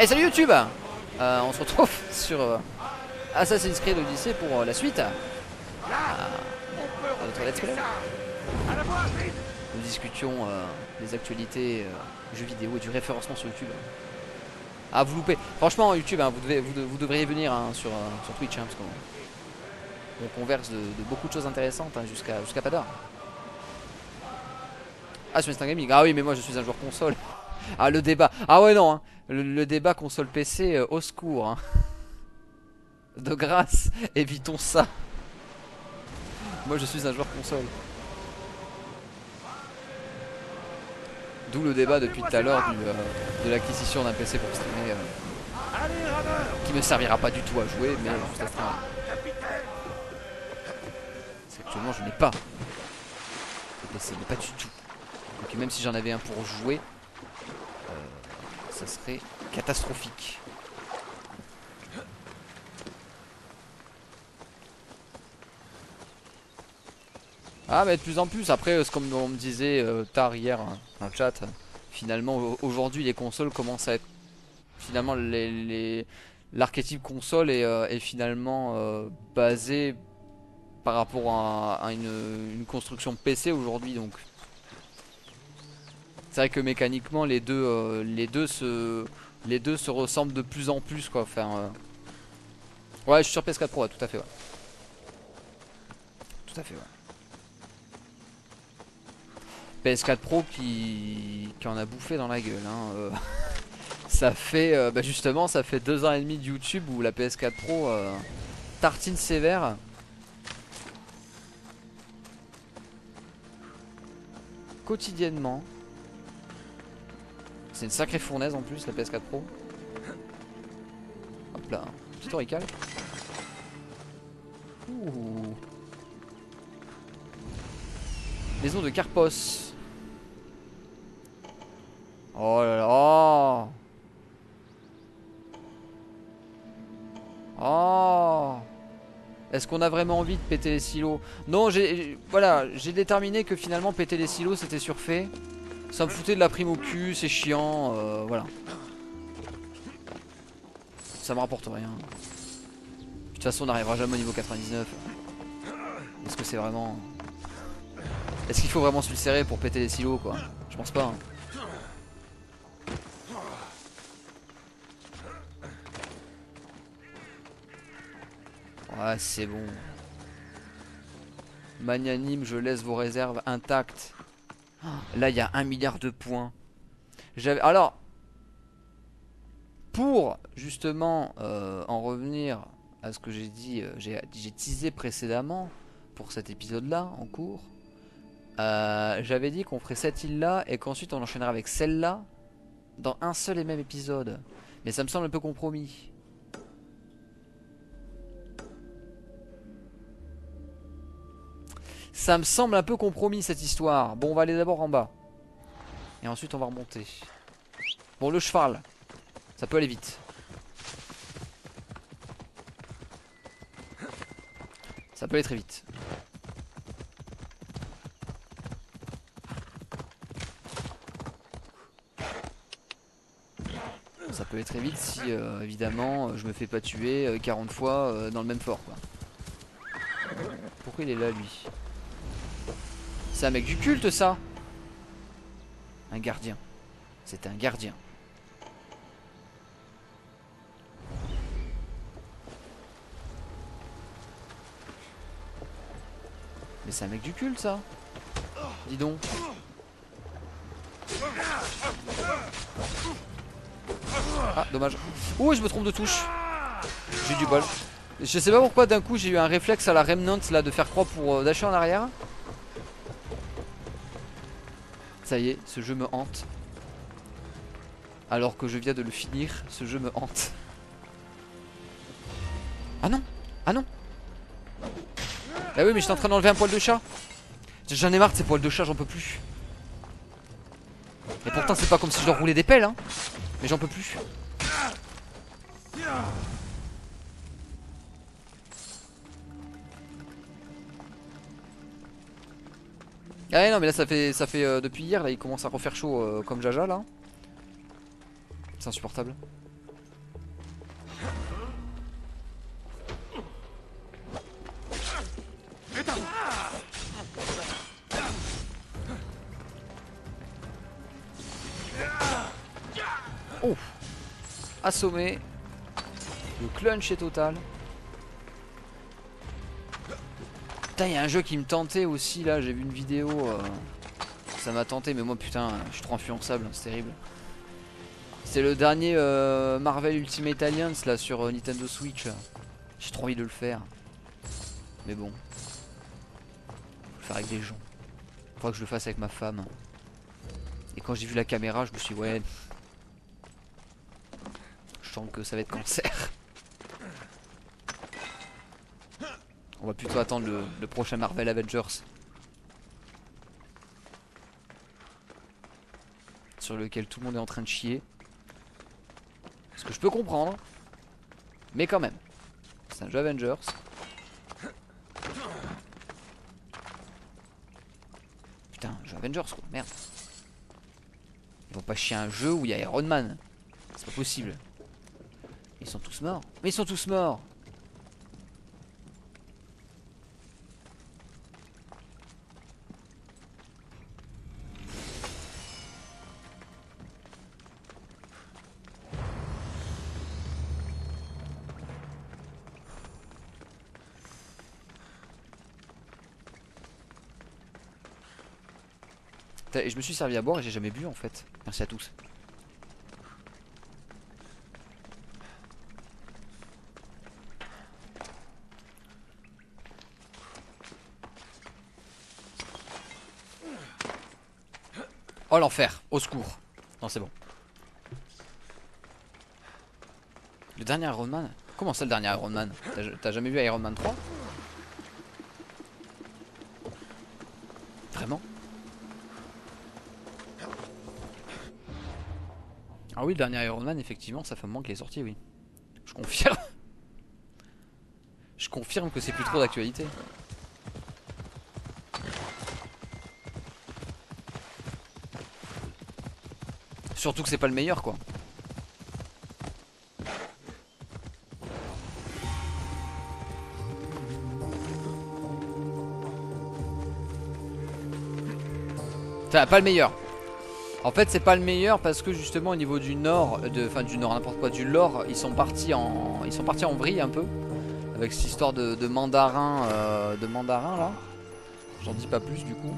Et salut YouTube euh, On se retrouve sur euh, Assassin's Creed Odyssey pour euh, la suite. Let's play. Nous discutions des actualités jeux vidéo et du référencement sur YouTube. Ah vous loupez. Franchement YouTube, hein, vous, devriez venir hein, sur, sur Twitch hein, parce qu'on on converse de, beaucoup de choses intéressantes jusqu'à jusqu'à pas. Ah sur Instant Gaming. Ah oui mais moi je suis un joueur console. Ah le débat. Ah ouais non. hein. Le, le débat console PC euh, au secours. hein. De grâce, évitons ça. Moi je suis un joueur console. D'où le débat depuis tout à l'heure euh, de l'acquisition d'un PC pour streamer. euh, qui me servira pas du tout à jouer, mais juste à. Parce qu'actuellement je n'ai pas de PC, mais pas du tout. Donc même si j'en avais un pour jouer, ça serait catastrophique. Ah mais de plus en plus, après euh, comme on me disait euh, tard hier hein, dans le chat, finalement au- aujourd'hui les consoles commencent à être finalement l'archétype console est, euh, finalement basé par rapport à, une construction PC aujourd'hui donc c'est vrai que mécaniquement les deux euh, les deux se les deux se ressemblent de plus en plus quoi enfin euh, ouais je suis sur PS4 Pro tout à fait ouais tout à fait ouais PS4 Pro qui, qui en a bouffé dans la gueule. hein, euh. ça fait euh, bah justement ça fait deux ans et demi de YouTube où la PS4 Pro tartine sévère. Quotidiennement. C'est une sacrée fournaise en plus la PS4 Pro. Hop là, petit. Ouh. Maison de Carpos. Oh là là. Oh. Oh. Est-ce qu'on a vraiment envie de péter les silos? Non, j'ai voilà, j'ai déterminé que finalement péter les silos c'était surfait. Ça me foutait de la prime au cul, c'est chiant, euh, voilà. Ça me rapporte rien. De toute façon, on n'arrivera jamais au niveau 99. Est-ce que c'est vraiment est-ce qu'il faut vraiment se le serrer pour péter les silos quoi? Je pense pas. hein. Ouais c'est bon. Magnanime, je laisse vos réserves intactes. Là il y a un milliard de points. Alors pour justement euh, en revenir à ce que j'ai dit, euh, j'ai teasé précédemment pour cet épisode là en cours. Euh, J'avais dit qu'on ferait cette île là et qu'ensuite on enchaînerait avec celle là dans un seul et même épisode. Mais ça me semble un peu compromis. Ça me semble un peu compromis cette histoire. Bon, on va aller d'abord en bas. Et ensuite on va remonter. Bon, le cheval. Ça peut aller vite. Ça peut aller très vite. Ça peut aller très vite si euh, évidemment je me fais pas tuer euh, 40 fois euh, dans le même fort quoi. Pourquoi il est là lui? C'est un mec du culte ça Un gardien. C'est un gardien. Mais c'est un mec du culte ça Dis donc. Ah, dommage. Ouh, je me trompe de touche. J'ai du bol. Je sais pas pourquoi d'un coup j'ai eu un réflexe à la Remnant là de faire croix pour euh, dasher en arrière. Ça y est, ce jeu me hante. Alors que je viens de le finir, ce jeu me hante. Ah non Ah non Bah oui mais j'étais en train d'enlever un poil de chat. J'en ai marre de ces poils de chat, j'en peux plus. Et pourtant c'est pas comme si je leur roulais des pelles hein. Mais j'en peux plus. Ah non mais là ça fait ça fait euh, depuis hier là il commence à refaire chaud euh, comme Jaja là. C'est insupportable. Oh Assommé. Le clunch est total. Putain, il y a un jeu qui me tentait aussi là. J'ai vu une vidéo. Euh, ça m'a tenté, mais moi putain, je suis trop influençable. C'est terrible. C'est le dernier euh, Marvel Ultimate Alliance là sur euh, Nintendo Switch. J'ai trop envie de le faire. Mais bon. Faut le faire avec des gens. Faut que je le fasse avec ma femme. Et quand j'ai vu la caméra, je me suis dit, ouais. Je sens que ça va être cancer. On va plutôt attendre le, prochain Marvel Avengers. Sur lequel tout le monde est en train de chier. Ce que je peux comprendre. Mais quand même. C'est un jeu Avengers. Putain, jeu Avengers quoi, merde. Ils vont pas chier un jeu où il y a Iron Man. C'est pas possible. Ils sont tous morts. Mais ils sont tous morts. Je me suis servi à boire et j'ai jamais bu en fait. Merci à tous. Oh l'enfer, au secours. Non c'est bon. Le dernier Iron Man? Comment ça le dernier Iron Man? T'as jamais vu Iron Man 3 Vraiment Ah oui, le dernier Iron Man, effectivement, ça fait un moment qu'il est sorti, oui. Je confirme. Je confirme que c'est plus trop d'actualité. Surtout que c'est pas le meilleur, quoi. Enfin, pas le meilleur. En fait c'est pas le meilleur parce que justement au niveau du nord, de, enfin du nord n'importe quoi, du lore, ils sont partis en, ils sont partis en vrille un peu avec cette histoire de, mandarin, euh, de mandarin là. J'en dis pas plus du coup.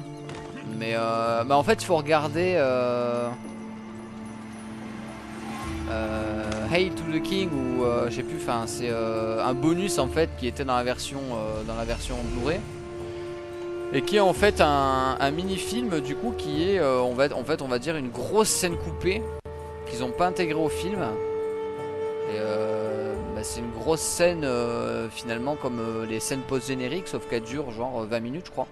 Mais euh, bah, en fait il faut regarder euh, euh, to the King ou je sais plus, enfin c'est un bonus en fait qui était dans la version dans la version Blu-ray et qui est en fait un, mini-film du coup qui est euh, on va, en fait on va dire une grosse scène coupée qu'ils n'ont pas intégré au film. Euh, bah, c'est une grosse scène euh, finalement comme les scènes post-génériques sauf qu'elle dure genre 20 minutes je crois.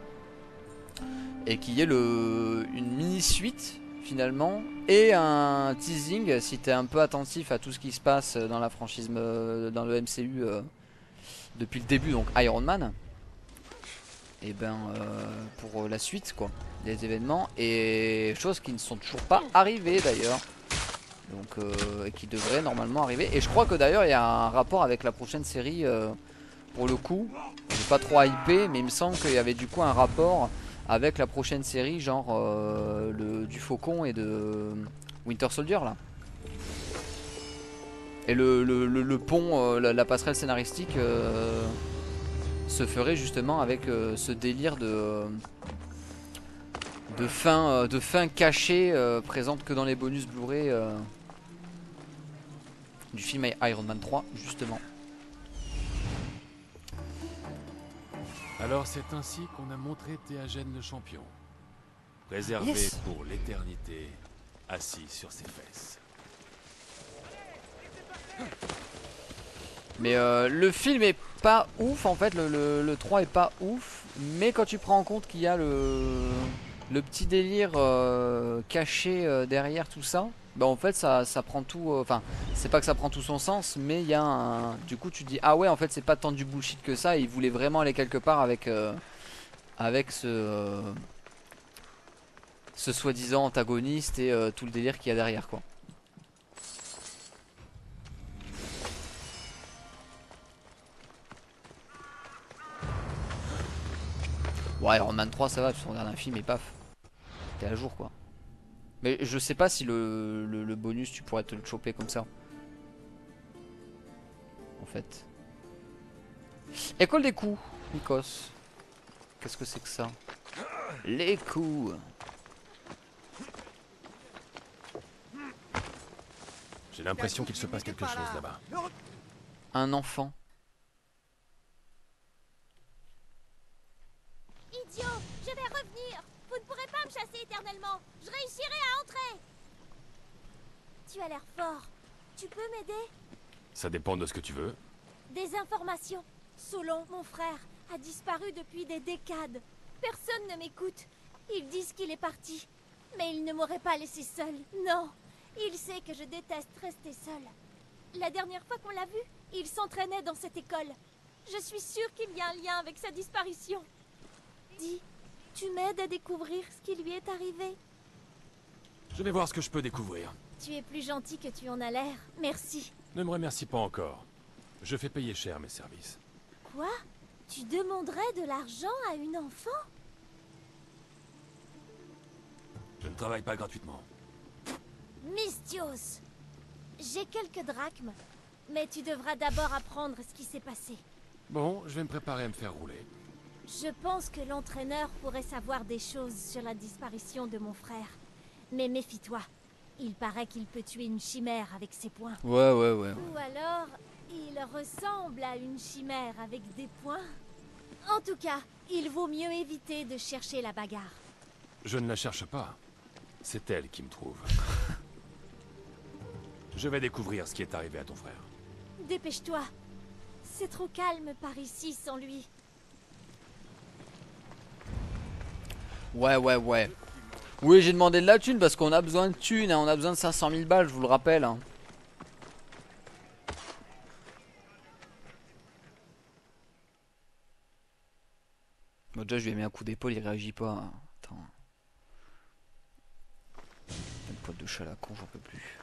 Et qui est une mini-suite finalement et un teasing si tu es un peu attentif à tout ce qui se passe dans la franchise dans le MCU depuis le début donc Iron Man et ben euh, pour euh, la suite quoi des événements et choses qui ne sont toujours pas arrivées d'ailleurs. Donc euh, qui devraient normalement arriver. Et je crois que d'ailleurs il y a un rapport avec la prochaine série pour le coup. Je pas trop hypé mais il me semble qu'il y avait du coup un rapport avec la prochaine série genre le, du Faucon et de Winter Soldier là. Et le, le, pont la, passerelle scénaristique se ferait justement avec euh, ce délire de de fin euh, de fin cachée euh, présente que dans les bonus Blu-ray du film Iron Man 3 justement. Alors c'est ainsi qu'on a montré Théagène le champion, réservé pour l'éternité, assis sur ses fesses. Mais euh, le film est pas ouf en fait, le, 3 est pas ouf. Mais quand tu prends en compte qu'il y a le, le petit délire euh, caché euh, derrière tout ça, bah en fait ça, ça prend tout. Enfin, c'est pas que ça prend tout son sens, mais il y a un. Du coup, tu dis ah ouais, en fait c'est pas tant du bullshit que ça. Il voulait vraiment aller quelque part avec, avec ce. ce soi-disant antagoniste et tout le délire qu'il y a derrière quoi. Ouais, Iron Man 3, ça va, tu regardes un film et paf. T'es à jour quoi. Mais je sais pas si le, le, bonus tu pourrais te le choper comme ça. En fait. École des coups, Nikos. Qu'est-ce que c'est que ça? Les coups. J'ai l'impression qu'il se passe quelque chose là-bas. Un enfant. Idiot Je vais revenir Vous ne pourrez pas me chasser éternellement Je réussirai à entrer Tu as l'air fort. Tu peux m'aider? Ça dépend de ce que tu veux. Des informations. Solon, mon frère, a disparu depuis des décades. Personne ne m'écoute. Ils disent qu'il est parti. Mais il ne m'aurait pas laissé seul. Non il sait que je déteste rester seule. La dernière fois qu'on l'a vu, il s'entraînait dans cette école. Je suis sûre qu'il y a un lien avec sa disparition. Dis, tu m'aides à découvrir ce qui lui est arrivé Je vais voir ce que je peux découvrir. Tu es plus gentil que tu en as l'air. Merci. Ne me remercie pas encore. Je fais payer cher mes services. Quoi? Tu demanderais de l'argent à une enfant? Je ne travaille pas gratuitement. Mystios J'ai quelques drachmes, mais tu devras d'abord apprendre ce qui s'est passé. Bon, je vais me préparer à me faire rouler. Je pense que l'entraîneur pourrait savoir des choses sur la disparition de mon frère. Mais méfie-toi. Il paraît qu'il peut tuer une chimère avec ses poings. Ouais, ouais, ouais. Ou alors, il ressemble à une chimère avec des poings. En tout cas, il vaut mieux éviter de chercher la bagarre. Je ne la cherche pas. C'est elle qui me trouve. Je vais découvrir ce qui est arrivé à ton frère. Dépêche-toi. C'est trop calme par ici sans lui. Ouais, ouais, ouais. Oui, j'ai demandé de la thune parce qu'on a besoin de thune. Hein. On a besoin de 500 000 balles, je vous le rappelle. Hein. Bon, déjà, je lui ai mis un coup d'épaule, il réagit pas. Hein. Attends. Une pote de chat à la con, j'en peux plus.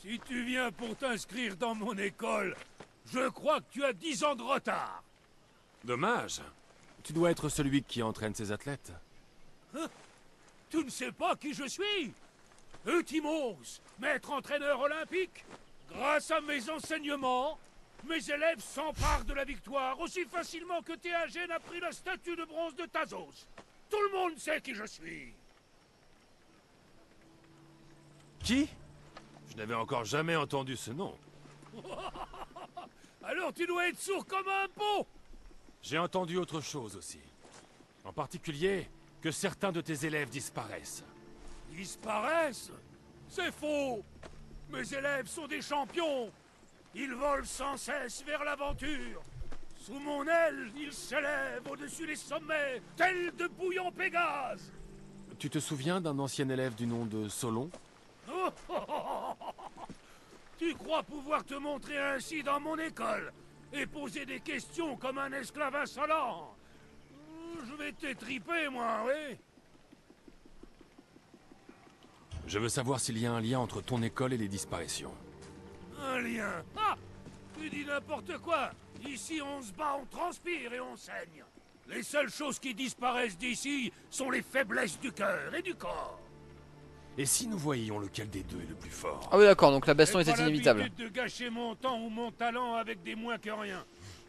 Si tu viens pour t'inscrire dans mon école, je crois que tu as dix ans de retard. Dommage. Tu dois être celui qui entraîne ses athlètes. Hein? Tu ne sais pas qui je suis? Eutimos, maître entraîneur olympique. Grâce à mes enseignements, mes élèves s'emparent de la victoire aussi facilement que Théagène a pris la statue de bronze de Thasos. Tout le monde sait qui je suis. Qui? Je n'avais encore jamais entendu ce nom. Alors tu dois être sourd comme un pot J'ai entendu autre chose aussi. En particulier, que certains de tes élèves disparaissent. Disparaissent? C'est faux! Mes élèves sont des champions! Ils volent sans cesse vers l'aventure! Sous mon aile, ils s'élèvent au-dessus des sommets, tels de bouillons Pégase Tu te souviens d'un ancien élève du nom de Solon? Tu crois pouvoir te montrer ainsi dans mon école et poser des questions comme un esclave insolent? Je vais t'étriper, moi, oui Je veux savoir s'il y a un lien entre ton école et les disparitions. Un lien Ah Tu dis n'importe quoi Ici, on se bat, on transpire et on saigne. Les seules choses qui disparaissent d'ici sont les faiblesses du cœur et du corps. Et si nous voyions lequel des deux est le plus fort Ah oui d'accord, donc la baston était inévitable. de gâcher mon temps ou mon talent avec des moins que rien.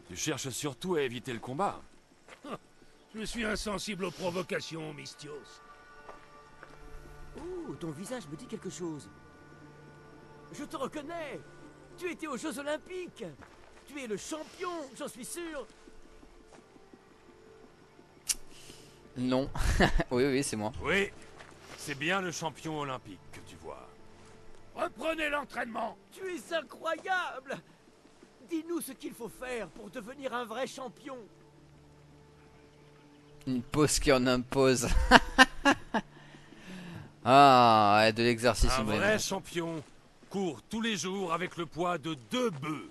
Tu cherches surtout à éviter le combat. Je suis insensible aux provocations, Mystios. Oh, ton visage me dit quelque chose. Je te reconnais Tu étais aux Jeux Olympiques Tu es le champion, j'en suis sûr Non. oui, oui, c'est moi. Oui, c'est bien le champion olympique que tu vois. Reprenez l'entraînement Tu es incroyable Dis-nous ce qu'il faut faire pour devenir un vrai champion. Une pause qui en impose. ah, de l'exercice. Un vrai champion court tous les jours avec le poids de deux bœufs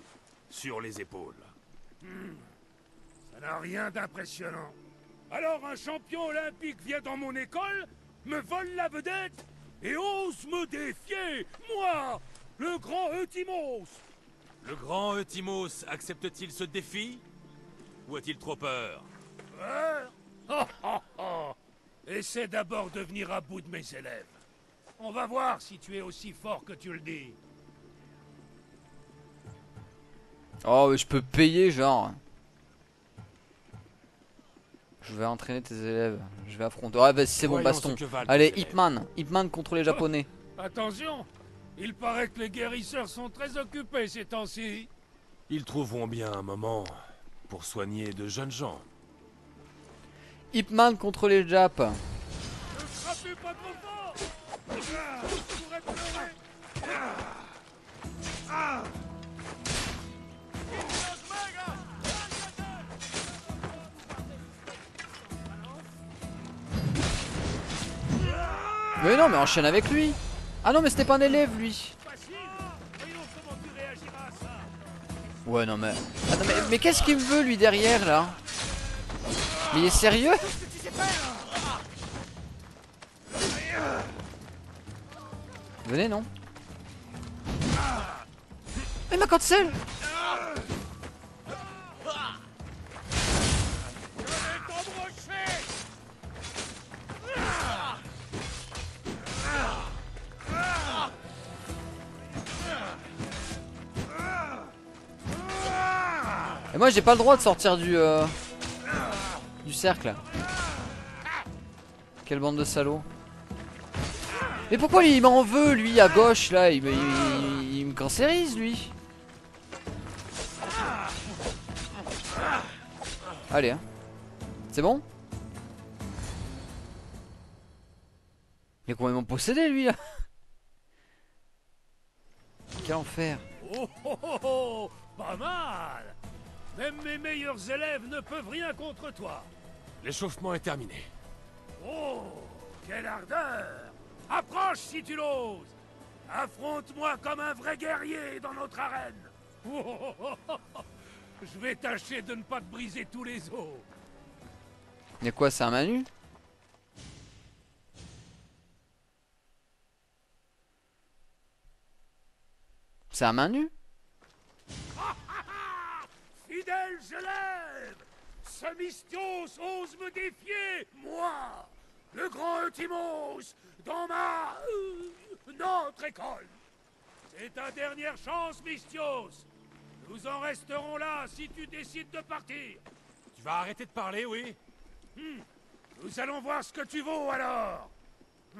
sur les épaules. Hmm. Ça n'a rien d'impressionnant. Alors un champion olympique vient dans mon école me vole la vedette et ose me défier, moi, le grand Eutimos Le grand Eutimos accepte-t-il ce défi Ou a-t-il trop peur? Peur? Essaie d'abord de venir à bout de mes élèves. On va voir si tu es aussi fort que tu le dis. Oh, mais je peux payer, genre. Je vais entraîner tes élèves. Je vais affronter. Ouais, vas-y, c'est bon, baston. Allez. Hitman. Hitman contre les Japonais. Attention Il paraît que les guérisseurs sont très occupés ces temps-ci. Ils trouveront bien un moment pour soigner de jeunes gens. Hitman contre les Japs. Mais non, mais enchaîne avec lui. Ah non, mais c'était pas un élève, lui. Ouais, non, mais. Mais, mais qu'est-ce qu'il me veut, lui, derrière, là? Mais il est sérieux Venez, non Mais ma cancel Et moi, j'ai pas le droit de sortir du. euh, du cercle. Quelle bande de salauds. Mais pourquoi il m'en veut, lui, à gauche, là? Il, me- il- il- me cancérise, lui. Allez, hein. C'est bon? Il est complètement possédé, lui, là. Quel enfer. Oh oh oh oh Pas mal Même mes meilleurs élèves ne peuvent rien contre toi L'échauffement est terminé. Oh Quelle ardeur. Approche si tu l'oses. Affronte-moi comme un vrai guerrier dans notre arène. Oh, oh, oh, oh, oh. Je vais tâcher de ne pas te briser tous les os. Il y a quoi, c'est un Manu? C'est un Manu? Fidèles élèves Ce Mystios ose me défier, moi Le grand Eutimos, dans ma... euh, notre école. C'est ta dernière chance, Mystios Nous en resterons là si tu décides de partir. Tu vas arrêter de parler, oui. Nous allons voir ce que tu vaux, alors.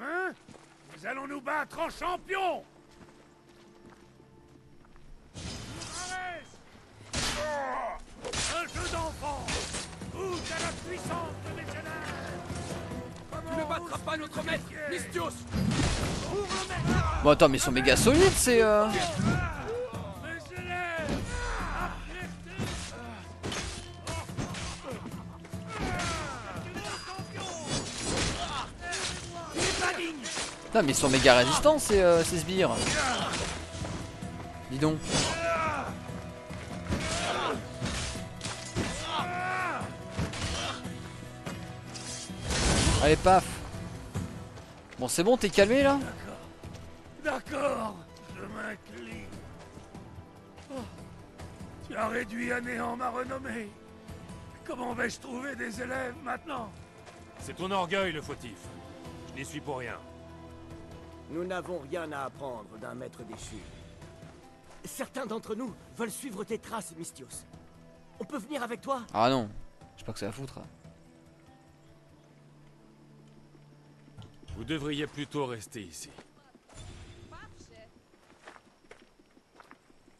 Hein? Nous allons nous battre en champion. Arrête Oh Un jeu d'enfant Goûte à la puissance de mes élèves Tu ne battras pas notre maître, Mystios Bon attends mais ils sont méga solides c'est euh... Putain mais ils sont méga résistants ces, euh, ces sbires. Dis donc Allez paf Bon c'est bon t'es calmé là D'accord, je m'incline. Oh, tu as réduit à néant ma renommée. Comment vais-je trouver des élèves maintenant C'est ton orgueil, le fautif. Je n'y suis pour rien. Nous n'avons rien à apprendre d'un maître déchu. Certains d'entre nous veulent suivre tes traces, Mystios. On peut venir avec toi Ah non Je sais pas que ça va foutre Vous devriez plutôt rester ici.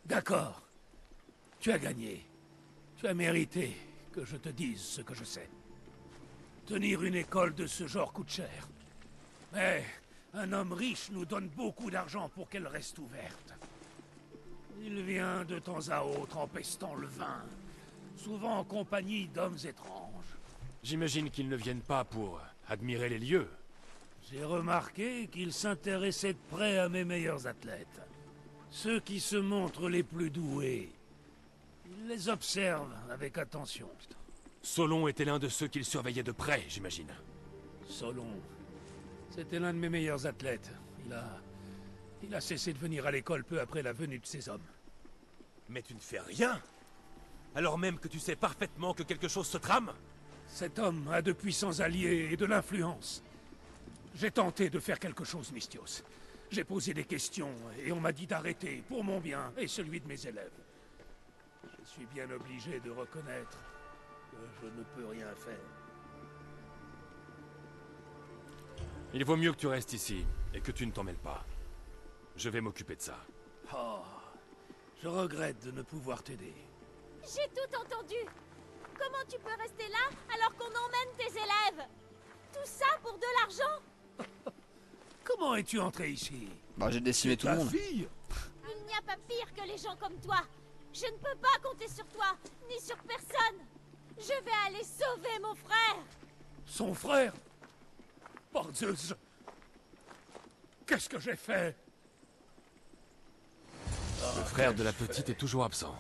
D'accord. Tu as gagné. Tu as mérité que je te dise ce que je sais. Tenir une école de ce genre coûte cher. Mais un homme riche nous donne beaucoup d'argent pour qu'elle reste ouverte. Il vient de temps à autre en pestant le vin, souvent en compagnie d'hommes étranges. J'imagine qu'ils ne viennent pas pour admirer les lieux. J'ai remarqué qu'il s'intéressait de près à mes meilleurs athlètes. Ceux qui se montrent les plus doués. Il les observe avec attention. Solon était l'un de ceux qu'il surveillait de près, j'imagine. Solon. C'était l'un de mes meilleurs athlètes. Il a... Il a cessé de venir à l'école peu après la venue de ces hommes. Mais tu ne fais rien Alors même que tu sais parfaitement que quelque chose se trame Cet homme a de puissants alliés et de l'influence. J'ai tenté de faire quelque chose, Mystios. J'ai posé des questions et on m'a dit d'arrêter pour mon bien et celui de mes élèves. Je suis bien obligé de reconnaître que je ne peux rien faire. Il vaut mieux que tu restes ici et que tu ne t'en mêles pas. Je vais m'occuper de ça. Oh, je regrette de ne pouvoir t'aider. J'ai tout entendu. Comment tu peux rester là alors qu'on emmène tes élèves? Tout ça pour de l'argent? Comment es-tu entré ici Bah, j'ai décimé tout le Ta monde. fille Il n'y a pas pire que les gens comme toi. Je ne peux pas compter sur toi, ni sur personne. Je vais aller sauver mon frère. Son frère Par Zeus je- Qu'est-ce que j'ai fait Le frère de la petite est toujours absent.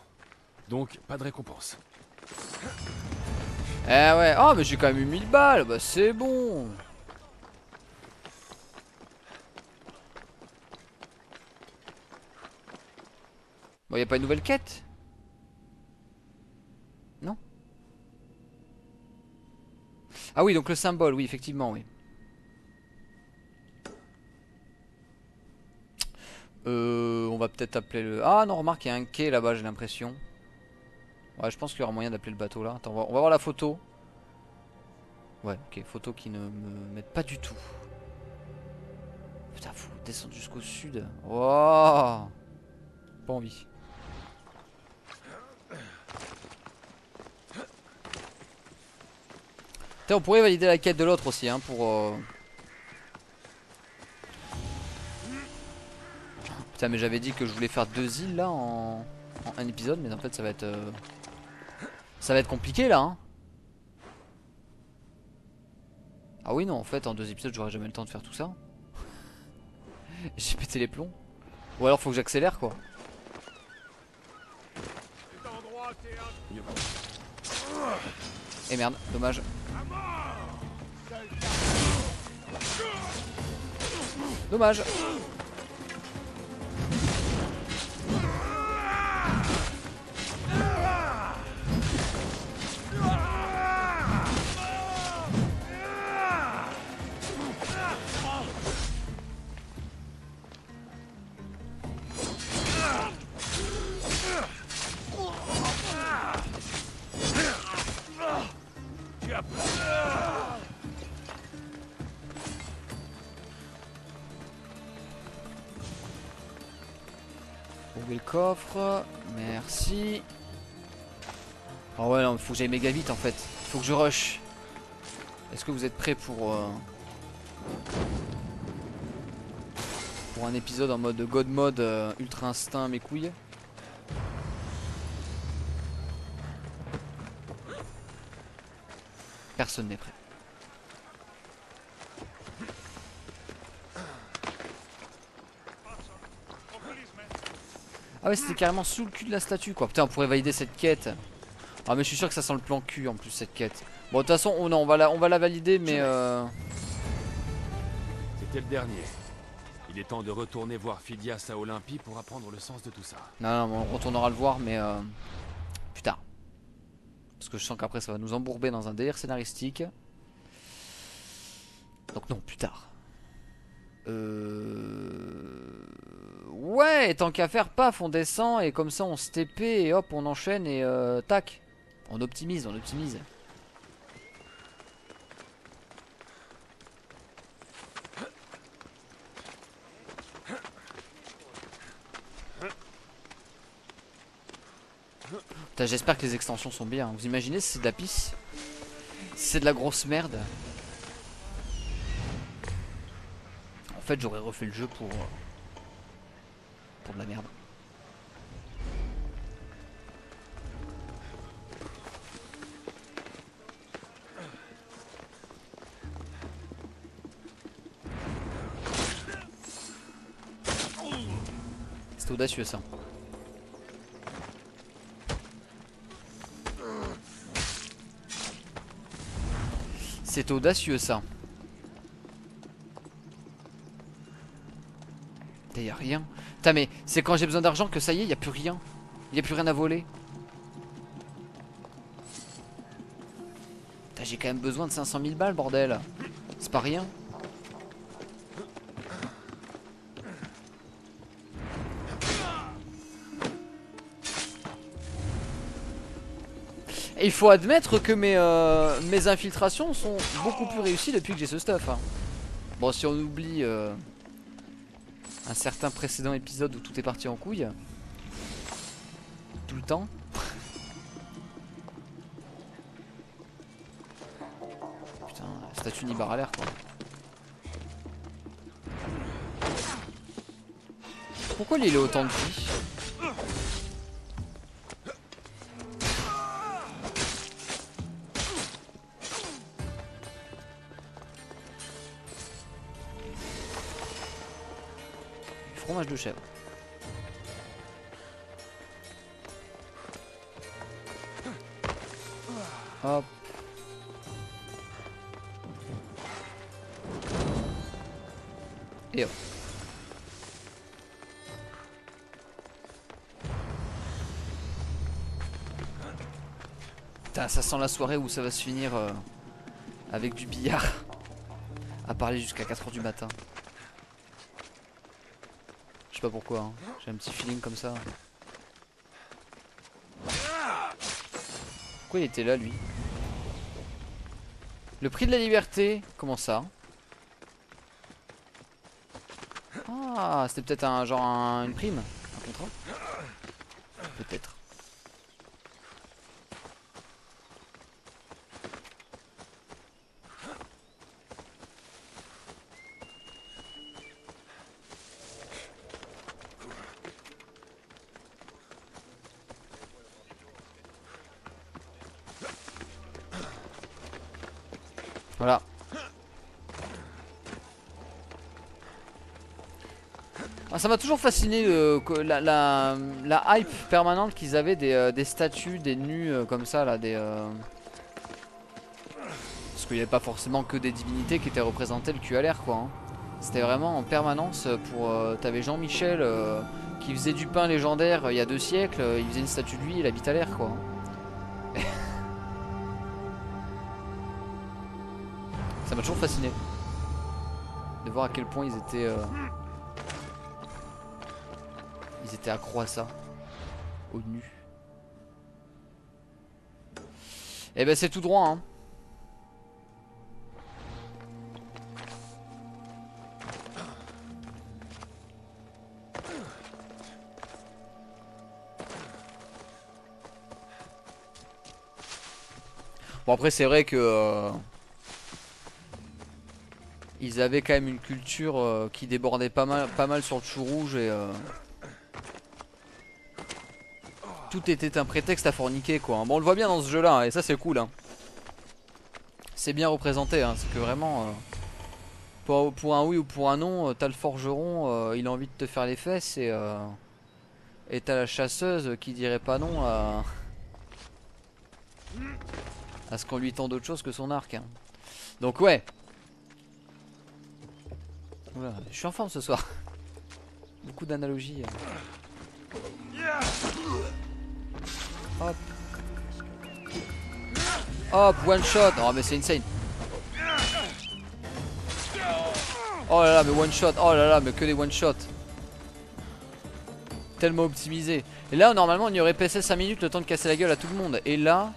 Donc, pas de récompense. Eh ouais, oh mais j'ai quand même eu 1000 balles, bah c'est bon. Bon, y a pas une nouvelle quête? Non? Ah oui, donc le symbole, oui, effectivement, oui. Euh, on va peut-être appeler le... Ah non, remarque, il y a un quai là-bas, j'ai l'impression. Ouais, je pense qu'il y aura moyen d'appeler le bateau là. Attends, on va, voir la photo. Ouais, ok, photo qui ne me mettent pas du tout. Putain, faut descendre jusqu'au sud. Oh Pas envie. On pourrait valider la quête de l'autre aussi, hein, pour... euh, Putain, mais j'avais dit que je voulais faire deux îles là en... un épisode, mais en fait ça va être... euh, Ça va être compliqué là, hein. Ah oui, non, en fait, en deux épisodes, j'aurais jamais le temps de faire tout ça. J'ai pété les plombs. Ou alors faut que j'accélère quoi. Et merde, dommage. Dommage. Le coffre. Merci. Oh ouais, non, faut que j'aille méga vite en fait. Faut que je rush. Est-ce que vous êtes prêts pour. euh, Pour un épisode en mode God mode euh, ultra instinct mes couilles? Personne n'est prêt. Ah ouais c'était carrément sous le cul de la statue quoi. Putain on pourrait valider cette quête. Ah mais je suis sûr que ça sent le plan cul en plus cette quête. Bon de toute façon non, on, va la, on va la valider mais euh... C'était le dernier. Il est temps de retourner voir Phidias à Olympie pour apprendre le sens de tout ça. Non non on retournera le voir mais euh... plus tard. Parce que je sens qu'après ça va nous embourber dans un délire scénaristique. Donc non plus tard. Euh... Ouais, tant qu'à faire, paf, on descend et comme ça on se TP et hop, on enchaîne et euh, tac. On optimise, on optimise. J'espère que les extensions sont bien. Vous imaginez si c'est de la pisse? C'est de la grosse merde? En fait, j'aurais refait le jeu pour. Pour audacieux ça. C'est audacieux ça. Putain, y'a rien. Putain, mais c'est quand j'ai besoin d'argent que ça y est, y a plus rien. Y a plus rien à voler. Putain, j'ai quand même besoin de 500 000 balles, bordel. C'est pas rien. Et il faut admettre que mes, euh, mes infiltrations sont beaucoup plus réussies depuis que j'ai ce stuff. Hein. Bon, si on oublie... Euh, un certain précédent épisode où tout est parti en couille. Tout le temps. Putain, statue Nibar à l'air quoi. Pourquoi il a autant de vie? De. Hop. Et hop. Putain, ça sent la soirée où ça va se finir euh, avec du billard. À parler jusqu'à 4h du matin. Pas pourquoi, hein. j'ai un petit feeling comme ça. Pourquoi il était là lui? Le prix de la liberté Comment ça? Ah, c'était peut-être un genre un- une prime Un contrat Peut-être. Voilà. Ah, ça m'a toujours fasciné que la, hype permanente qu'ils avaient des, euh, statues, des nus euh, comme ça là, des. euh, Parce qu'il n'y avait pas forcément que des divinités qui étaient représentées le cul à l'air quoi. hein. C'était vraiment en permanence pour. euh, T'avais Jean-Michel euh, qui faisait du pain légendaire euh, il y a deux siècles, euh, il faisait une statue de lui, il habite à l'air quoi. Ça m'a toujours fasciné de voir à quel point ils étaient euh, ils étaient accro à ça au nu. Et ben c'est tout droit hein. Bon après c'est vrai que euh, ils avaient quand même une culture euh, qui débordait pas mal, pas mal sur le chou rouge et euh, tout était un prétexte à forniquer quoi. Bon on le voit bien dans ce jeu là et ça c'est cool. hein. C'est bien représenté, hein, c'est que vraiment euh, pour, un oui ou pour un non, euh, t'as le forgeron, euh, il a envie de te faire les fesses et t'as la chasseuse qui dirait pas non à à ce qu'on lui tend d'autre chose que son arc. hein. Donc ouais, Oula, je suis en forme ce soir. Beaucoup d'analogies. Hop, one shot. Oh mais c'est insane. Oh là là, mais one shot. Oh là là, mais que des one shot. Tellement optimisé. Et là, normalement, on y aurait passé 5 minutes le temps de casser la gueule à tout le monde. Et là.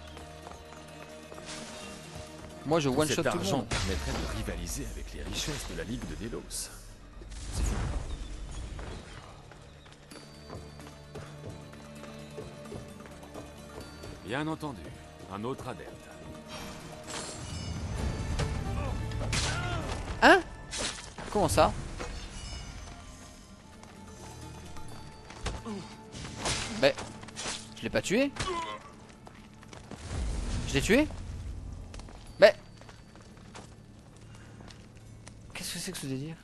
Moi, je one shot tout le monde. permettrait de rivaliser avec les richesses de la Ligue de Delos. Bien entendu, un autre adepte. Hein Comment ça Mais je l'ai pas tué. Je l'ai tué Mais Qu'est-ce que c'est que ce délire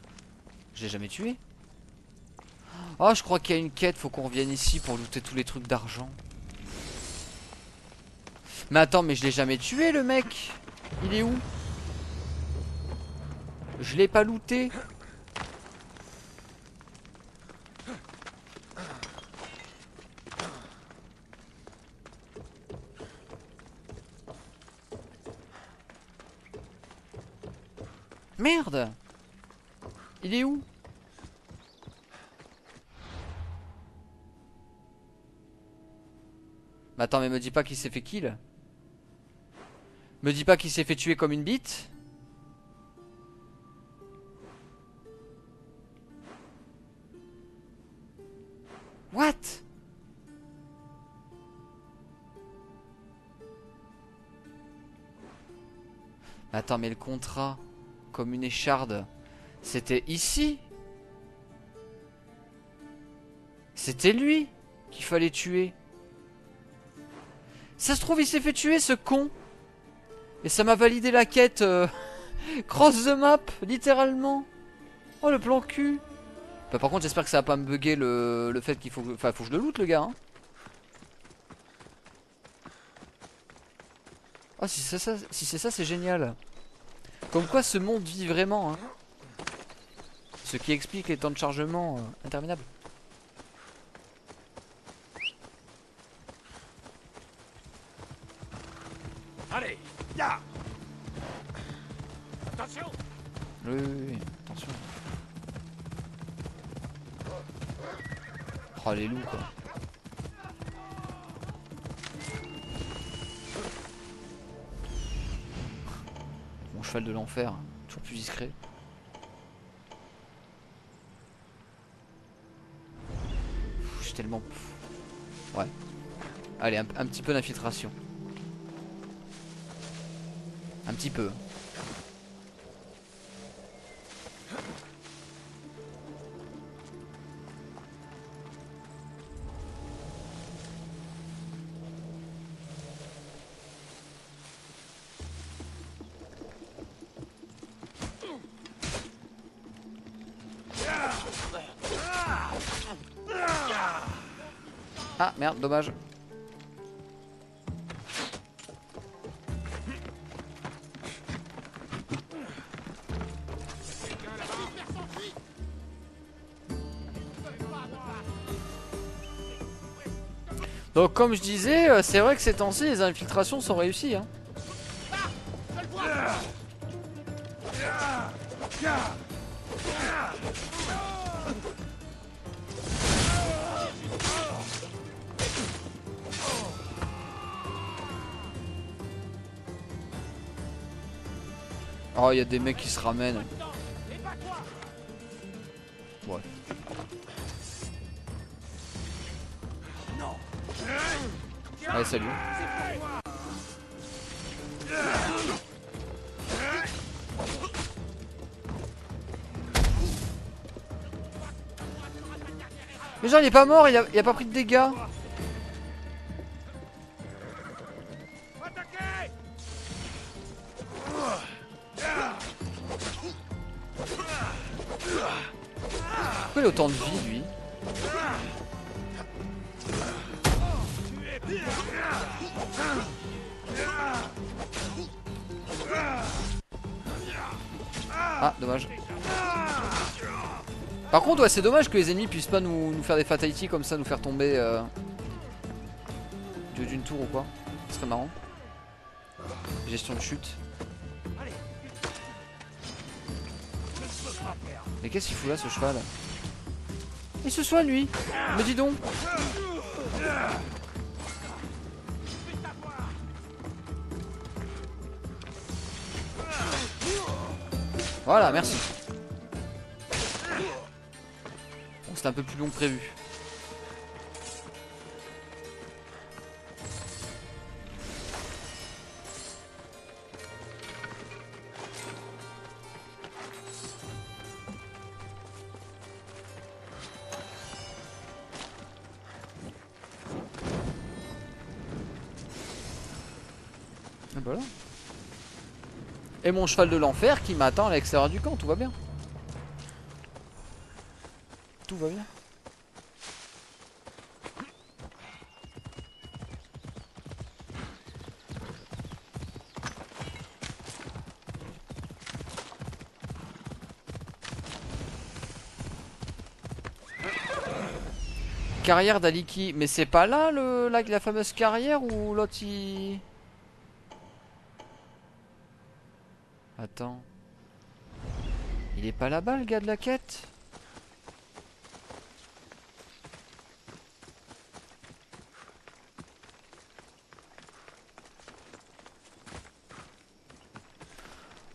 Je l'ai jamais tué. Oh je crois qu'il y a une quête, faut qu'on revienne ici pour looter tous les trucs d'argent. Mais attends, mais je l'ai jamais tué le mec. Il est où? Je l'ai pas looté. Merde Il est où? Attends, mais me dis pas qu'il s'est fait kill. Me dis pas qu'il s'est fait tuer comme une bite. Mais le contrat, comme une écharde, c'était ici? C'était lui qu'il fallait tuer. Ça se trouve, il s'est fait tuer, ce con. Et ça m'a validé la quête. euh, cross the map, littéralement. Oh, le plan cul. Bah, par contre, j'espère que ça va pas me bugger le, le fait qu'il faut... Enfin, faut que je le loot, le gars. Hein. Oh, si c'est ça, si c'est ça, c'est génial. Comme quoi, ce monde vit vraiment. Hein. Ce qui explique les temps de chargement euh, interminables. Allez, là Attention Oui, oui, oui, attention. Oh, les loups, quoi. De l'enfer, toujours plus discret. J'ai tellement... Ouais. Allez, un petit peu d'infiltration. Un petit peu. Dommage. Donc comme je disais, euh, c'est vrai que ces temps-ci les infiltrations sont réussies. Hein. Il y a des mecs qui se ramènent. Ouais. Allez, salut. Mais genre, il est pas mort, il a, il a pas pris de dégâts. Autant de vie, lui Ah, dommage. Par contre, ouais, c'est dommage que les ennemis puissent pas nous, faire des fatalities comme ça, nous faire tomber euh, d'une tour ou quoi. Ce serait marrant. Gestion de chute. Mais qu'est-ce qu'il fout là, ce cheval? Il se soigne, lui Mais dis donc Voilà, merci. Bon, c'était un peu plus long que prévu. Mon cheval de l'enfer qui m'attend à l'extérieur du camp, tout va bien. Tout va bien. Carrière d'Aliki, mais c'est pas là le la, la fameuse carrière ou l'autre il... Attends. Il est pas là-bas le gars de la quête?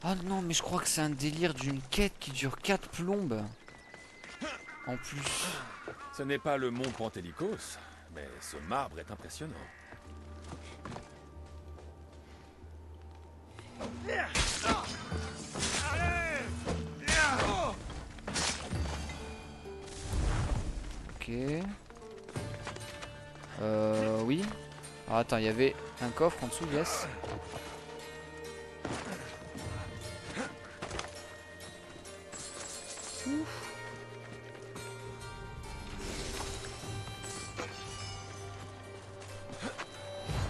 Oh non, mais je crois que c'est un délire d'une quête qui dure 4 plombes. En plus. Ce n'est pas le mont Pentélicos, mais ce marbre est impressionnant. Euh, oui. Ah, attends, il y avait un coffre en dessous, yes.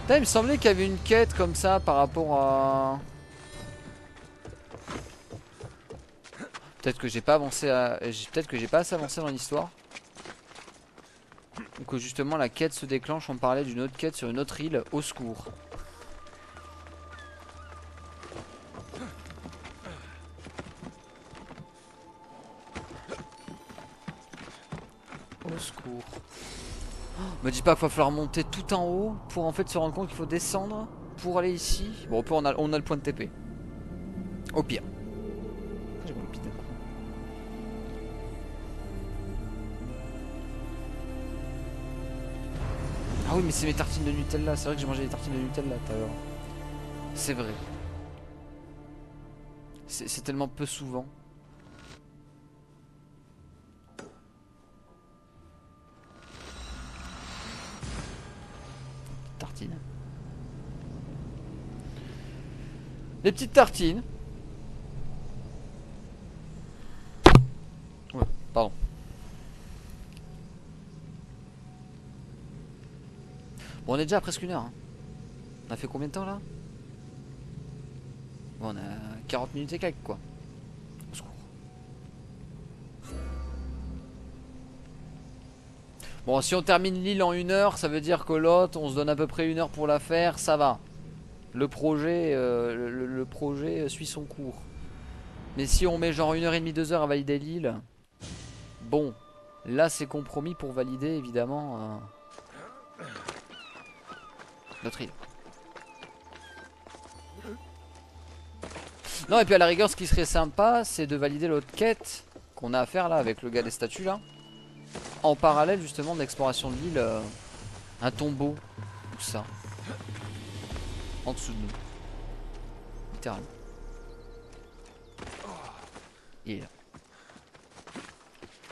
Putain, il me semblait qu'il y avait une quête comme ça par rapport à... Peut-être que j'ai pas avancé à... Peut-être que j'ai pas assez avancé dans l'histoire. Que justement la quête se déclenche, on parlait d'une autre quête sur une autre île, au secours. Au secours. Oh, me dis pas qu'il va falloir monter tout en haut pour en fait se rendre compte qu'il faut descendre pour aller ici. Bon, on a, on a le point de TP. Au pire. Oui, mais c'est mes tartines de Nutella. C'est vrai que j'ai mangé des tartines de Nutella tout à l'heure. C'est vrai. C'est tellement peu souvent. Tartines. Les petites tartines. Ouais, pardon. Bon, on est déjà presque une heure. hein. On a fait combien de temps là? Bon, on a 40 minutes et quelques quoi. Bon, si on termine l'île en une heure, ça veut dire que l'autre, on se donne à peu près une heure pour la faire, ça va. Le projet, euh, le, projet suit son cours. Mais si on met genre une heure et demie, deux heures à valider l'île, bon, là c'est compromis pour valider évidemment euh, Non, et puis à la rigueur, ce qui serait sympa, c'est de valider l'autre quête qu'on a à faire là avec le gars des statues là. En parallèle justement d'exploration de l'île, euh, un tombeau, ou ça, en dessous de nous. Littéralement. Il.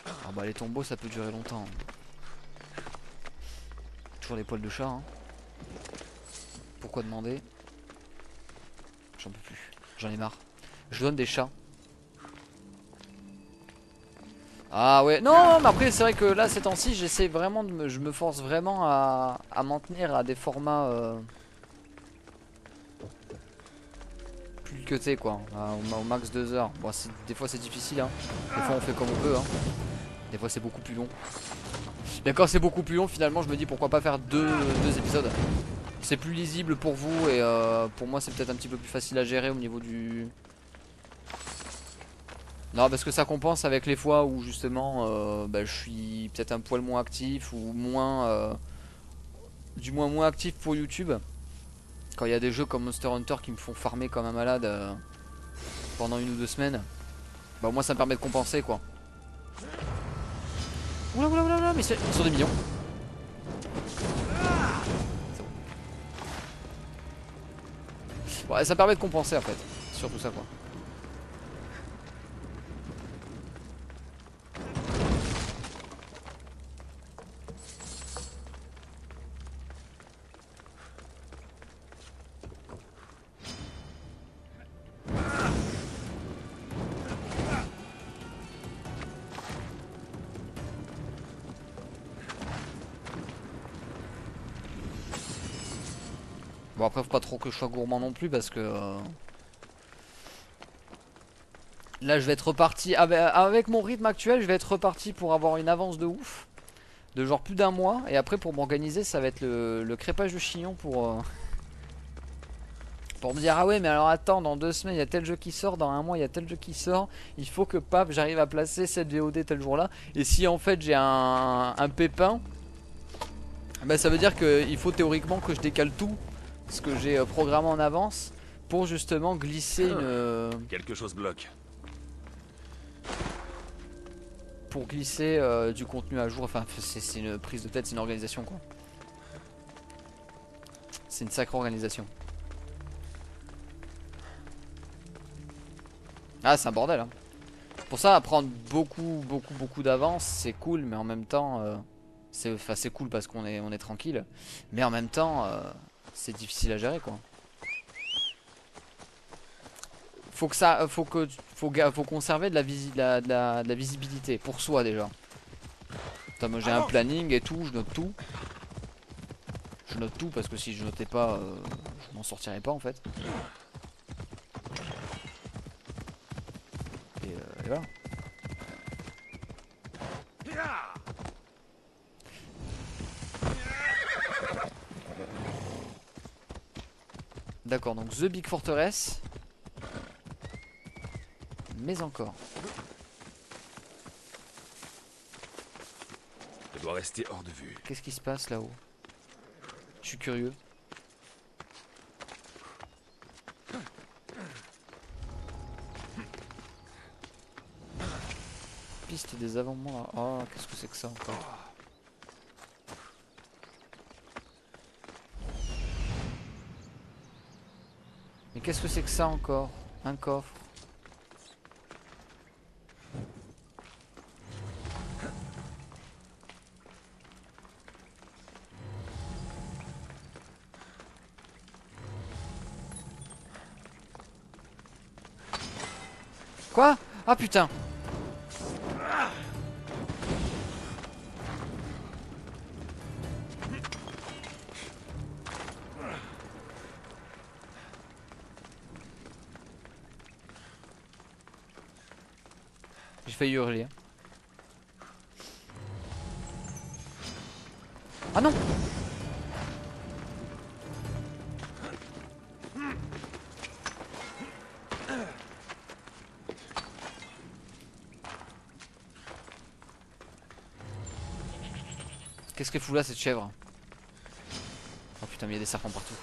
Ah bah les tombeaux ça peut durer longtemps. Toujours les poils de chat. Hein. Pourquoi demander J'en peux plus. J'en ai marre. Je donne des chats. Ah ouais, non, mais après c'est vrai que là ces temps-ci j'essaie vraiment de me, je me force vraiment à, à m'en tenir à des formats euh, plus que t'es quoi, au, max 2 heures. Bon, des fois c'est difficile, hein. des fois on fait comme on peut, hein. des fois c'est beaucoup plus long. Mais quand c'est beaucoup plus long, finalement je me dis pourquoi pas faire deux, deux épisodes. C'est plus lisible pour vous et euh, pour moi c'est peut-être un petit peu plus facile à gérer au niveau du... Non parce que ça compense avec les fois où justement euh, bah, je suis peut-être un poil moins actif ou moins... euh, du moins moins actif pour YouTube. Quand il y a des jeux comme Monster Hunter qui me font farmer comme un malade euh, pendant une ou deux semaines. Bah moi ça me permet de compenser quoi. Oula oula oula oula mais ils sont des millions. Ça permet de compenser en fait. Surtout ça quoi. Que je sois gourmand non plus parce que euh, Là je vais être reparti avec, avec mon rythme actuel je vais être reparti pour avoir une avance de ouf De genre plus d'un mois et après pour m'organiser ça va être le, le crépage de chignon pour euh, Pour me dire ah ouais mais alors attends dans deux semaines il y a tel jeu qui sort Dans un mois il y a tel jeu qui sort Il faut que pap j'arrive à placer cette VOD tel jour là Et si en fait j'ai un, un pépin bah ça veut dire qu'il faut théoriquement que je décale tout ce que j'ai euh, programmé en avance pour justement glisser une... euh, Quelque chose bloque. pour glisser euh, du contenu à jour. Enfin, c'est une prise de tête, c'est une organisation quoi. C'est une sacrée organisation. Ah, c'est un bordel. Hein. Pour ça, prendre beaucoup, beaucoup, beaucoup d'avance, c'est cool, mais en même temps, euh, c'est enfin, c'est cool parce qu'on est, on est tranquille. Mais en même temps, euh, c'est difficile à gérer quoi. Faut que ça, faut que, faut, faut conserver de la, visi- de la, de la- de la visibilité pour soi déjà. Putain, moi j'ai un planning et tout, je note tout. Je note tout parce que si je notais pas, euh, je m'en sortirais pas en fait. Et, euh, et voilà. D'accord, donc The Big Fortress. Mais encore. Je dois rester hors de vue. Qu'est-ce qui se passe là-haut? Je suis curieux. Piste des avant-mois. Oh, qu'est-ce que c'est que ça encore? Mais qu'est-ce que c'est que ça encore? Un coffre. Quoi? Ah putain Hein. Ah non Qu'est-ce qu'elle fout là cette chèvre? Oh putain mais il y a des serpents partout.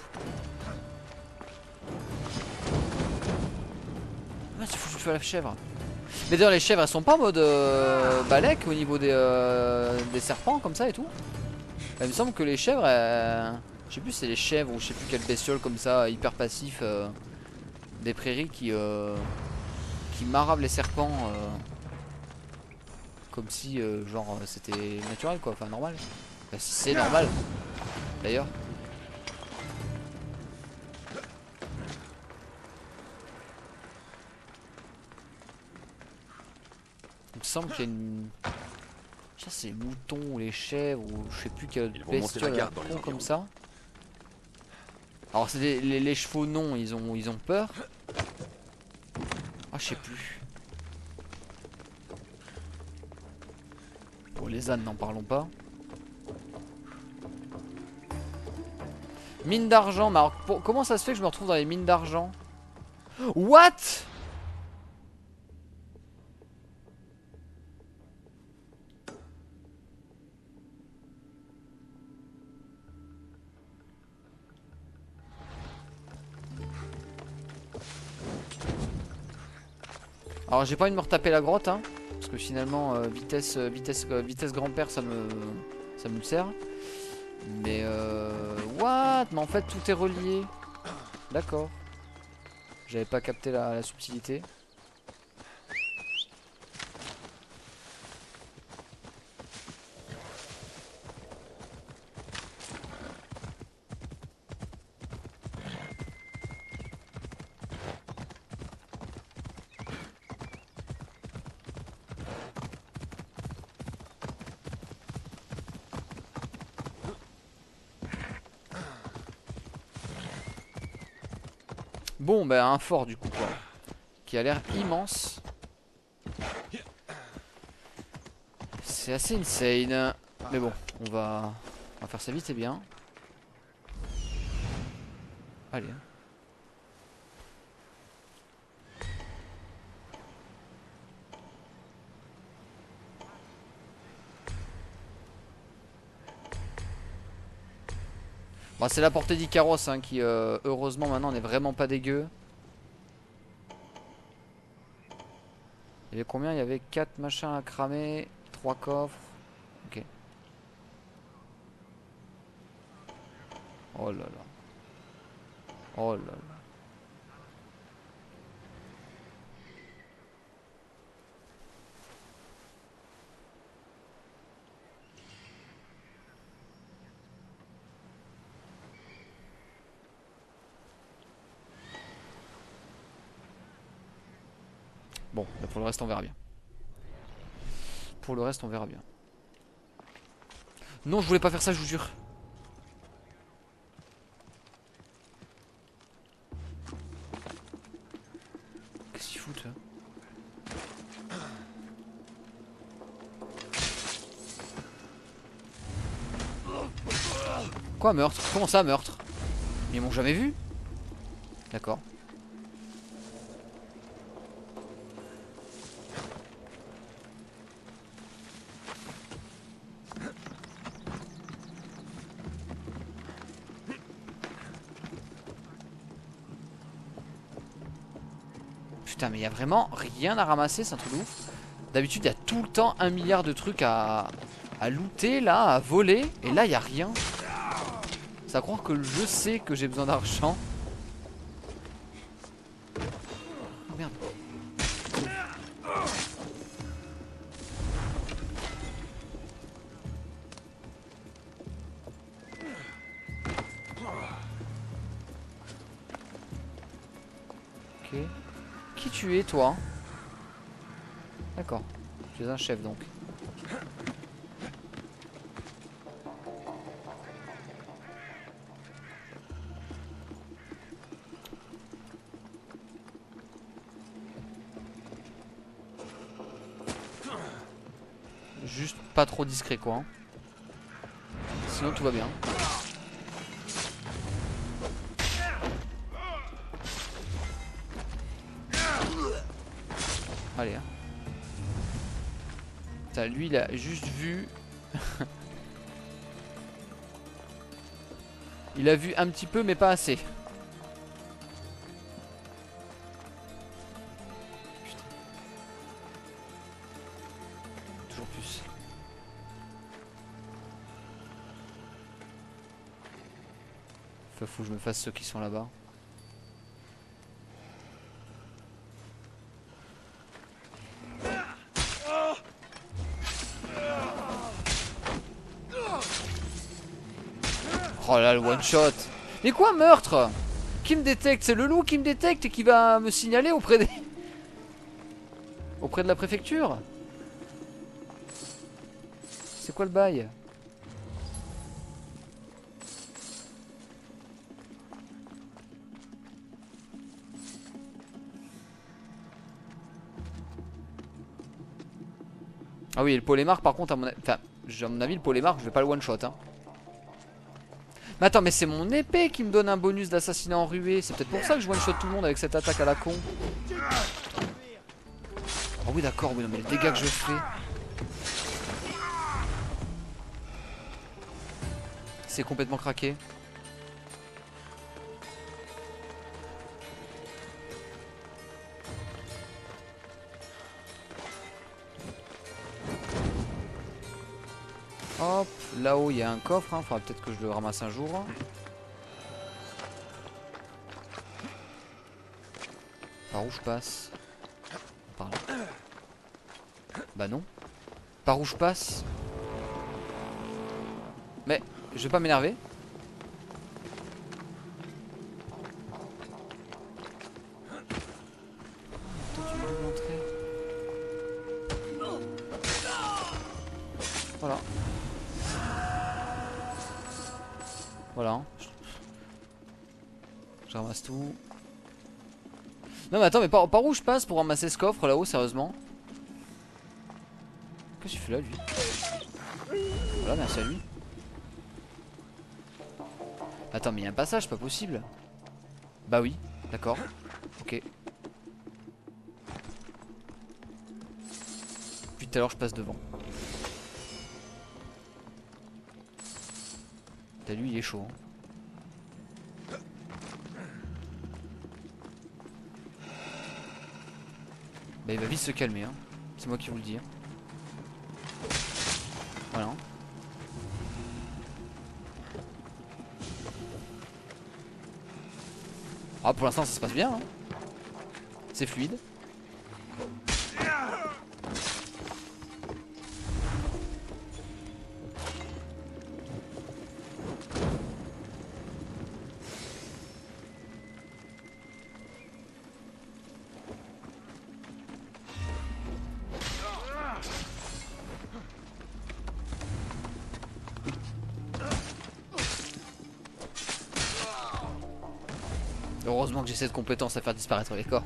Ah c'est foutu de la chèvre. Mais d'ailleurs les chèvres elles sont pas en mode euh, balèque au niveau des, euh, des serpents comme ça et tout? Il me semble que les chèvres, elles- je sais plus c'est les chèvres ou je sais plus quelle bestiole comme ça hyper passif euh, des prairies qui euh, qui maravent les serpents euh, comme si euh, genre c'était naturel quoi, enfin normal. Enfin, si c'est normal d'ailleurs. Semble qu'il y a une. Ça c'est les moutons ou les chèvres ou je sais plus quelle la bestiole les con comme ça. Alors c'est les, les chevaux non, ils ont ils ont peur. Ah je sais plus. Pour les ânes n'en parlons pas. Mine d'argent, mais alors pour- comment ça se fait que je me retrouve dans les mines d'argent? What? J'ai pas envie de me retaper la grotte hein, parce que finalement euh, vitesse euh, euh, vitesse grand-père ça me ça me sert. Mais euh, what? Mais en fait tout est relié. D'accord. J'avais pas capté la subtilité. Bah un fort du coup quoi. Qui a l'air immense. C'est assez insane. Mais bon, on va, on va faire ça vite et bien. Allez. hein. Bon, c'est la portée d'Icaros hein, qui, euh, heureusement, maintenant n'est vraiment pas dégueu. Il y avait combien? Il y avait 4 machins à cramer, 3 coffres. Ok. Oh là là. Oh là là. Bon, là, pour le reste, on verra bien. Pour le reste, on verra bien. Non, je voulais pas faire ça, je vous jure. Qu'est-ce qu'il fout, Quoi, meurtre? Comment ça, meurtre? Ils m'ont jamais vu? D'accord. Mais il y a vraiment rien à ramasser, c'est un truc de ouf. D'habitude, il y a tout le temps un milliard de trucs à, à looter, là, à voler. Et là, il n'y a rien. Ça croire que je sais que j'ai besoin d'argent. D'accord. Tu es un chef, donc. Juste pas trop discret, quoi. hein. Sinon, tout va bien. Allez. Hein. Putain, lui, il a juste vu. il a vu un petit peu, mais pas assez. Toujours plus. Faut que je me fasse ceux qui sont là-bas. Shot Mais quoi meurtre? Qui me détecte? C'est le loup qui me détecte et qui va me signaler auprès des... Auprès de la préfecture? C'est quoi le bail? Ah oui, le polémarque par contre, à mon, à mon avis, le polémarque, je vais pas le one shot. Hein. Mais attends, mais c'est mon épée qui me donne un bonus d'assassinat en ruée. C'est peut-être pour ça que je one shot tout le monde avec cette attaque à la con. Oh oui, d'accord, oui, non, mais le dégât que je fais. C'est complètement craqué. Là-haut il y a un coffre, hein. faudra peut-être que je le ramasse un jour. Par où je passe? Par. Bah non. Par où je passe? Mais je vais pas m'énerver. Attends, mais par, par où je passe pour ramasser ce coffre là-haut, sérieusement? Qu'est-ce qu'il fait là, lui? Voilà, merci à lui. Attends, mais il y a un passage, pas possible. Bah oui, d'accord. Ok. Puis tout à l'heure, je passe devant. T'as lui, il est chaud. hein. Bah il va vite se calmer hein. C'est moi qui vous le dis. hein. Voilà. Ah pour l'instant ça se passe bien hein. C'est fluide. Cette compétence à faire disparaître les corps.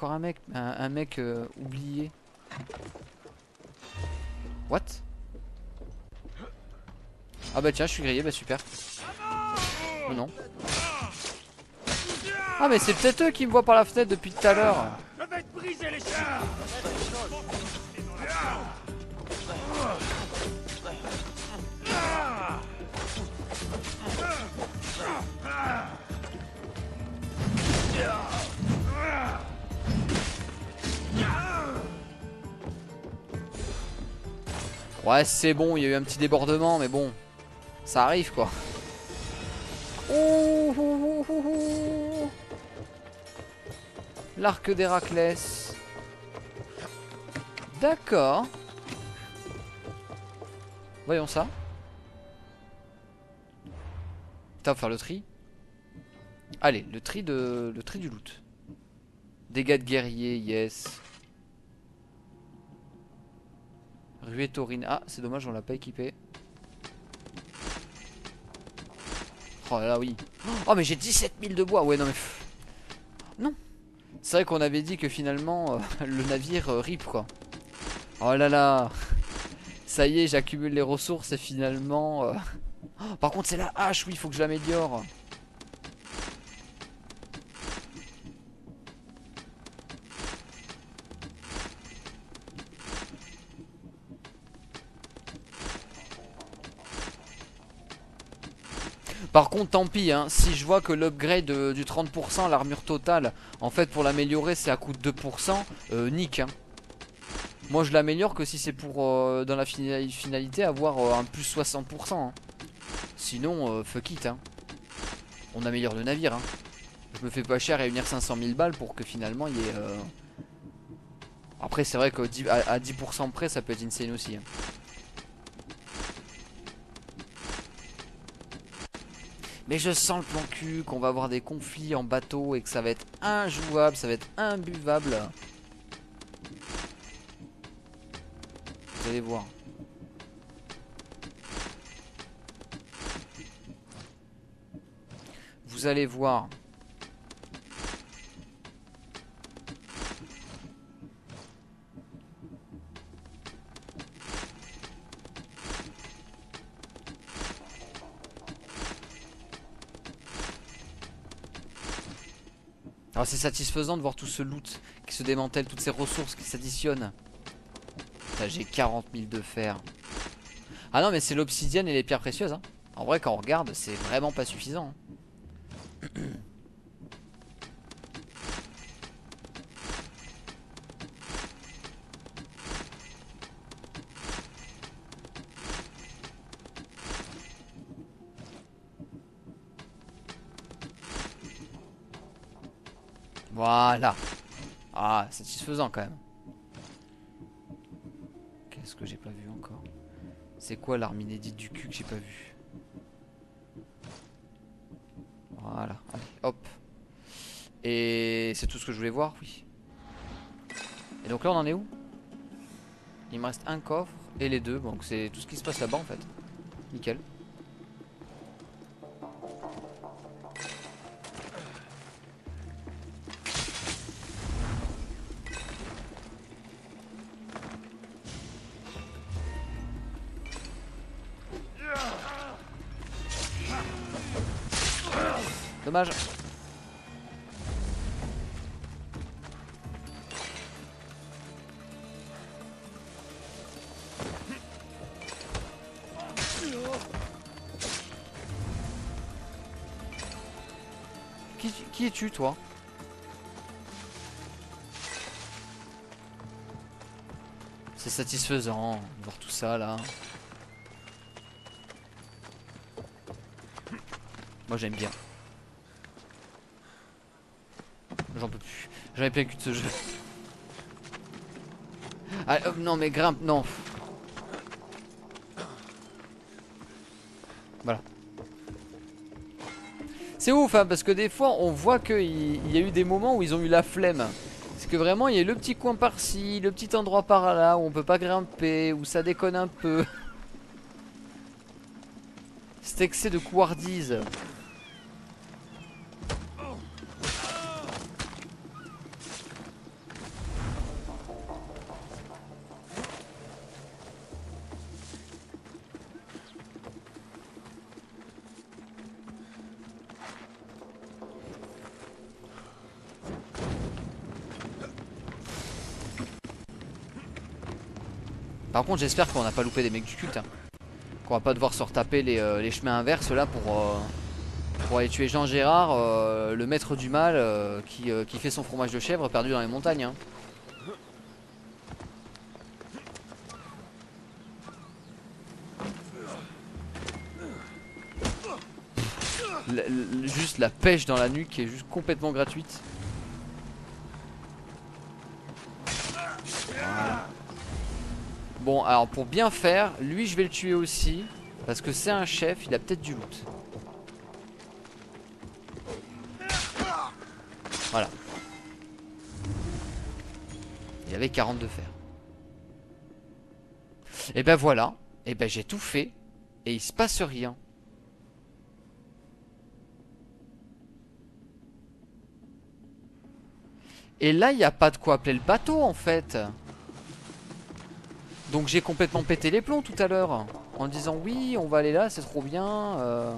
Encore un mec, un, mec euh, oublié. What? Ah bah tiens, je suis grillé, bah super. Oh non. Ah mais c'est peut-être eux qui me voient par la fenêtre depuis tout à l'heure. Ouais, c'est bon, il y a eu un petit débordement, mais bon, ça arrive quoi. L'arc d'Héraclès. D'accord. Voyons ça. Putain, faire le tri. Allez, le tri de le tri du loot. Dégâts de guerrier, yes. Taurine. Ah, c'est dommage, on l'a pas équipé. Oh là oui. Oh, mais j'ai 17 000 de bois. Ouais, non, mais. Non. C'est vrai qu'on avait dit que finalement, euh, le navire euh, rip, quoi. Oh là là. Ça y est, j'accumule les ressources et finalement. euh, oh, par contre, c'est la hache, oui, faut que je l'améliore. Par contre, tant pis, hein, si je vois que l'upgrade euh, du 30%, l'armure totale, en fait, pour l'améliorer, c'est à coût de 2%, euh, nique. Hein. Moi, je l'améliore que si c'est pour, euh, dans la fina- finalité, avoir euh, un plus 60%. hein. Sinon, fuck it. On améliore le navire. Je me fais pas cher réunir 500 000 balles pour que finalement, il y ait... Après, c'est vrai qu'à 10%, à- à 10% près, ça peut être insane aussi. Mais je sens le plan cul, qu'on va avoir des conflits en bateau et que ça va être injouable, ça va être imbuvable. Vous allez voir. Vous allez voir. Alors c'est satisfaisant de voir tout ce loot qui se démantèle, toutes ces ressources qui s'additionnent. J'ai 40 000 de fer. Ah non mais c'est l'obsidienne et les pierres précieuses. hein. En vrai quand on regarde c'est vraiment pas suffisant. hein. Voilà. Ah, satisfaisant quand même. Qu'est-ce que j'ai pas vu encore? C'est quoi l'arme inédite du cul que j'ai pas vu? Voilà, allez, hop. Et c'est tout ce que je voulais voir, oui. Et donc là, on en est où? Il me reste un coffre et les deux, donc c'est tout ce qui se passe là-bas en fait. Nickel. Dommage. Qui, es-tu toi? C'est satisfaisant de voir tout ça là. Moi j'aime bien. J'en ai plein le cul de ce jeu. Ah euh, non mais grimpe, non. Voilà. C'est ouf hein, parce que des fois on voit qu'il y a eu des moments où ils ont eu la flemme. C'est que vraiment il y a le petit coin par-ci, le petit endroit par là où on peut pas grimper, où ça déconne un peu. Cet excès de couardise. Par contre j'espère qu'on n'a pas loupé des mecs du culte hein. Qu'on va pas devoir se retaper les, euh, chemins inverses là pour, euh, pour aller tuer Jean Gérard, euh, le maître du mal qui, fait son fromage de chèvre perdu dans les montagnes hein. Juste la pêche dans la nuque qui est juste complètement gratuite. Voilà. Bon, alors pour bien faire, lui je vais le tuer aussi. Parce que c'est un chef, il a peut-être du loot. Voilà. Il avait 42 fer. Et ben voilà. Et ben j'ai tout fait. Et il se passe rien. Et là, il n'y a pas de quoi appeler le bateau en fait. Donc j'ai complètement pété les plombs tout à l'heure. En disant oui, on va aller là, c'est trop bien. euh,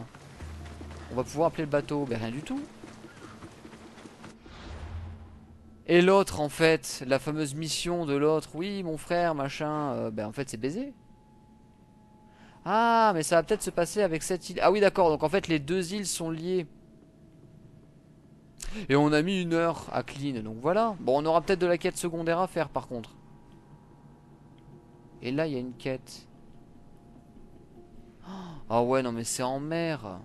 on va pouvoir appeler le bateau. Mais rien du tout. Et l'autre en fait, la fameuse mission de l'autre, oui mon frère, machin, euh, ben en fait c'est baiser. Ah mais ça va peut-être se passer avec cette île. Ah oui d'accord, donc en fait les deux îles sont liées. Et on a mis une heure à clean, donc voilà. Bon on aura peut-être de la quête secondaire à faire par contre. Et là il y a une quête. Ah ouais non mais c'est en mer.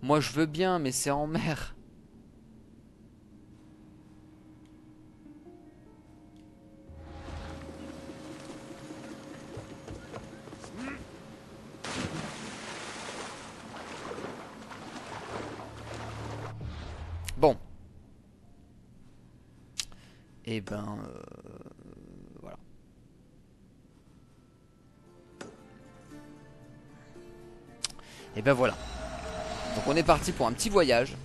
Moi je veux bien mais c'est en mer. Bon. Et ben euh, Et ben voilà. Donc on est parti pour un petit voyage.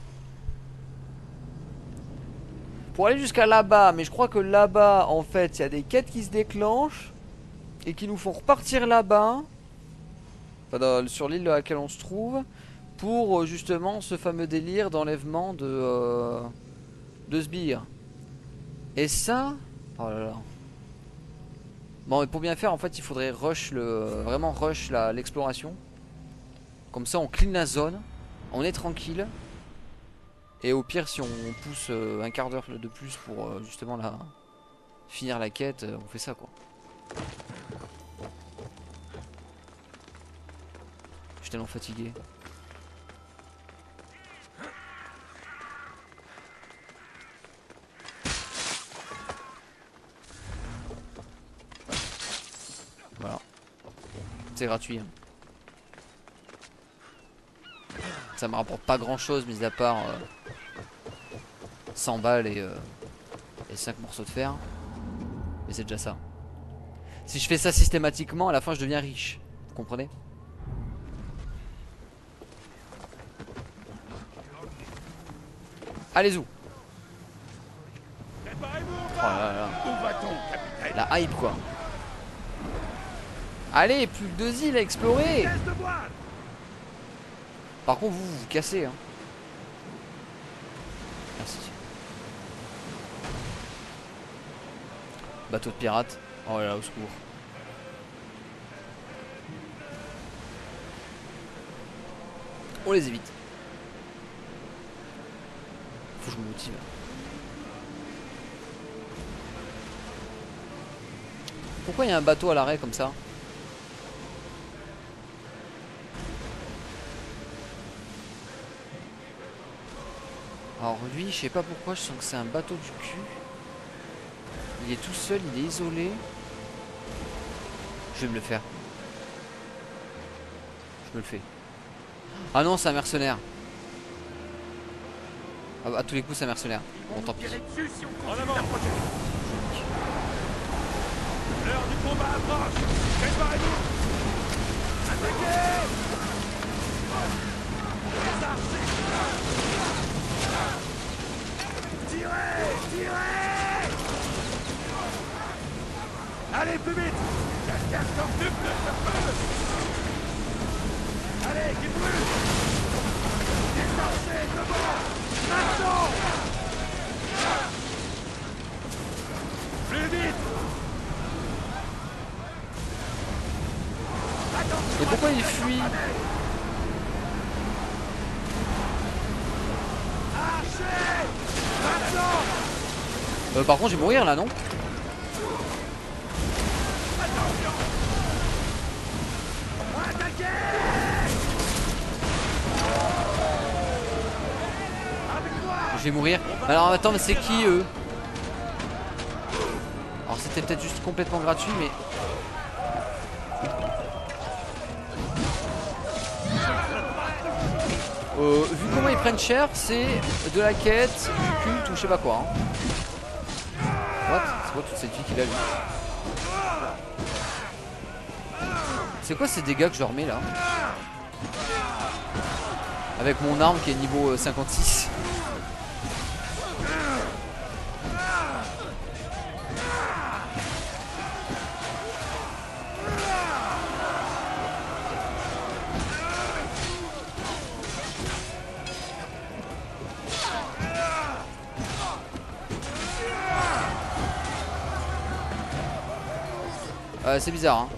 Pour aller jusqu'à là-bas, mais je crois que là-bas, en fait, il y a des quêtes qui se déclenchent et qui nous font repartir là-bas, enfin, sur l'île à laquelle on se trouve, pour euh, justement ce fameux délire d'enlèvement de, euh, de sbires. Et ça, oh là là. Bon, et pour bien faire, en fait, il faudrait rush le, vraiment rush l'exploration. Comme ça, on clean la zone, on est tranquille. Et au pire, si on pousse euh, un quart d'heure de plus pour euh, justement la finir la quête, euh, on fait ça quoi. Je suis tellement fatigué. Voilà. C'est gratuit. hein. Ça me rapporte pas grand chose, mis à part euh, 100 balles et, euh, et 5 morceaux de fer. Mais c'est déjà ça. Si je fais ça systématiquement, à la fin je deviens riche. Vous comprenez? Allez où Oh là là. La hype quoi. Allez, plus que deux îles à explorer Par contre, vous, vous cassez. Hein. Merci. Bateau de pirate. Oh là là, au secours. On les évite. Faut que je me motive. Pourquoi il y a un bateau à l'arrêt comme ça Alors je sais pas pourquoi, je sens que c'est un bateau du cul. Il est tout seul, il est isolé. Je vais me le faire. Je me le fais. Ah non, c'est un mercenaire. Ah bah, à tous les coups, c'est un mercenaire. Bon, tant pis. En avant L'heure du combat approche Préparez-vous Attaquez Les archers Tirez Tirez. Allez, plus vite. Quelqu'un s'occupe de ce feu Allez, qui brûle. Archers, devant Maintenant. Plus vite. Et pourquoi il fuit euh, Par contre, je vais mourir là, non Je vais mourir. Alors attends, mais c'est qui eux Alors c'était peut-être juste complètement gratuit, mais Euh, vu comment ils prennent cher, c'est de la quête, du culte ou je sais pas quoi. Hein. Toute cette vie qu'il a lui C'est quoi ces dégâts que je remets là? Avec mon arme qui est niveau 56. Euh, c'est bizarre. Hein.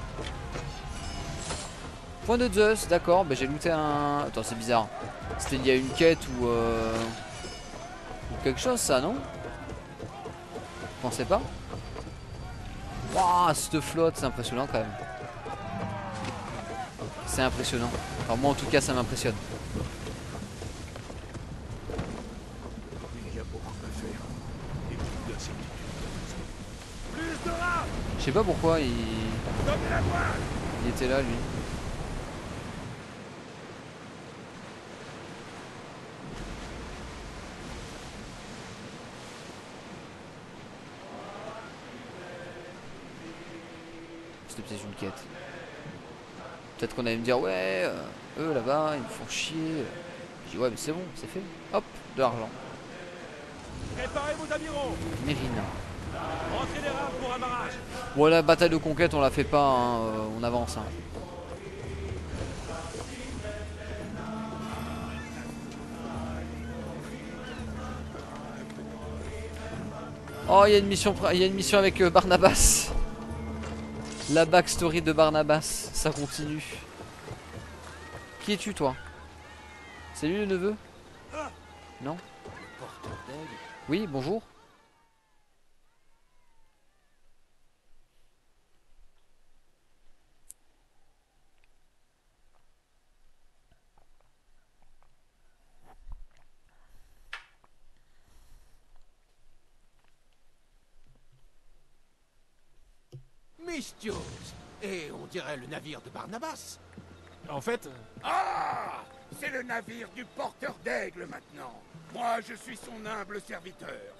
Point de Zeus, d'accord. Bah, j'ai looté un. Attends, c'est bizarre. C'était y a une quête ou. Euh... Ou quelque chose, ça, non? Vous pensez pas Waouh, cette flotte, c'est impressionnant quand même. C'est impressionnant. Alors, moi, en tout cas, ça m'impressionne. À Je sais pas pourquoi il... Il était là, lui. C'était peut-être une quête. Peut-être qu'on allait me dire, ouais, euh, eux là-bas, ils me font chier. Je dis, ouais, mais c'est bon, c'est fait. Hop, de l'argent. Préparez vos avirons Mérine. Bon, la bataille de conquête, on la fait pas, hein, euh, on avance. hein. Oh, il y a une mission, il y a une mission avec euh, Barnabas. La backstory de Barnabas, ça continue. Qui es-tu, toi? C'est lui le neveu? Non? Oui, bonjour. Mystios Et on dirait le navire de Barnabas. En fait, Ah C'est le navire du porteur d'aigle maintenant Moi, je suis son humble serviteur.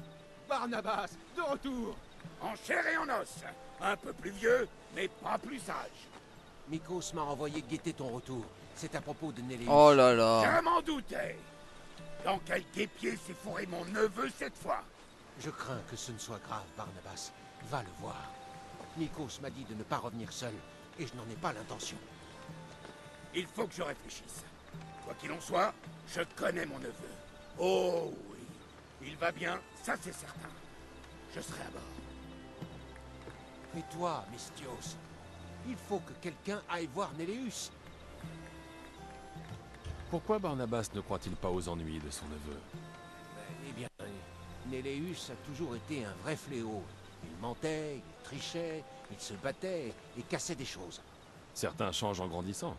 Barnabas, de retour En chair et en os. Un peu plus vieux, mais pas plus sage. Mikos m'a envoyé guetter ton retour. C'est à propos de Néléus. Oh là là. Je m'en doutais. Dans quel guépier s'est fourré mon neveu cette fois? Je crains que ce ne soit grave, Barnabas. Va le voir. Nikos m'a dit de ne pas revenir seul, et je n'en ai pas l'intention. Il faut que je réfléchisse. Quoi qu'il en soit, je connais mon neveu. Oh oui, il va bien, ça c'est certain. Je serai à bord. Et toi, Mystios Il faut que quelqu'un aille voir Néléus. Pourquoi Barnabas ne croit-il pas aux ennuis de son neveu? Eh bien, Néléus a toujours été un vrai fléau. Il mentait, il trichait, il se battait et cassait des choses. Certains changent en grandissant.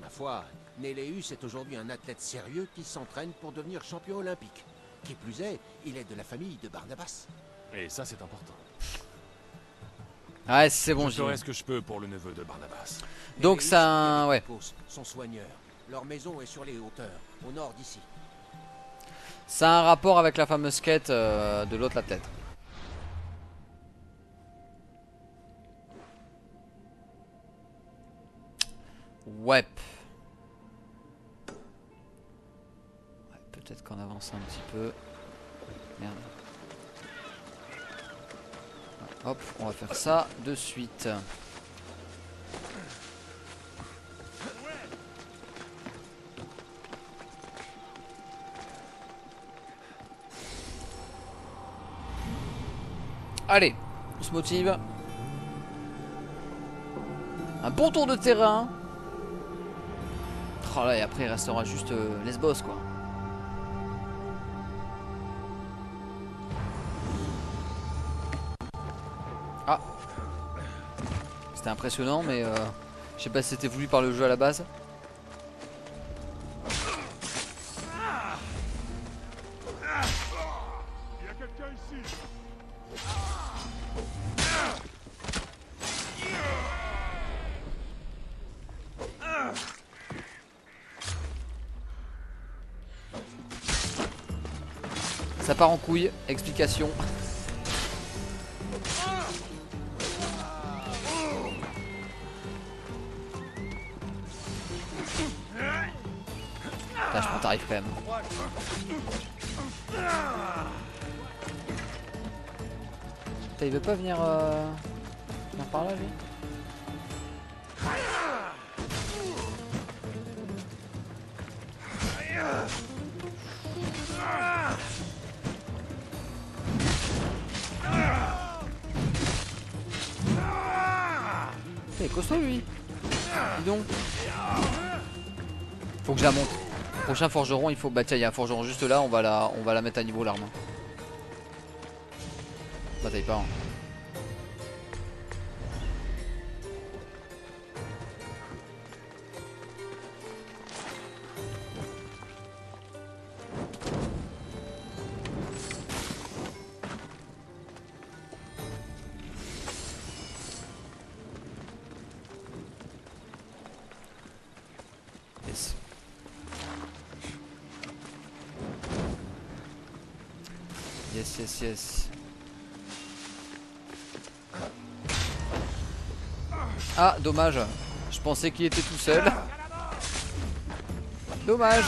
Ma foi, Néléus est aujourd'hui un athlète sérieux qui s'entraîne pour devenir champion olympique. Qui plus est, il est de la famille de Barnabas. Et ça, c'est important. Ouais, c'est bon, je ce que je peux pour le neveu de Barnabas. Donc Néléus ça, ouais. Epicos sont soigneurs. Leur maison est sur les hauteurs, au nord d'ici. Ça a un rapport avec la fameuse quête euh, de l'autre athlète. Ouais. Ouais, Peut-être qu'on avance un petit peu. Merde. Hop, on va faire ça de suite. Allez, on se motive. Un bon tour de terrain. Oh là, et après il restera juste euh, Lesbos quoi. Ah. C'était impressionnant mais euh, je sais pas si c'était voulu par le jeu à la base. Part en couille, explication. Putain, je prends tarif quand même. Putain, il veut pas venir, euh... venir par là lui? Costaud Dis donc. Faut que je la monte. Prochain forgeron il faut Bah tiens il y a un forgeron juste là On va la, on va la mettre à niveau l'arme. Bataille pas hein. Ah, dommage. Je pensais qu'il était tout seul. Dommage.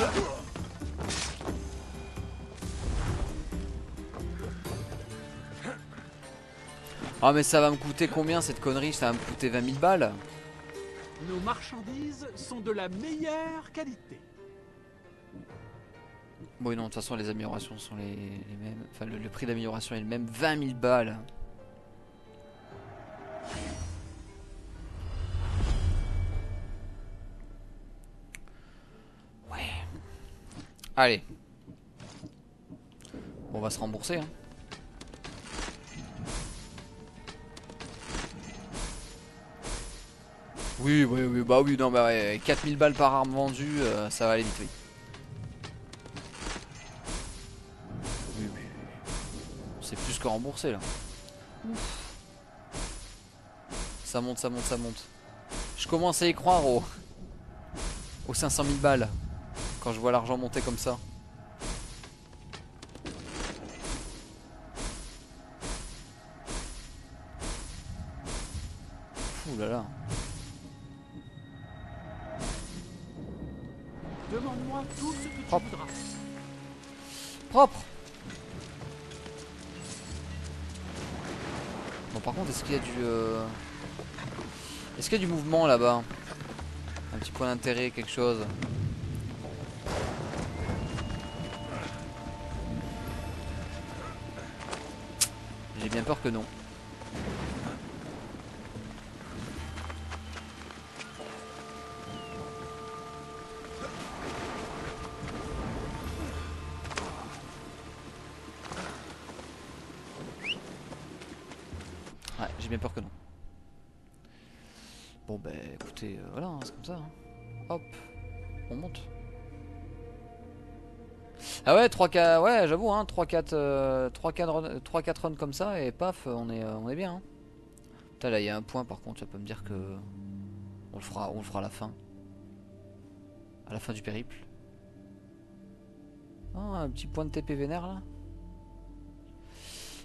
Ah mais ça va me coûter combien cette connerie? Ça va me coûter 20 000 balles Nos marchandises sont de la meilleure qualité. Bon, non, de toute façon, les améliorations sont les, mêmes. Enfin, le, prix d'amélioration est le même. 20 000 balles. Ouais. Allez. On va se rembourser. Hein. Oui, oui, oui, bah oui, non, bah ouais, 4000 balles par arme vendue, euh, ça va aller vite, C'est plus que remboursé là. Ça monte, ça monte, ça monte. Je commence à y croire au... aux 500 000 balles. Quand je vois l'argent monter comme ça. Ouh là là. Demande-moi tout ce que tu voudras. Propre par contre, est-ce qu'il y a du, euh, est-ce qu'il y a du mouvement là-bas? Un petit point d'intérêt, quelque chose? J'ai bien peur que non. 3-4, ouais j'avoue, hein, 3-4 euh, 3-4 run- 3-4 runs comme ça et paf, on est, euh, on est bien. hein. Putain là il y a un point par contre, ça peut me dire que on le fera, on le fera à la fin. À la fin du périple. Oh, un petit point de TP vénère là.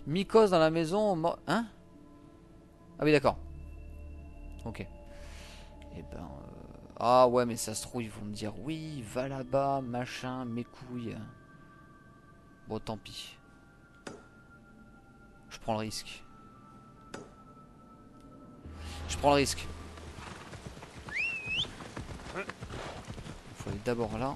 Mycose dans la maison, hein? Ah oui d'accord. Ok. Et ben... euh, Ah ouais mais ça se trouve ils vont me dire oui va là-bas machin mes couilles. Bon tant pis. Je prends le risque. Je prends le risque. Faut aller d'abord là.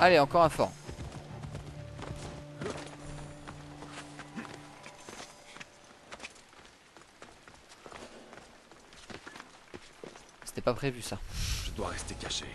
Allez, encore un fort. Pas prévu ça. Je dois rester caché.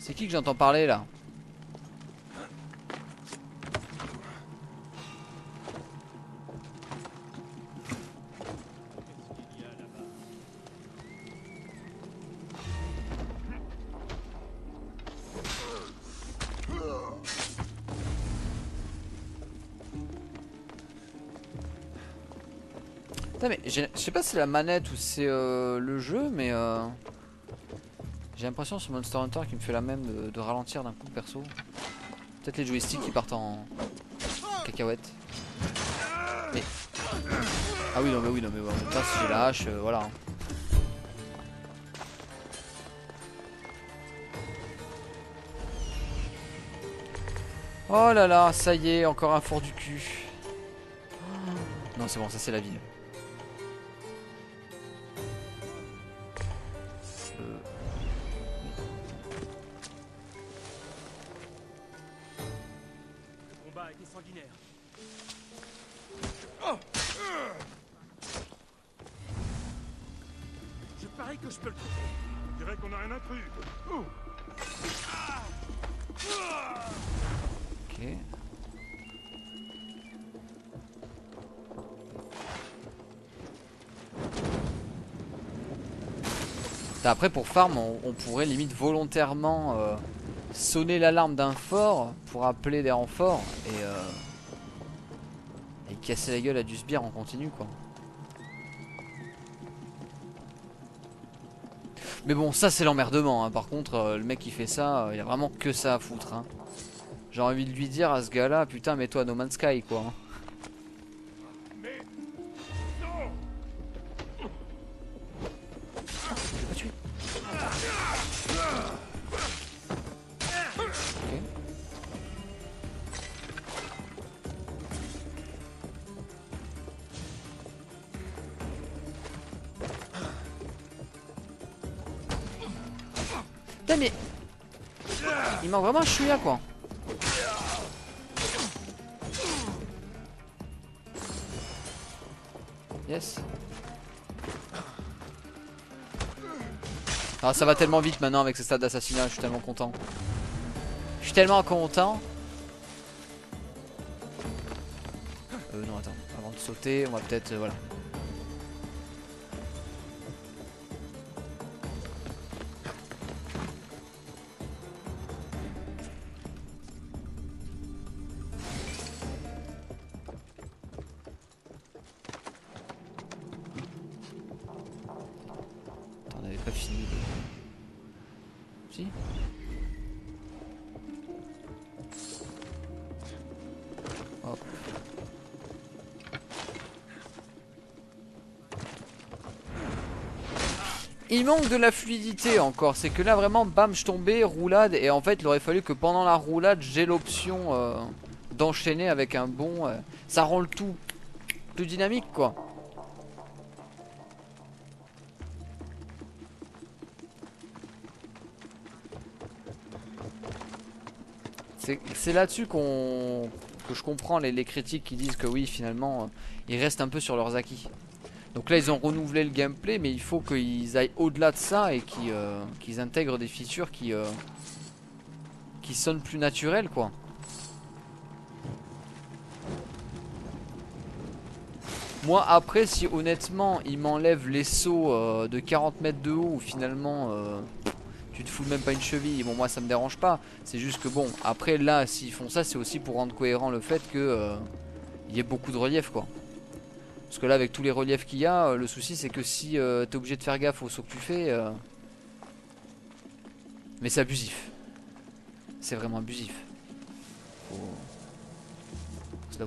C'est qui que j'entends parler là? Je sais pas si c'est la manette ou c'est euh, le jeu mais euh, j'ai l'impression sur Monster Hunter qui me fait la même de, ralentir d'un coup perso. Peut-être les joysticks qui partent en cacahuète. Mais ah oui non mais oui non mais bon, temps, si j'ai la hache euh, voilà. Oh là là, ça y est, encore un fort du cul. Non, c'est bon, ça c'est la ville. Après pour farm on, pourrait limite volontairement euh, sonner l'alarme d'un fort pour appeler des renforts et, euh, casser la gueule à du sbire en continu quoi. Mais bon ça c'est l'emmerdement hein. par contre euh, le mec qui fait ça il a vraiment que ça à foutre hein. J'ai envie de lui dire à ce gars là putain mets-toi No Man's Sky quoi hein. Yes Ah ça va tellement vite maintenant avec ce stade d'assassinat, je suis tellement content. Je suis tellement content. Euh non attends, avant de sauter, on va peut-être euh, voilà. Il manque de la fluidité encore. C'est que là, vraiment, bam, je tombais, roulade. Et en fait, il aurait fallu que pendant la roulade, j'ai l'option euh, d'enchaîner avec un bon. euh, ça rend le tout plus dynamique, quoi. C'est là-dessus qu'on que je comprends les, les critiques qui disent que oui, finalement, euh, ils restent un peu sur leurs acquis. Donc là, ils ont renouvelé le gameplay, mais il faut qu'ils aillent au-delà de ça et qu'ils euh, intègrent des features qui, euh, qui sonnent plus naturelles, quoi. Moi, après, si honnêtement, ils m'enlèvent les sauts euh, de 40 mètres de haut, où finalement, tu te fous même pas une cheville, bon, moi, ça me dérange pas. C'est juste que, bon, après, là, s'ils font ça, c'est aussi pour rendre cohérent le fait que euh, il y ait beaucoup de relief, quoi. Parce que là, avec tous les reliefs qu'il y a, euh, le souci, c'est que si euh, t'es obligé de faire gaffe au saut que tu fais... euh, Mais c'est abusif. C'est vraiment abusif. Faut... Faut.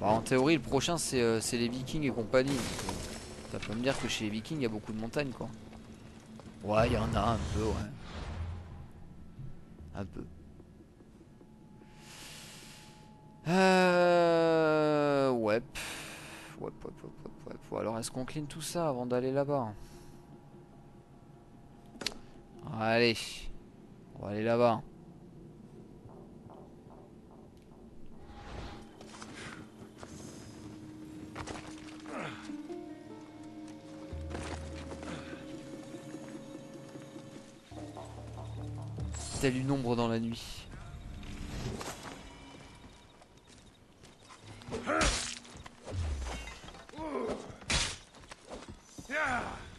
Bah, en théorie, le prochain, c'est les Vikings et compagnie. Ça peut me dire que chez les Vikings, il y a beaucoup de montagnes, quoi. Ouais, il y en a un peu, ouais. Un peu. Euh... Ouais. Ouais, ouais, ouais, ouais, alors, est-ce qu'on clean tout ça avant d'aller là-bas? Allez. On va aller là-bas. Telle une ombre dans la nuit.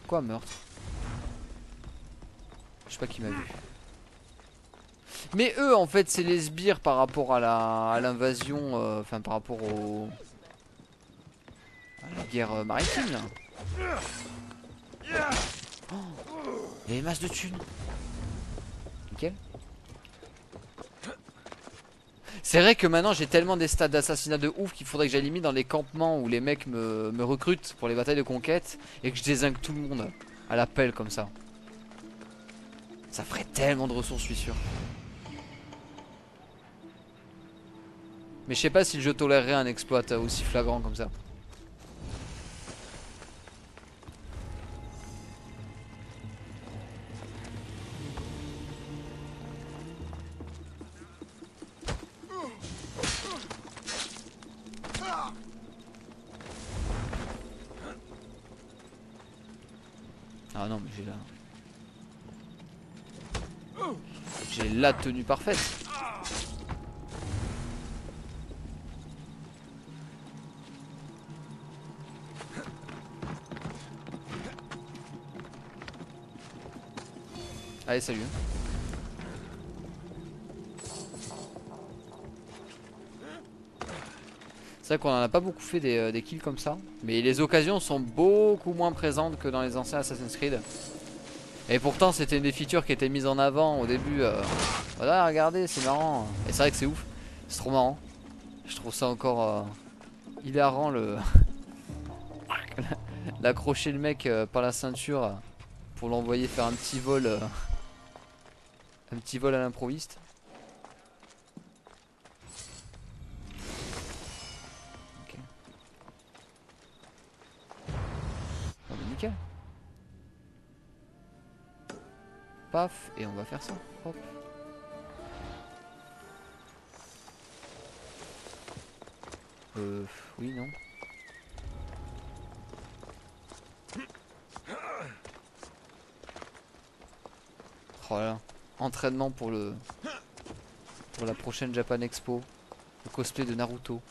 Quoi meurtre? Je sais pas qui m'a vu. Mais eux en fait c'est les sbires par rapport à la à l'invasion, euh, enfin par rapport au à la guerre euh, maritime là. Oh, Il y a masses de thunes. Nickel. C'est vrai que maintenant j'ai tellement des stades d'assassinat de ouf qu'il faudrait que j'aille mis dans les campements où les mecs me, recrutent pour les batailles de conquête et que je désingue tout le monde à l'appel comme ça. Ça ferait tellement de ressources, je suis sûr. Mais je sais pas si je tolérerais un exploit aussi flagrant comme ça. Ah non mais j'ai la... J'ai la tenue parfaite. Allez salut. C'est vrai qu'on en a pas beaucoup fait des, euh, des kills comme ça. Mais les occasions sont beaucoup moins présentes que dans les anciens Assassin's Creed. Et pourtant c'était une des features qui était mise en avant au début. euh, regardez c'est marrant. Et c'est vrai que c'est ouf. C'est trop marrant. Je trouve ça encore euh, hilarant le... D'accrocher le mec par la ceinture pour l'envoyer faire un petit vol. Un petit vol à l'improviste. Paf, et on va faire ça. Hop. Euh, oui, non. Oh là. Entraînement pour le pour la prochaine Japan Expo. Le cosplay de Naruto.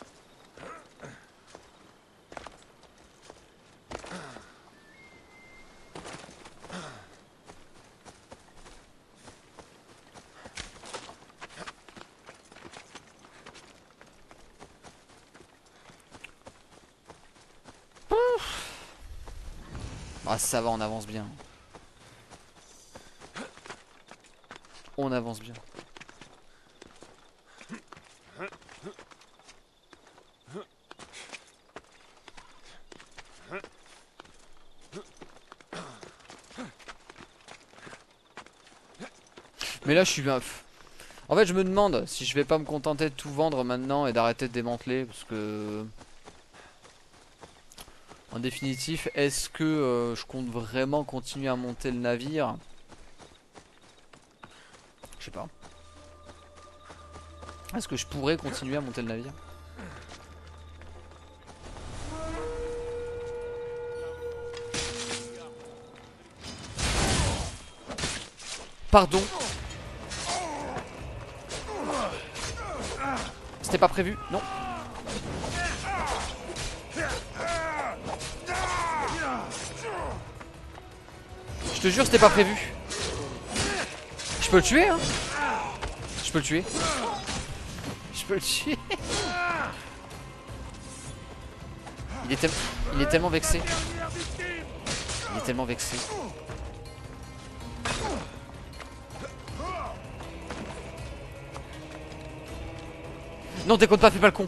Ça va, on avance bien. On avance bien. Mais là je suis bien... En fait je me demande si je vais pas me contenter de tout vendre maintenant et d'arrêter de démanteler parce que... En définitif, est-ce que euh, je compte vraiment continuer à monter le navire? Je sais pas. Est-ce que je pourrais continuer à monter le navire? Pardon. C'était pas prévu Non te jure c'était pas prévu. Je peux le tuer hein. Je peux le tuer. Je peux le tuer. Il est, il est tellement vexé. Il est tellement vexé. Non, déconne pas, fais pas le con.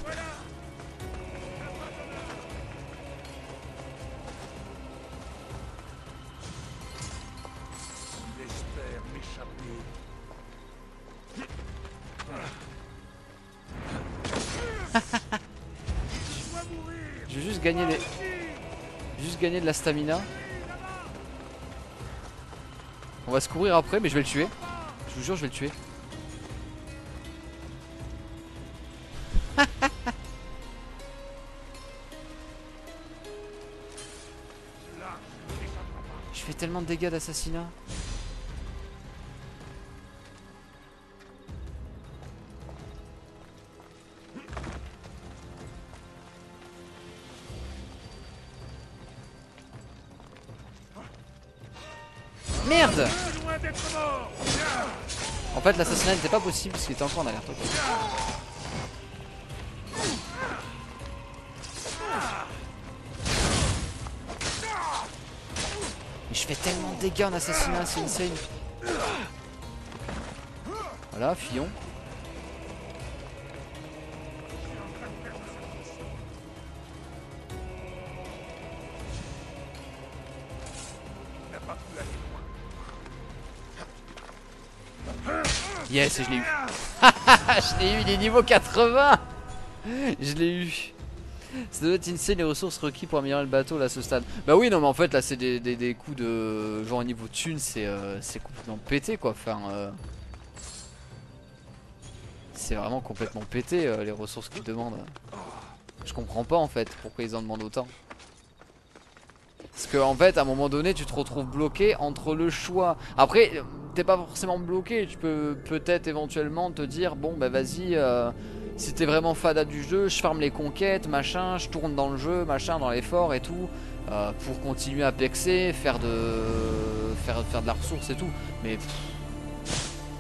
Stamina. On va se courir après, mais je vais le tuer. Je vous jure, je vais le tuer. Je fais tellement de dégâts d'assassinat. L'assassinat n'était pas possible parce qu'il était encore en alerte. Mais je fais tellement de dégâts en assassinat, c'est insane. Voilà, Fillon. Yes, je l'ai eu. je l'ai eu, il est niveau 80 Je l'ai eu. Ça doit être insane les ressources requises pour améliorer le bateau là ce stade. Bah oui non mais en fait là c'est des, des, coups de genre au niveau de thunes c'est euh, complètement pété quoi. Enfin euh, c'est vraiment complètement pété euh, les ressources qu'ils demandent. Je comprends pas en fait pourquoi ils en demandent autant. Parce que en fait à un moment donné tu te retrouves bloqué entre le choix. Après t'es pas forcément bloqué, tu peux peut-être éventuellement te dire bon bah vas-y euh, si t'es vraiment fada du jeu, je farme les conquêtes, machin, je tourne dans le jeu, machin, dans l'effort et tout, euh, pour continuer à pexer, faire de faire, faire de la ressource et tout. Mais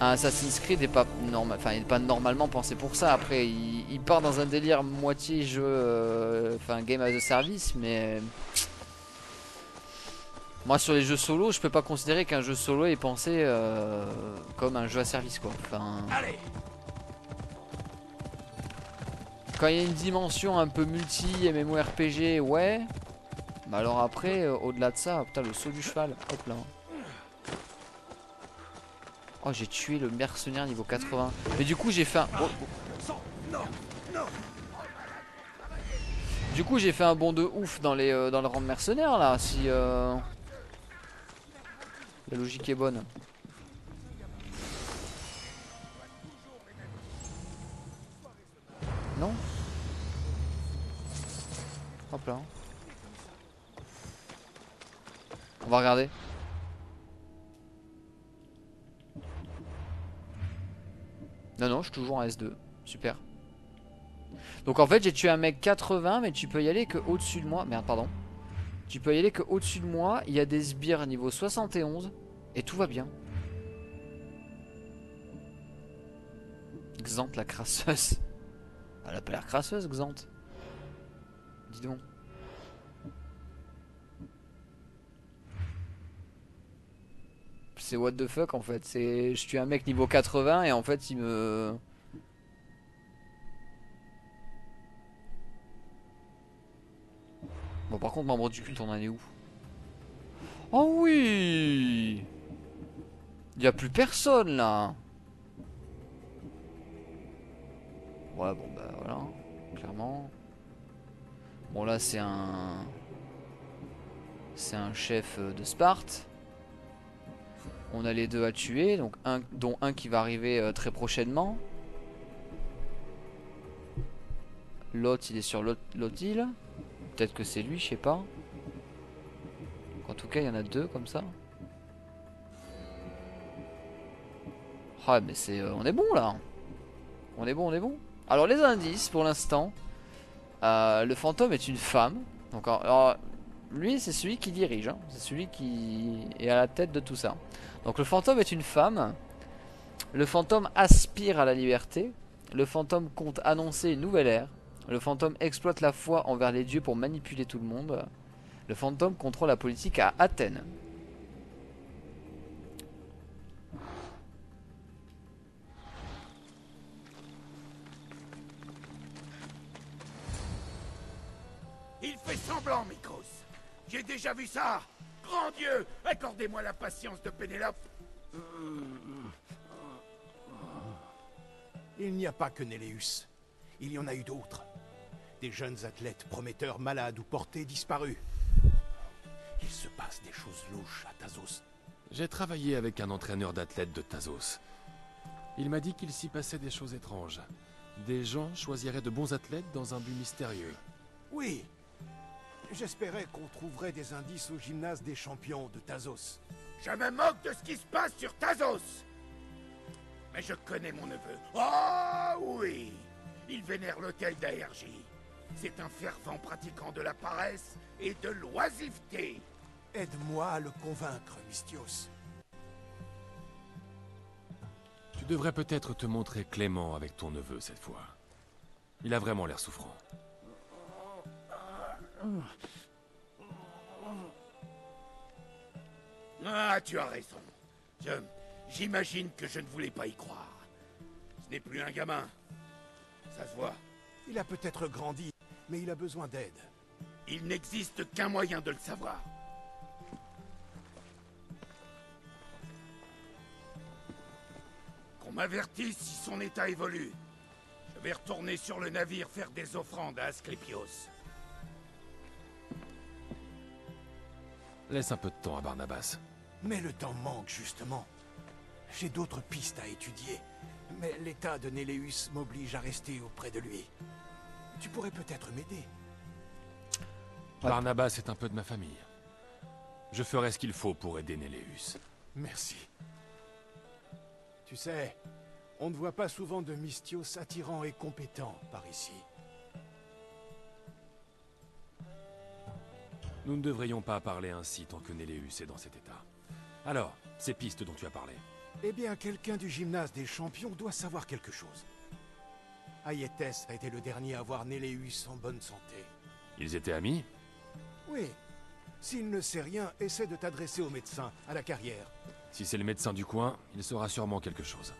un Assassin's Creed est pas enfin il est pas normalement pensé pour ça. Après il, il part dans un délire moitié jeu, euh, enfin game as a service, mais moi sur les jeux solo, je peux pas considérer qu'un jeu solo est pensé euh, comme un jeu à service quoi. Enfin. Quand il y a une dimension un peu multi MMORPG, ouais. Mais alors après, euh, au-delà de ça, putain le saut du cheval, hop là. Oh j'ai tué le mercenaire niveau 80. Mais du coup j'ai fait un. Oh, oh. Du coup j'ai fait un bond de ouf dans les euh, dans le rang de mercenaire là. Si euh... la logique est bonne. Non Hop là. On va regarder. Non, non, je suis toujours en S2. Super. Donc en fait, j'ai tué un mec 80, mais tu peux y aller que au-dessus de moi. Merde, pardon. Tu peux y aller que au-dessus de moi. Il y a des sbires niveau 71. Et tout va bien. Xant la crasseuse. Elle a pas l'air crasseuse, Xant. Dis donc. c'est what the fuck en fait. C'est je tue un mec niveau 80 et en fait il me Bon par contre membre du culte on en est où? Oh oui! Il a plus personne là. Ouais bon bah voilà Clairement. Bon là c'est un C'est un chef euh, de Sparte. On a les deux à tuer donc Dont un qui va arriver euh, très prochainement. L'autre il est sur l'autre île Peut-être que c'est lui, je sais pas. En tout cas, il y en a deux comme ça. Ah, mais c'est, euh, on est bon là. On est bon, on est bon. Alors les indices pour l'instant. Euh, le fantôme est une femme. Donc lui, c'est celui qui dirige. Hein. C'est celui qui est à la tête de tout ça. Donc le fantôme est une femme. Le fantôme aspire à la liberté. Le fantôme compte annoncer une nouvelle ère. Le fantôme exploite la foi envers les dieux pour manipuler tout le monde. Le fantôme contrôle la politique à Athènes. Il fait semblant, Mikros. J'ai déjà vu ça. Grand Dieu, accordez-moi la patience de Pénélope. Il n'y a pas que Néléus. Il y en a eu d'autres. Des jeunes athlètes prometteurs malades ou portés disparus. Il se passe des choses louches à Tazos. J'ai travaillé avec un entraîneur d'athlètes de Tazos. Il m'a dit qu'il s'y passait des choses étranges. Des gens choisiraient de bons athlètes dans un but mystérieux. Oui. J'espérais qu'on trouverait des indices au gymnase des champions de Tazos. Je me moque de ce qui se passe sur Tazos. Mais je connais mon neveu. Oh oui Il vénère l'hôtel d'ARJ. C'est un fervent pratiquant de la paresse et de l'oisiveté. Aide-moi à le convaincre, Mystios. Tu devrais peut-être te montrer clément avec ton neveu cette fois. Il a vraiment l'air souffrant. Ah, tu as raison. Je... J'imagine que je ne voulais pas y croire. Ce n'est plus un gamin. Ça se voit. Il a peut-être grandi, mais il a besoin d'aide. Il n'existe qu'un moyen de le savoir. Qu'on m'avertisse si son état évolue. Je vais retourner sur le navire faire des offrandes à Asclepios. Laisse un peu de temps à Barnabas. Mais le temps manque, justement. J'ai d'autres pistes à étudier. Mais l'état de Néléus m'oblige à rester auprès de lui. Tu pourrais peut-être m'aider. Barnabas est un peu de ma famille. Je ferai ce qu'il faut pour aider Néléus. Merci. Tu sais, on ne voit pas souvent de Mystios attirant et compétent par ici. Nous ne devrions pas parler ainsi tant que Néléus est dans cet état. Alors, ces pistes dont tu as parlé. Eh bien, quelqu'un du gymnase des champions doit savoir quelque chose. Aietes a été le dernier à voir Néléus en bonne santé. Ils étaient amis? Oui. S'il ne sait rien, essaie de t'adresser au médecin, à la carrière. Si c'est le médecin du coin, il saura sûrement quelque chose.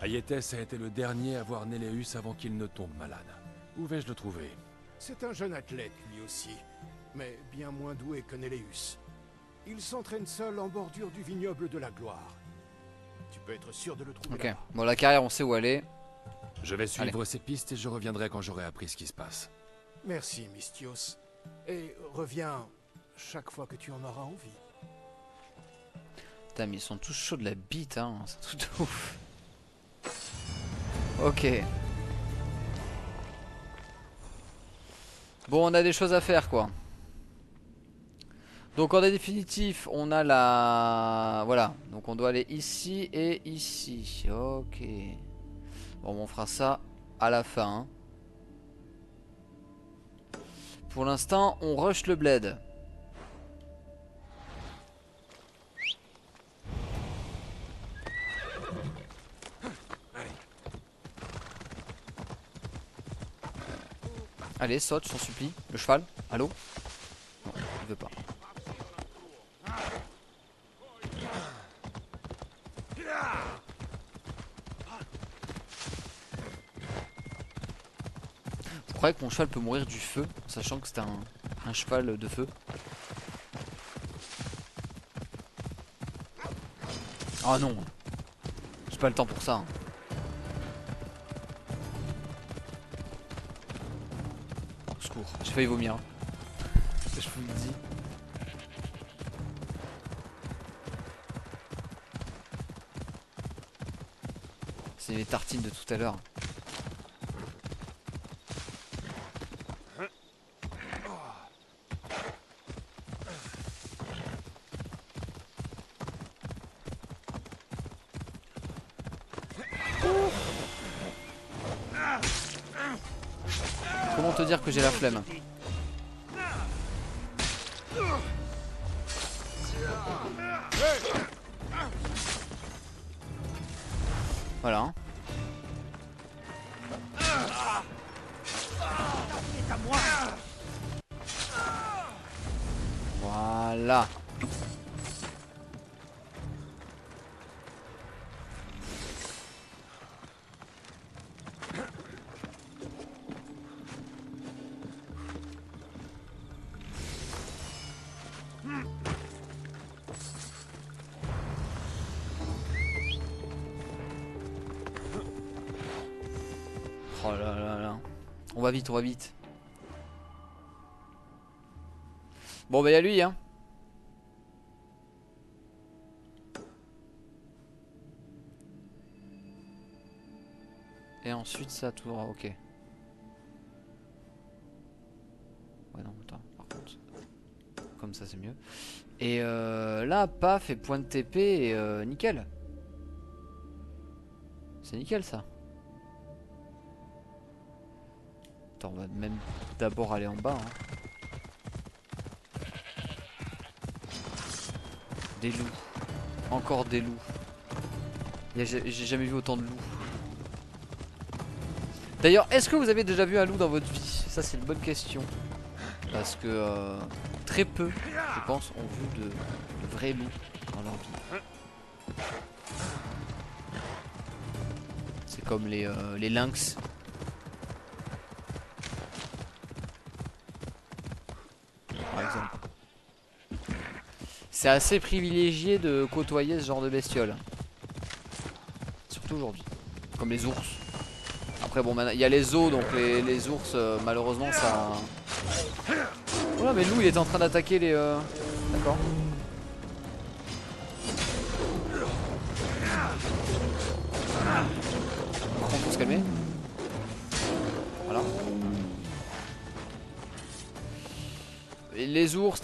Aietes a été le dernier à voir Néléus avant qu'il ne tombe malade. Où vais-je le trouver? C'est un jeune athlète, lui aussi, mais bien moins doué que Néléus. Il s'entraîne seul en bordure du vignoble de la gloire. Tu peux être sûr de le trouver. Ok, bon la carrière on sait où elle est. Je vais suivre ces pistes et je reviendrai quand j'aurai appris ce qui se passe. Merci, Mystios. Et reviens chaque fois que tu en auras envie. Putain mais ils sont tous chauds de la bite hein, c'est de ouf. Ok. Bon on a des choses à faire quoi. Donc en définitif on a la... Voilà, donc on doit aller ici et ici. Ok. Bon on fera ça à la fin. hein. Pour l'instant on rush le bled. Allez, saute, je t'en supplie. Le cheval Allô? Non, il veut pas. Croyais que mon cheval peut mourir du feu, sachant que c'était un, un cheval de feu. Oh non J'ai pas le temps pour ça. hein. Au secours, j'ai failli vomir. hein. Je vous le dis. C'est les tartines de tout à l'heure. Comment te dire que j'ai la flemme vite, on va vite. Bon bah y'a lui hein. Et ensuite ça tourne, ok. Ouais non, attends, par contre. Comme ça c'est mieux. Et euh, là, paf, et point de TP et euh, nickel. C'est nickel ça. Même d'abord aller en bas. hein. Des loups. Encore des loups. J'ai jamais vu autant de loups. D'ailleurs, est-ce que vous avez déjà vu un loup dans votre vie? Ça, c'est une bonne question. Parce que euh, très peu, je pense, ont vu de, vrais loups dans leur vie. C'est comme les, euh, les lynx. C'est assez privilégié de côtoyer ce genre de bestioles. Surtout aujourd'hui. Comme les ours. Après bon, il y a les zoos, donc les, ours, euh, malheureusement, ça... Voilà, mais le loup, il était en train d'attaquer les... euh, D'accord.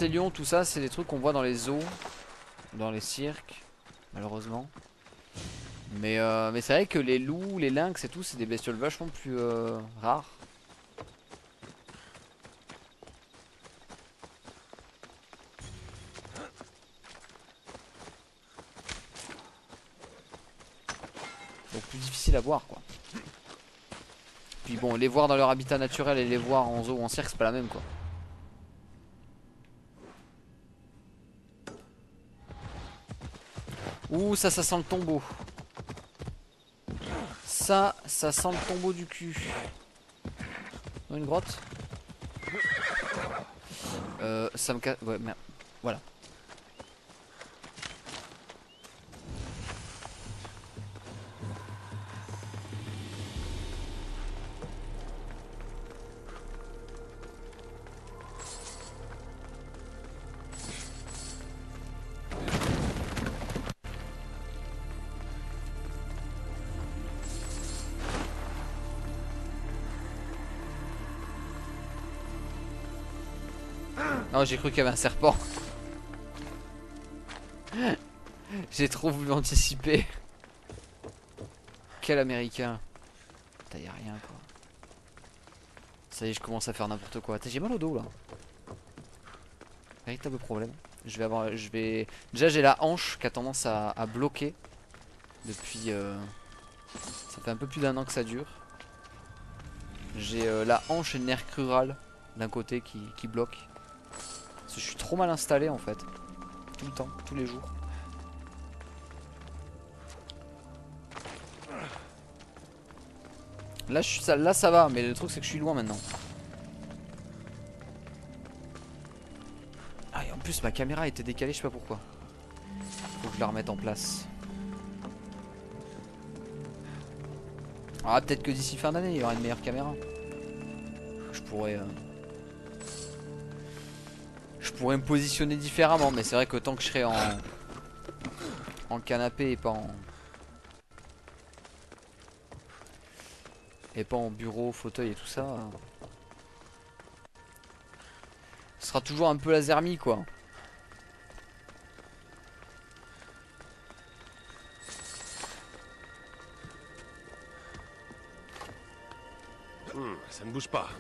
Les lions, tout ça, c'est des trucs qu'on voit dans les zoos, dans les cirques, malheureusement. Mais, euh, mais c'est vrai que les loups, les lynx et tout, c'est des bestioles vachement plus euh, rares. Donc plus difficile à voir quoi. Puis bon, les voir dans leur habitat naturel et les voir en zoo ou en cirque, c'est pas la même quoi. Ouh, ça, ça sent le tombeau. Ça, ça sent le tombeau du cul. Dans une grotte Euh, ça me casse... Ouais, merde. Voilà. Non, j'ai cru qu'il y avait un serpent. j'ai trop voulu anticiper. Quel américain. Putain, y a rien quoi. Ça y est, je commence à faire n'importe quoi. J'ai mal au dos là. Véritable problème. Je vais avoir. Je vais. Déjà, j'ai la hanche qui a tendance à, à bloquer. Depuis. euh, Ça fait un peu plus d'un an que ça dure. J'ai euh, la hanche et le nerf crural d'un côté qui, qui bloque. Je suis trop mal installé en fait. Tout le temps, tous les jours. Là, ça, là ça va, mais le truc c'est que je suis loin maintenant. Ah et en plus ma caméra était décalée, je sais pas pourquoi. Faut que je la remette en place. Ah peut-être que d'ici fin d'année il y aura une meilleure caméra. Je pourrais... Euh, pourrais me positionner différemment mais c'est vrai que tant que je serai en... En canapé et pas en... Et pas en bureau, fauteuil et tout ça... Ce sera toujours un peu la zermie quoi. Hmm, ça ne bouge pas.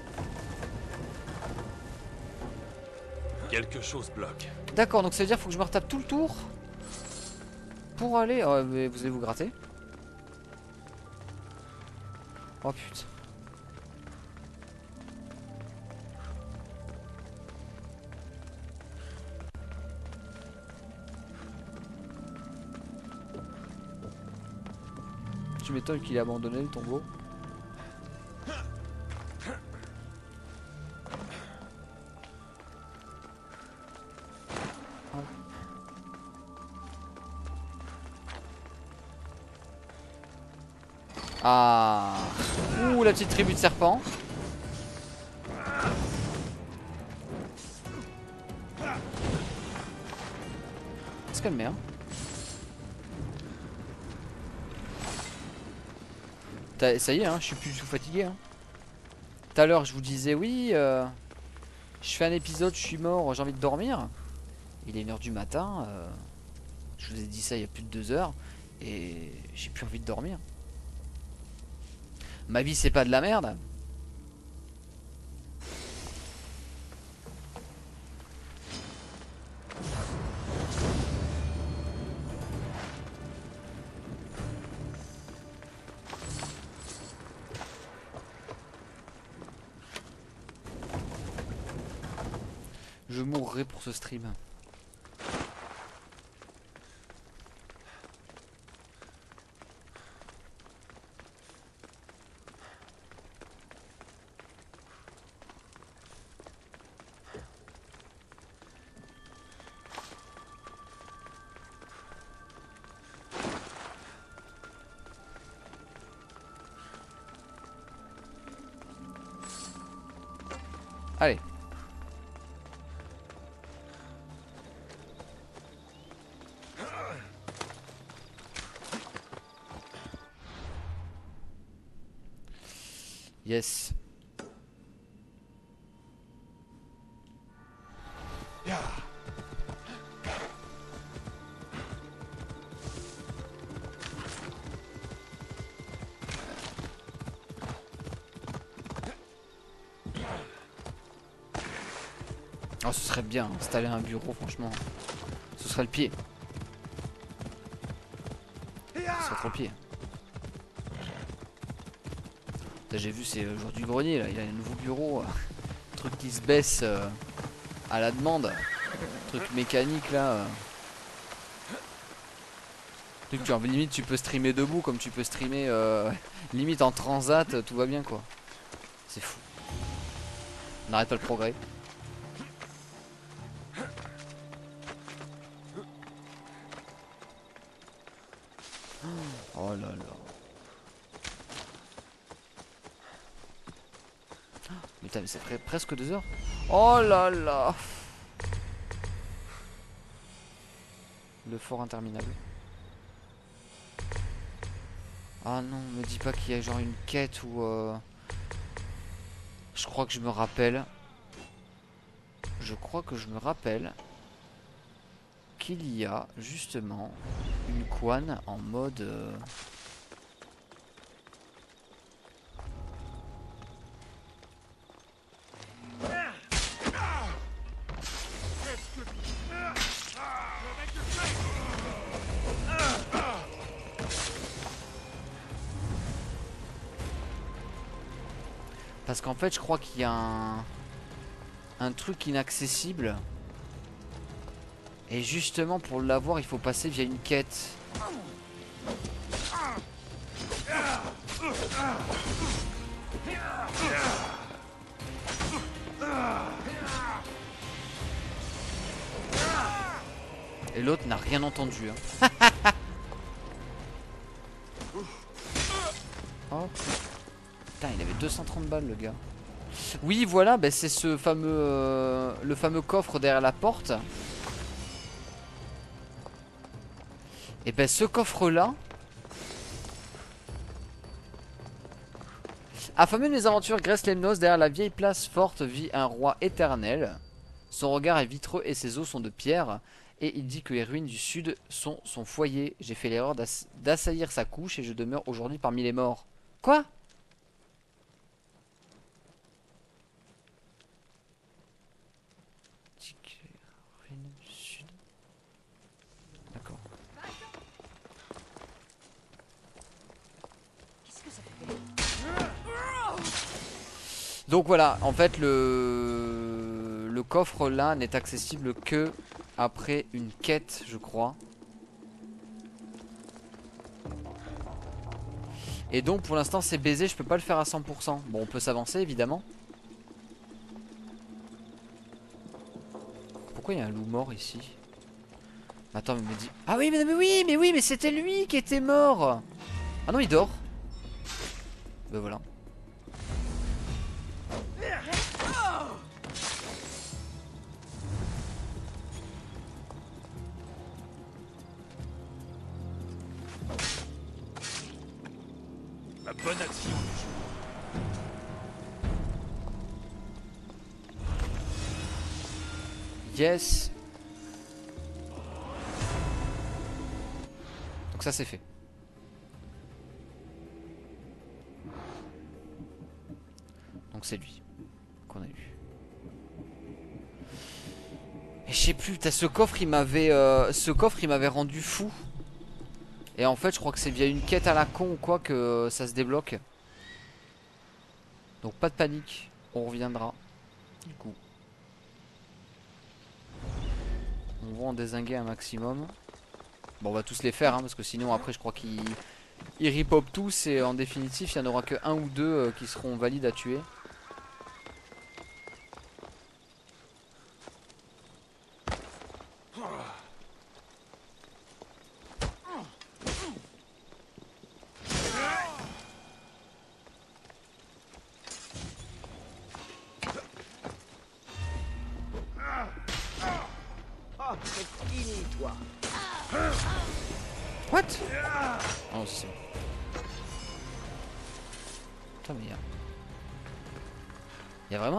Quelque chose bloque. D'accord, donc ça veut dire faut que je me retape tout le tour pour aller. Oh, mais vous allez vous gratter. Oh putain. Tu m'étonnes qu'il ait abandonné le tombeau. Petite tribu de serpents. Se calmer hein Ça y est hein, je suis plus du tout fatigué hein. Tout à l'heure je vous disais oui euh, Je fais un épisode, je suis mort, j'ai envie de dormir. Il est 1h du matin euh, Je vous ai dit ça il y a plus de 2 heures Et j'ai plus envie de dormir Ma vie c'est pas de la merde Je mourrai pour ce stream. Oh, ce serait bien, installer un bureau, franchement. Ce serait le pied. Ce trop le pied. Putain, J'ai vu, c'est le jour du grenier, là. Il a un nouveau bureau. euh, truc qui se baisse euh, à la demande. Truc mécanique, là. euh. Truc, limite, tu peux streamer debout comme tu peux streamer euh, limite en transat, tout va bien, quoi. C'est fou. On n'arrête pas le progrès. Putain, mais c'est pre- presque deux heures. Oh là là. Le fort interminable. Ah non, me dis pas qu'il y a genre une quête ou... euh, Je crois que je me rappelle. Je crois que je me rappelle qu'il y a justement une Quan en mode... euh, fait, je crois qu'il y a un... truc inaccessible. Et justement, pour l'avoir, il faut passer via une quête. Et l'autre n'a rien entendu. Hein. oh. Putain, il avait 230 balles le gars. Oui, voilà, bah, c'est ce fameux, euh, le fameux coffre derrière la porte. Et ben ce coffre là Affamé de mes aventures, Grèce Lemnos, derrière la vieille place forte, vit un roi éternel. Son regard est vitreux et ses os sont de pierre. Et il dit que les ruines du sud sont son foyer. J'ai fait l'erreur d'assaillir sa couche et je demeure aujourd'hui parmi les morts. Quoi D'accord. Donc voilà, en fait le, coffre là n'est accessible que après une quête je crois. Et donc pour l'instant c'est baisé, je peux pas le faire à 100%. Bon on peut s'avancer évidemment. Pourquoi il y a un loup mort ici? Attends mais me dit... Ah oui mais, mais oui mais oui mais c'était lui qui était mort Ah non il dort Ben voilà bonne action Yes. Donc ça c'est fait. Donc c'est lui qu'on a eu. Et je sais plus, t'as ce coffre il m'avait euh, ce coffre il m'avait rendu fou. Et en fait je crois que c'est via une quête à la con ou quoi que ça se débloque. Donc pas de panique, on reviendra. Du coup. On va en désinguer un maximum. Bon on va tous les faire hein, parce que sinon après je crois qu'ils ils repop tous et en définitif il n'y en aura que un ou deux euh, qui seront valides à tuer.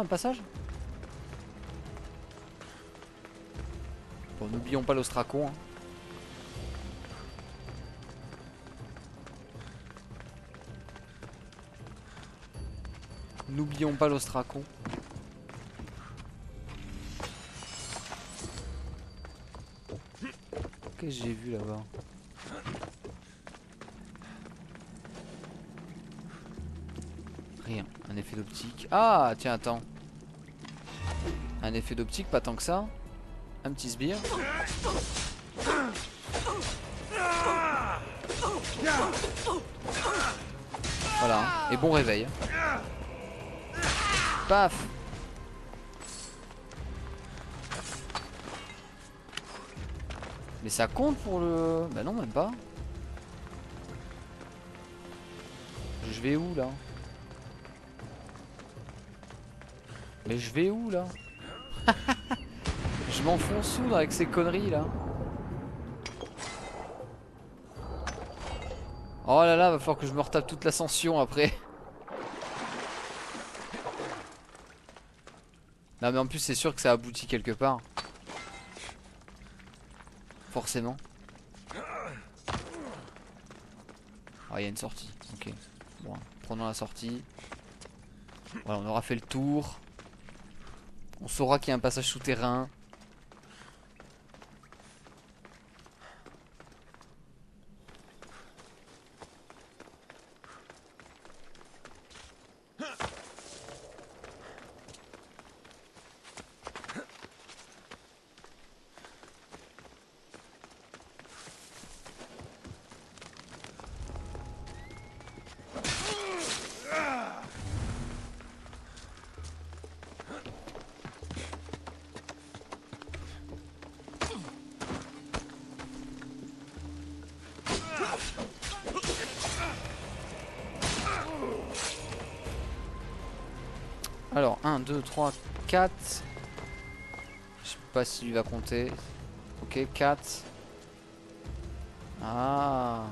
Un passage Bon n'oublions pas l'ostracon hein. N'oublions pas l'ostracon Qu'est-ce que j'ai vu là-bas? Rien, un effet d'optique. Ah, tiens, attends. Un effet d'optique, pas tant que ça. Un petit sbire. Voilà, et bon réveil. Paf Mais ça compte pour le... Bah non, même pas. Je vais où là? Mais je vais où là? Je m'enfonce où avec ces conneries là Oh là là, va falloir que je me retape toute l'ascension après. Non mais en plus c'est sûr que ça aboutit quelque part. Forcément. Ah il y a une sortie, ok. Bon, prenons la sortie. Voilà, on aura fait le tour. On saura qu'il y a un passage souterrain. 2, 3, 4. Je sais pas s'il va compter. Ok, 4. Ah.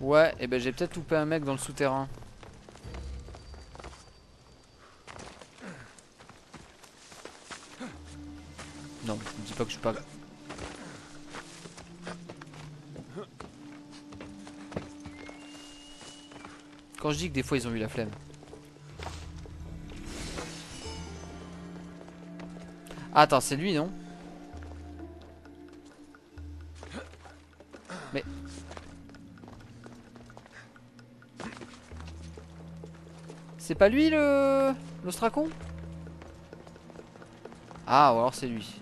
Ouais, et ben j'ai peut-être loupé un mec dans le souterrain. Non, je me dis pas que je suis pas... Quand je dis que des fois ils ont eu la flemme. Attends, c'est lui, non? Mais... C'est pas lui le... l'ostracon? Ah, ou alors c'est lui.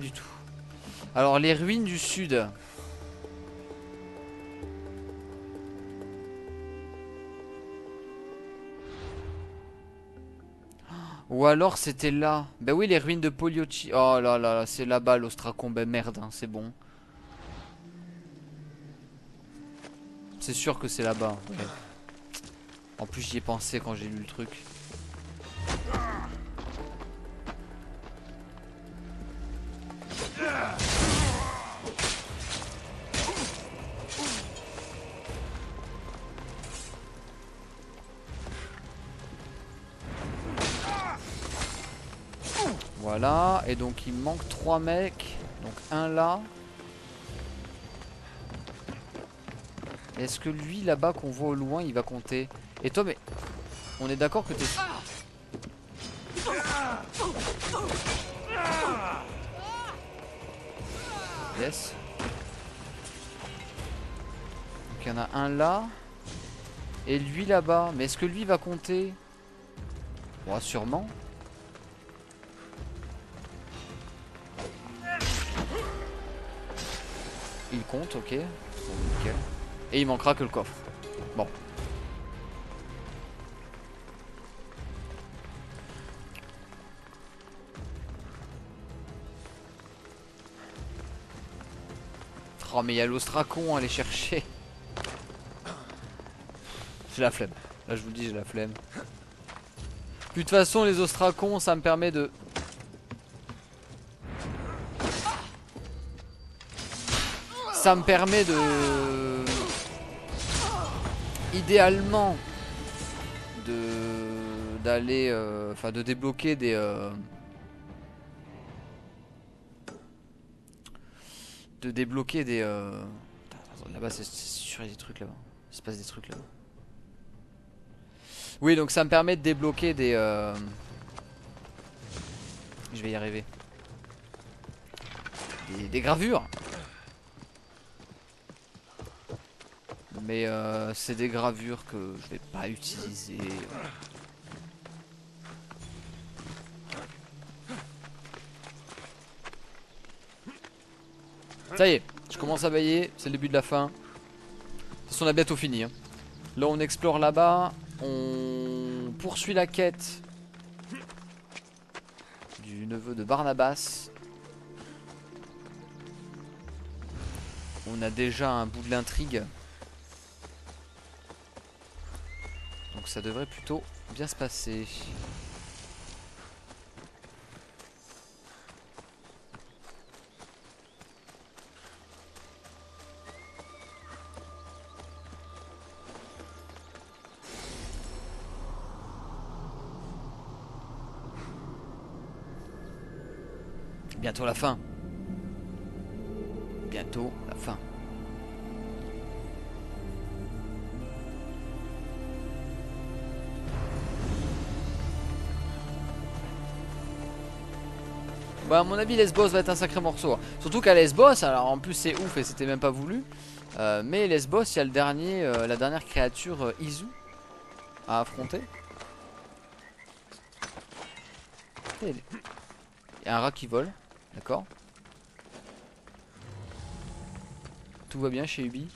Du tout. Alors les ruines du sud. Ou alors c'était là. Ben oui, les ruines de Poliochi. Oh là là, là c'est là-bas l'Ostracon. Ben merde, hein, c'est bon. C'est sûr que c'est là-bas. En plus, j'y ai pensé quand j'ai lu le truc. Il manque 3 mecs. Donc un là. Est-ce que lui là-bas qu'on voit au loin il va compter? Et toi mais on est d'accord que t'es... Yes. Donc il y en a un là. Et lui là-bas. Mais est-ce que lui va compter? Ouais sûrement. Ok. Et il manquera que le coffre. Bon. Oh mais il y a l'ostracon à aller chercher. J'ai la flemme. Là je vous dis j'ai la flemme. De toute façon les ostracons ça me permet de ça me permet de idéalement de d'aller euh, enfin de débloquer des euh, de débloquer des euh, là-bas c'est c'est sûr il y a des trucs là-bas. Il se passe des trucs là-bas. Oui donc ça me permet de débloquer des je vais y arriver. Des gravures Mais euh, c'est des gravures que je vais pas utiliser. Ça y est, je commence à bailler, c'est le début de la fin. De toute façon, on a bientôt fini. hein. Là, on explore là-bas, on poursuit la quête du neveu de Barnabas. On a déjà un bout de l'intrigue. Ça devrait plutôt bien se passer. Bientôt la fin. À mon avis Lesbos va être un sacré morceau. hein. Surtout qu'à Lesbos, alors en plus c'est ouf et c'était même pas voulu. euh, mais Lesbos, il y a le dernier, euh, la dernière créature euh, Izu à affronter. Il y a un rat qui vole, d'accord. Tout va bien chez Ubi.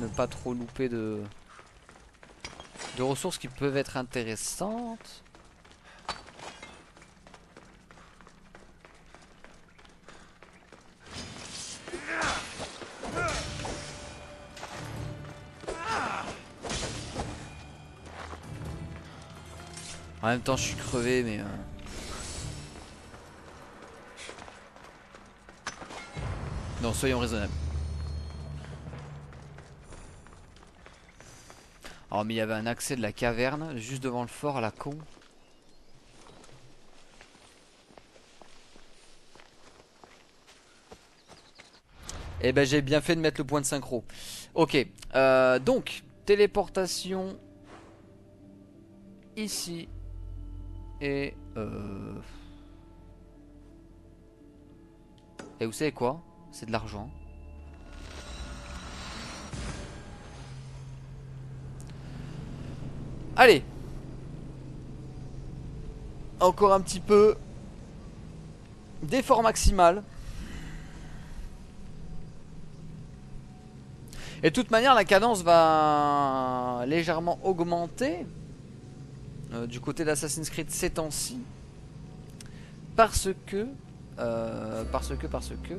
Ne pas trop louper de de ressources qui peuvent être intéressantes. En même temps, je suis crevé, mais... Euh... Non, soyons raisonnables. Oh mais il y avait un accès de la caverne juste devant le fort à la con. Eh ben j'ai bien fait de mettre le point de synchro. Ok, euh, donc téléportation ici et euh... et vous savez quoi? C'est de l'argent. Allez. Encore un petit peu. D'effort maximal. Et de toute manière la cadence va légèrement augmenter euh, Du côté d'Assassin's Creed ces temps-ci. Parce que euh, Parce que parce que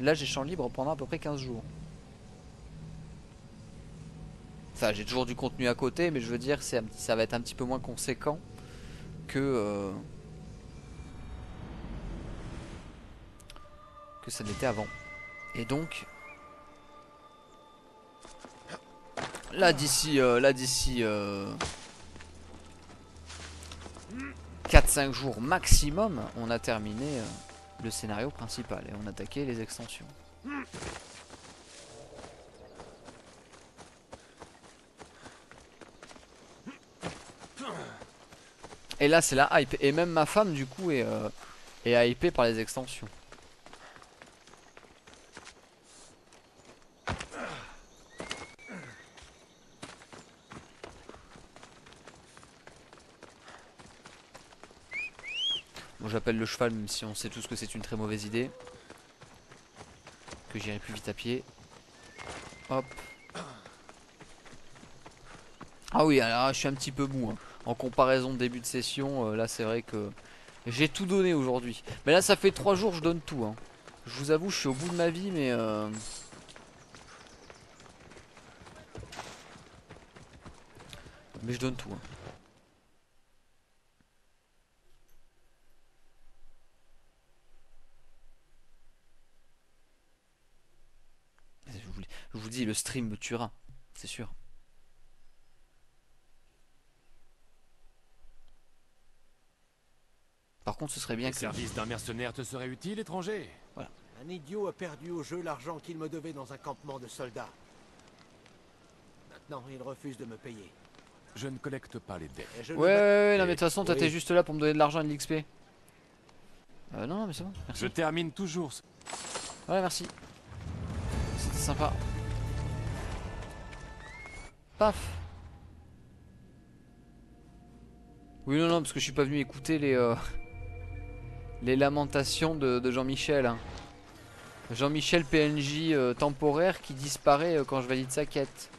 Là j'ai champ libre pendant à peu près 15 jours J'ai toujours du contenu à côté, mais je veux dire, ça va être un petit peu moins conséquent que... Euh, que ça n'était avant. Et donc... Là, d'ici... Euh, là, d'ici... 4-5 euh, jours maximum, on a terminé le scénario principal et on a attaqué les extensions. Et là c'est la hype. Et même ma femme du coup est, euh, est hypée par les extensions. Bon j'appelle le cheval même si on sait tous que c'est une très mauvaise idée. Que j'irai plus vite à pied. Hop. Ah oui alors je suis un petit peu mou hein en comparaison de début de session, euh, là c'est vrai que j'ai tout donné aujourd'hui. Mais là ça fait 3 jours je donne tout. Hein. Je vous avoue je suis au bout de ma vie mais... Euh... Mais je donne tout. Hein. Je vous dis, le stream me tuera, c'est sûr. Par contre, ce serait bien Le que... service d'un mercenaire te serait utile, étranger Voilà. Un idiot a perdu au jeu l'argent qu'il me devait dans un campement de soldats. Maintenant, il refuse de me payer. Je ne collecte pas les dettes. Ouais, ouais, ouais, non, mais de toute façon, t'étais juste là pour me donner de l'argent et de l'XP. Euh, non, non, mais c'est bon. Merci. Je termine toujours. Ouais, merci. C'était sympa. Paf. Oui, non, non, parce que je suis pas venu écouter les... Euh les lamentations de, Jean-Michel. Hein. Jean-Michel PNJ euh, temporaire qui disparaît euh, quand je valide sa quête.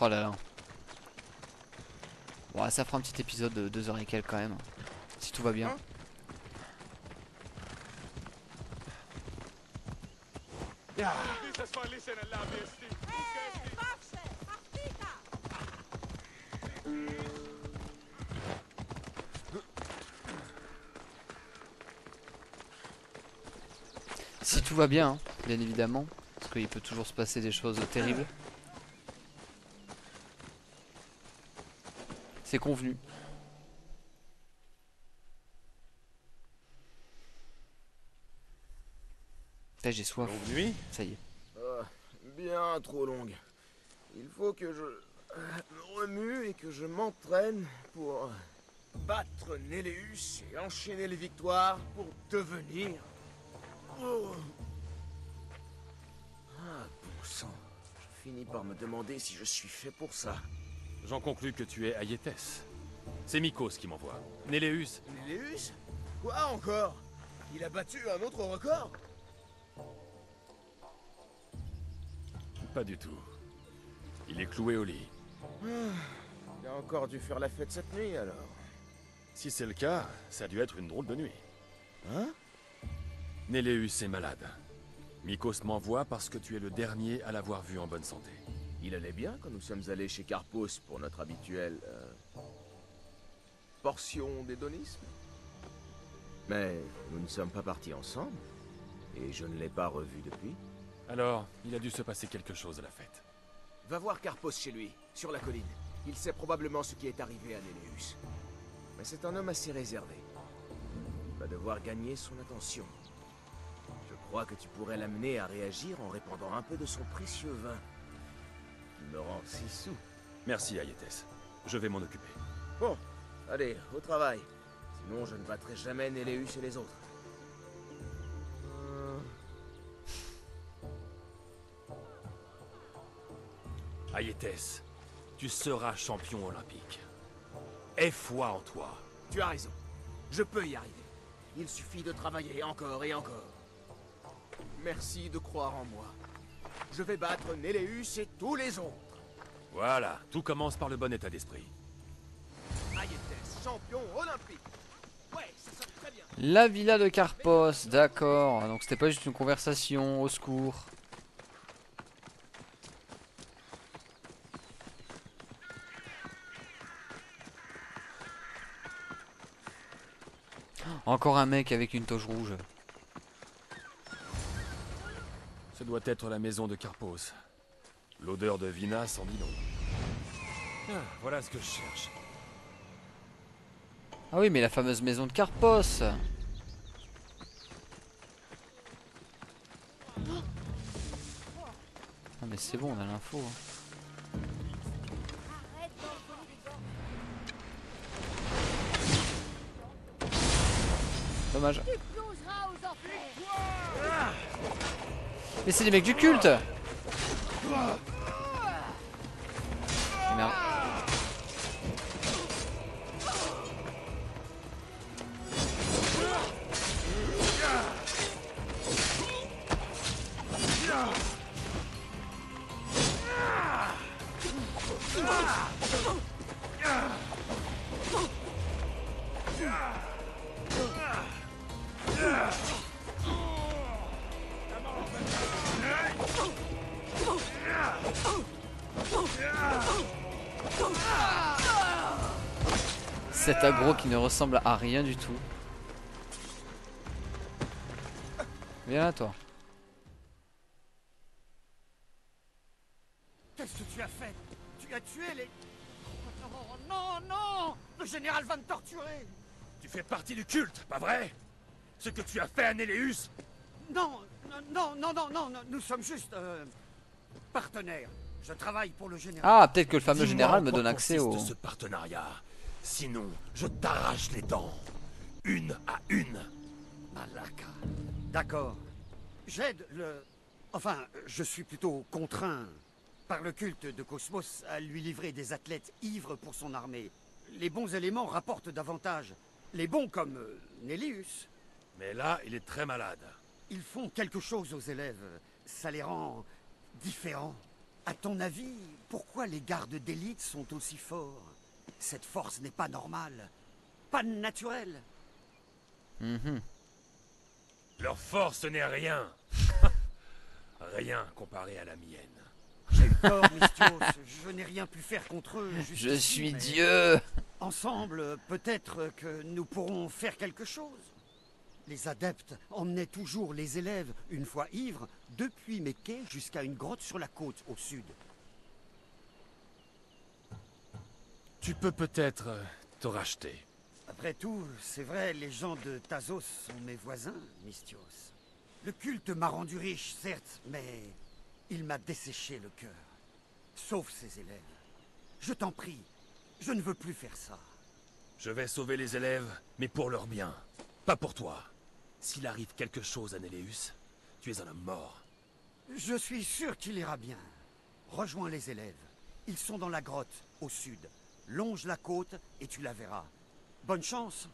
Oh là là. Bon, ça fera un petit épisode de 2 heures et quelques quand même. Si tout va bien. Si tout va bien, hein. bien évidemment, parce qu'il peut toujours se passer des choses terribles. C'est convenu. Putain, j'ai soif. Longue nuit Ça y est. Ah, bien trop longue. Il faut que je euh, me remue et que je m'entraîne pour battre Néléus et enchaîner les victoires pour devenir... Oh. Ah, bon sang. Je finis par me demander si je suis fait pour ça. J'en conclus que tu es Aietes. C'est Mikos qui m'envoie. Néléus, Néléus? Quoi encore? Il a battu un autre record? Pas du tout. Il est cloué au lit. Il a encore dû faire la fête cette nuit alors. Si c'est le cas, ça a dû être une drôle de nuit. Hein? Néléus est malade. Mikos m'envoie parce que tu es le dernier à l'avoir vu en bonne santé. Il allait bien quand nous sommes allés chez Carpos pour notre habituelle... euh, portion d'hédonisme. Mais nous ne sommes pas partis ensemble. Et je ne l'ai pas revu depuis. Alors, il a dû se passer quelque chose à la fête. Va voir Carpos chez lui, sur la colline. Il sait probablement ce qui est arrivé à Néléus. Mais c'est un homme assez réservé. Il va devoir gagner son attention. Je crois que tu pourrais l'amener à réagir en répandant un peu de son précieux vin. Il me rend six sous. Merci, Aietes. Je vais m'en occuper. Bon, allez, au travail. Sinon, je ne battrai jamais Néléus et les autres. Aietes, tu seras champion olympique. Aie foi en toi. Tu as raison. Je peux y arriver. Il suffit de travailler encore et encore. Merci de croire en moi. Je vais battre Néléus et tous les autres. Voilà, tout commence par le bon état d'esprit. Aietes, champion olympique. Ouais, ça sonne très bien. La villa de Carpos, d'accord. Donc c'était pas juste une conversation, au secours. Encore un mec avec une toche rouge. Ce doit être la maison de Carpos. L'odeur de vinasse en dit. Ah, voilà ce que je cherche. Ah oui, mais la fameuse maison de Carpos. Ah mais c'est bon, on a l'info. hein. Dommage. Mais c'est des mecs du culte Merde. Cet aggro qui ne ressemble à rien du tout. Viens là toi. Qu'est-ce que tu as fait? Tu as tué les... Oh, non, non Le général va me torturer Tu fais partie du culte, pas vrai? Ce que tu as fait à Néléus? Non, non, non, non, non, non, nous sommes juste... euh, partenaires. Je travaille pour le général. Ah, peut-être que le fameux général me donne accès au... ce partenariat? Sinon, je t'arrache les dents. Une à une. Malaka. D'accord. J'aide le... Enfin, je suis plutôt contraint par le culte de Cosmos à lui livrer des athlètes ivres pour son armée. Les bons éléments rapportent davantage. Les bons comme euh, Nélius. Mais là, il est très malade. Ils font quelque chose aux élèves. Ça les rend différents. À ton avis, pourquoi les gardes d'élite sont aussi forts? Cette force n'est pas normale. Pas naturelle. Mhm. Leur force n'est rien. Rien comparé à la mienne. J'ai eu tort, Mystios. Je n'ai rien pu faire contre eux. Je suis mais Dieu Ensemble, peut-être que nous pourrons faire quelque chose. Les adeptes emmenaient toujours les élèves, une fois ivres, depuis mes quais jusqu'à une grotte sur la côte au sud. Tu peux peut-être euh, te racheter. Après tout, c'est vrai, les gens de Tazos sont mes voisins, Mystios. Le culte m'a rendu riche, certes, mais il m'a desséché le cœur. Sauf ses élèves. Je t'en prie, je ne veux plus faire ça. Je vais sauver les élèves, mais pour leur bien. Pas pour toi. S'il arrive quelque chose à Néléus, tu es un homme mort. Je suis sûr qu'il ira bien. Rejoins les élèves. Ils sont dans la grotte, au sud. Longe la côte et tu la verras. Bonne chance.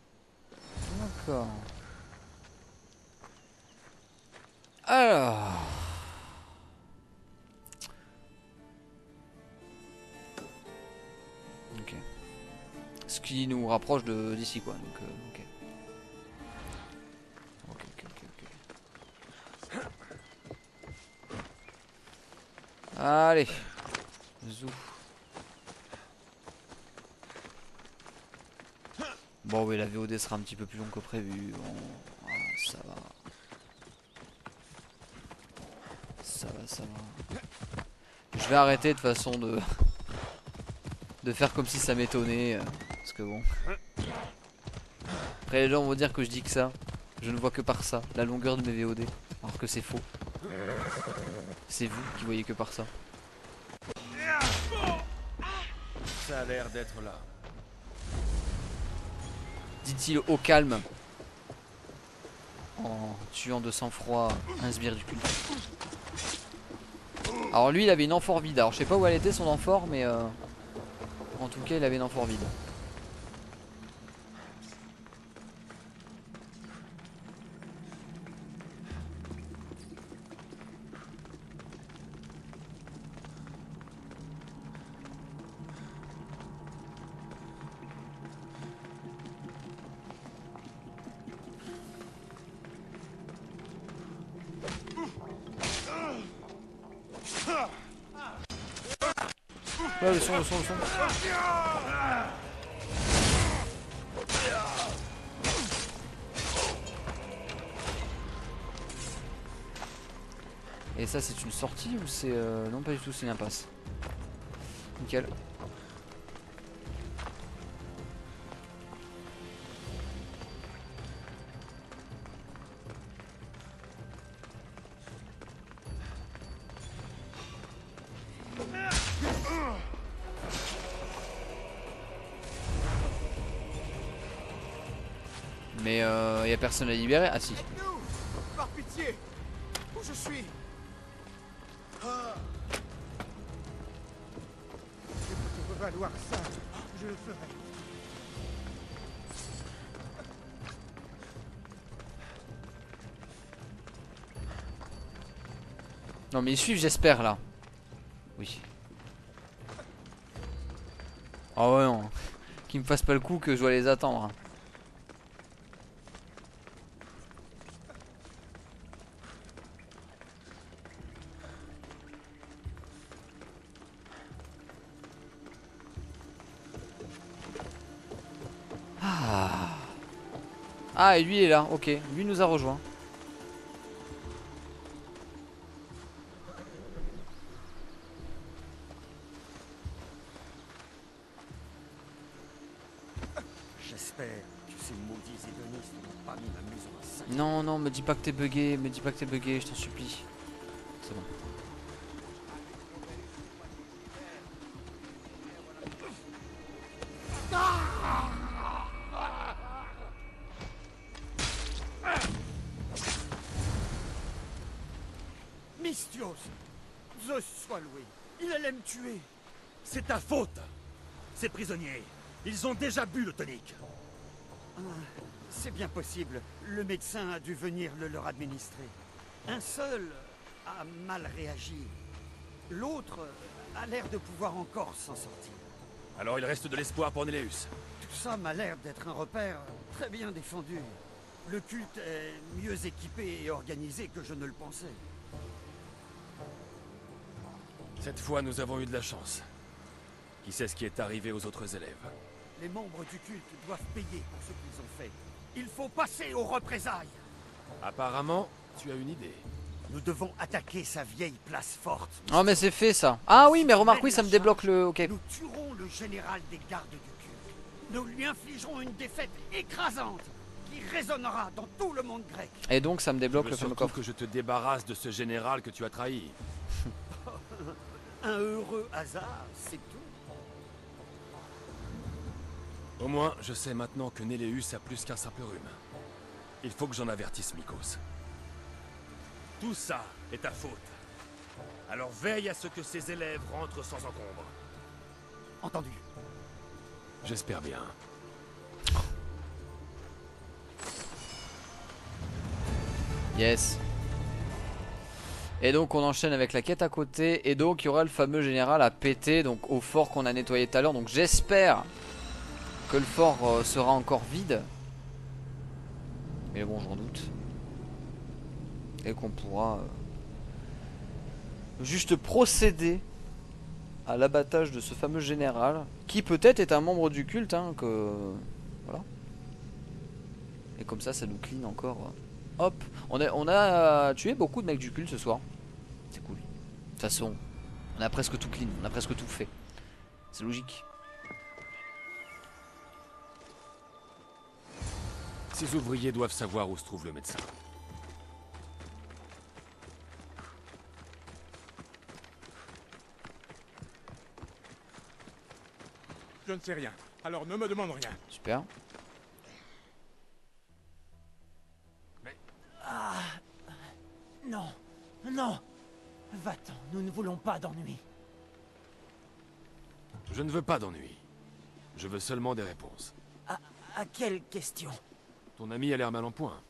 D'accord. Alors. Ok. Ce qui nous rapproche d'ici quoi. Donc euh, ok. Ok ok ok ok. Allez. Zou. Bon oui la VOD sera un petit peu plus long que prévu. Bon, ça va. Ça va, ça va. Je vais arrêter de façon de de faire comme si ça m'étonnait. euh, Parce que bon. Après les gens vont dire que je dis que ça. Je ne vois que par ça, la longueur de mes VOD. Alors que c'est faux. C'est vous qui voyez que par ça. Ça a l'air d'être là. Dit-il au calme. En tuant de sang-froid un sbire du culte. Alors lui il avait une amphore vide. Alors je sais pas où elle était son amphore mais euh, en tout cas il avait une amphore vide. Et ça c'est une sortie ou c'est... euh, Non pas du tout, c'est une impasse. Nickel. Personne à libérer Ah si. Par pitié Où je suis Ah, Je peux te valoir ça. Je le ferai. Non mais ils suivent j'espère là. Oui. Ah ouais non. Qu'ils me fassent pas le coup que je dois les attendre. Ah. Ah et lui il est là, ok. Lui nous a rejoint. J'espère que ces maudits hédonistes n'ont pas mis ma maison à 5 Non, non, me dis pas que t'es bugué, me dis pas que t'es bugué, je t'en supplie. C'est bon. Ta faute Ces prisonniers, ils ont déjà bu le tonique. Ah, C'est bien possible. Le médecin a dû venir le leur administrer. Un seul a mal réagi. L'autre a l'air de pouvoir encore s'en sortir. Alors il reste de l'espoir pour Néléus. Tout ça m'a l'air d'être un repère très bien défendu. Le culte est mieux équipé et organisé que je ne le pensais. Cette fois, nous avons eu de la chance. Qui sait ce qui est arrivé aux autres élèves Les membres du culte doivent payer pour ce qu'ils ont fait. Il faut passer aux représailles. Apparemment, tu as une idée. Nous devons attaquer sa vieille place forte. Oh mais c'est fait ça. Ah oui mais remarque oui ça me débloque le... Ok. Nous tuerons le général des gardes du culte. Nous lui infligerons une défaite écrasante qui résonnera dans tout le monde grec. Et donc ça me Je débloque veux le fameux coffre. que je te débarrasse de ce général que tu as trahi. Un heureux hasard, c'est tout. Au moins, je sais maintenant que Néléus a plus qu'un simple rhume. Il faut que j'en avertisse Mikos. Tout ça est ta faute. Alors veille à ce que ses élèves rentrent sans encombre. Entendu. J'espère bien. Yes. Et donc on enchaîne avec la quête à côté. Et donc il y aura le fameux général à péter donc au fort qu'on a nettoyé tout à l'heure. Donc j'espère que le fort euh, sera encore vide. Mais bon j'en doute. Et qu'on pourra euh, juste procéder à l'abattage de ce fameux général. Qui peut-être est un membre du culte. Hein, que... Voilà. Et comme ça ça nous clean encore. euh, Hop, on a, on a tué beaucoup de mecs du culte ce soir. C'est cool. De toute façon, on a presque tout clean, on a presque tout fait. C'est logique. Ces ouvriers doivent savoir où se trouve le médecin. Je ne sais rien. Alors ne me demande rien. Super. Ah Non, non Va-t'en, nous ne voulons pas d'ennui. Je ne veux pas d'ennui. Je veux seulement des réponses. À, à quelle question? Ton ami a l'air mal en point.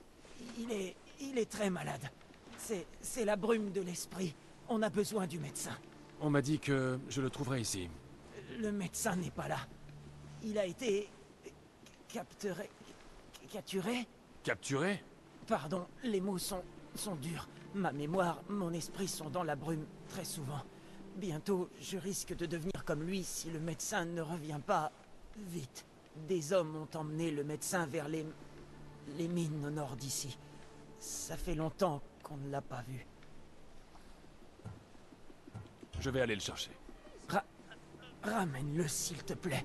Il est. il est très malade. C'est. c'est la brume de l'esprit. On a besoin du médecin. On m'a dit que je le trouverais ici. Le médecin n'est pas là. Il a été. capturé. capturé? Capturé? Pardon, les mots sont. sont durs. Ma mémoire, mon esprit sont dans la brume très souvent. Bientôt, je risque de devenir comme lui si le médecin ne revient pas vite. Des hommes ont emmené le médecin vers les... les mines au nord d'ici. Ça fait longtemps qu'on ne l'a pas vu. Je vais aller le chercher. Ra- Ramène-le, s'il te plaît.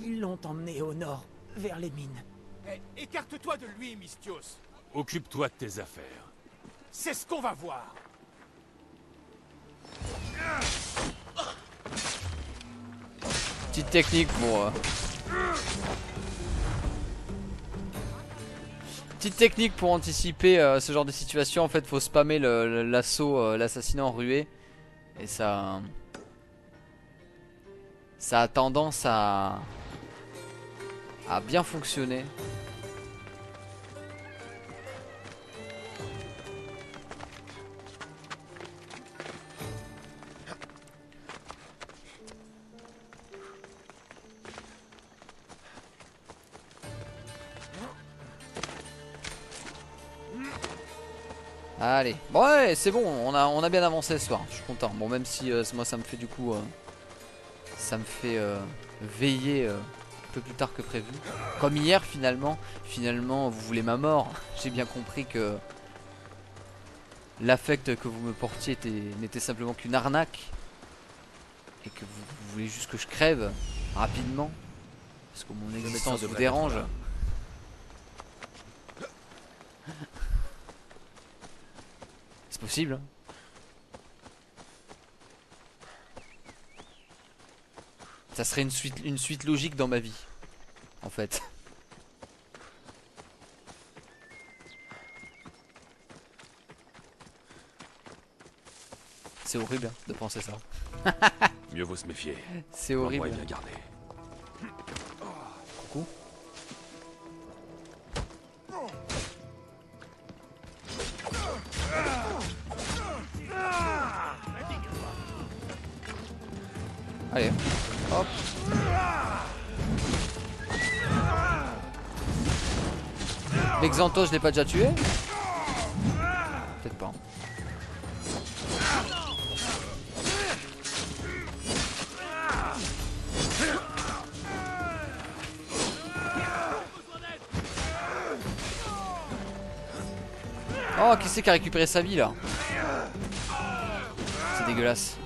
Ils l'ont emmené au nord, vers les mines. Eh, Écarte-toi de lui, Mystios. Occupe-toi de tes affaires. C'est ce qu'on va voir. Petite technique pour... Petite technique pour anticiper euh, ce genre de situation. En fait, faut spammer l'assaut, euh, l'assassinat en ruée. Et ça... Ça a tendance à... à bien fonctionner. Allez, bon ouais, c'est bon, on a, on a bien avancé ce soir, je suis content. Bon, même si euh, moi ça me fait du coup, euh, ça me fait euh, veiller un peu plus tard que prévu. Comme hier finalement, finalement vous voulez ma mort. J'ai bien compris que l'affect que vous me portiez était- n'était simplement qu'une arnaque. Et que vous, vous voulez juste que je crève rapidement. Parce que mon existence vous dérange. être là. C'est possible. Ça serait une suite, une suite logique dans ma vie, en fait. C'est horrible hein, de penser ça. Mieux vaut se méfier. C'est horrible. bien gardé. Coucou. Je l'ai pas déjà tué Peut-être pas. Oh, qui c'est qui a récupéré sa vie là? C'est dégueulasse.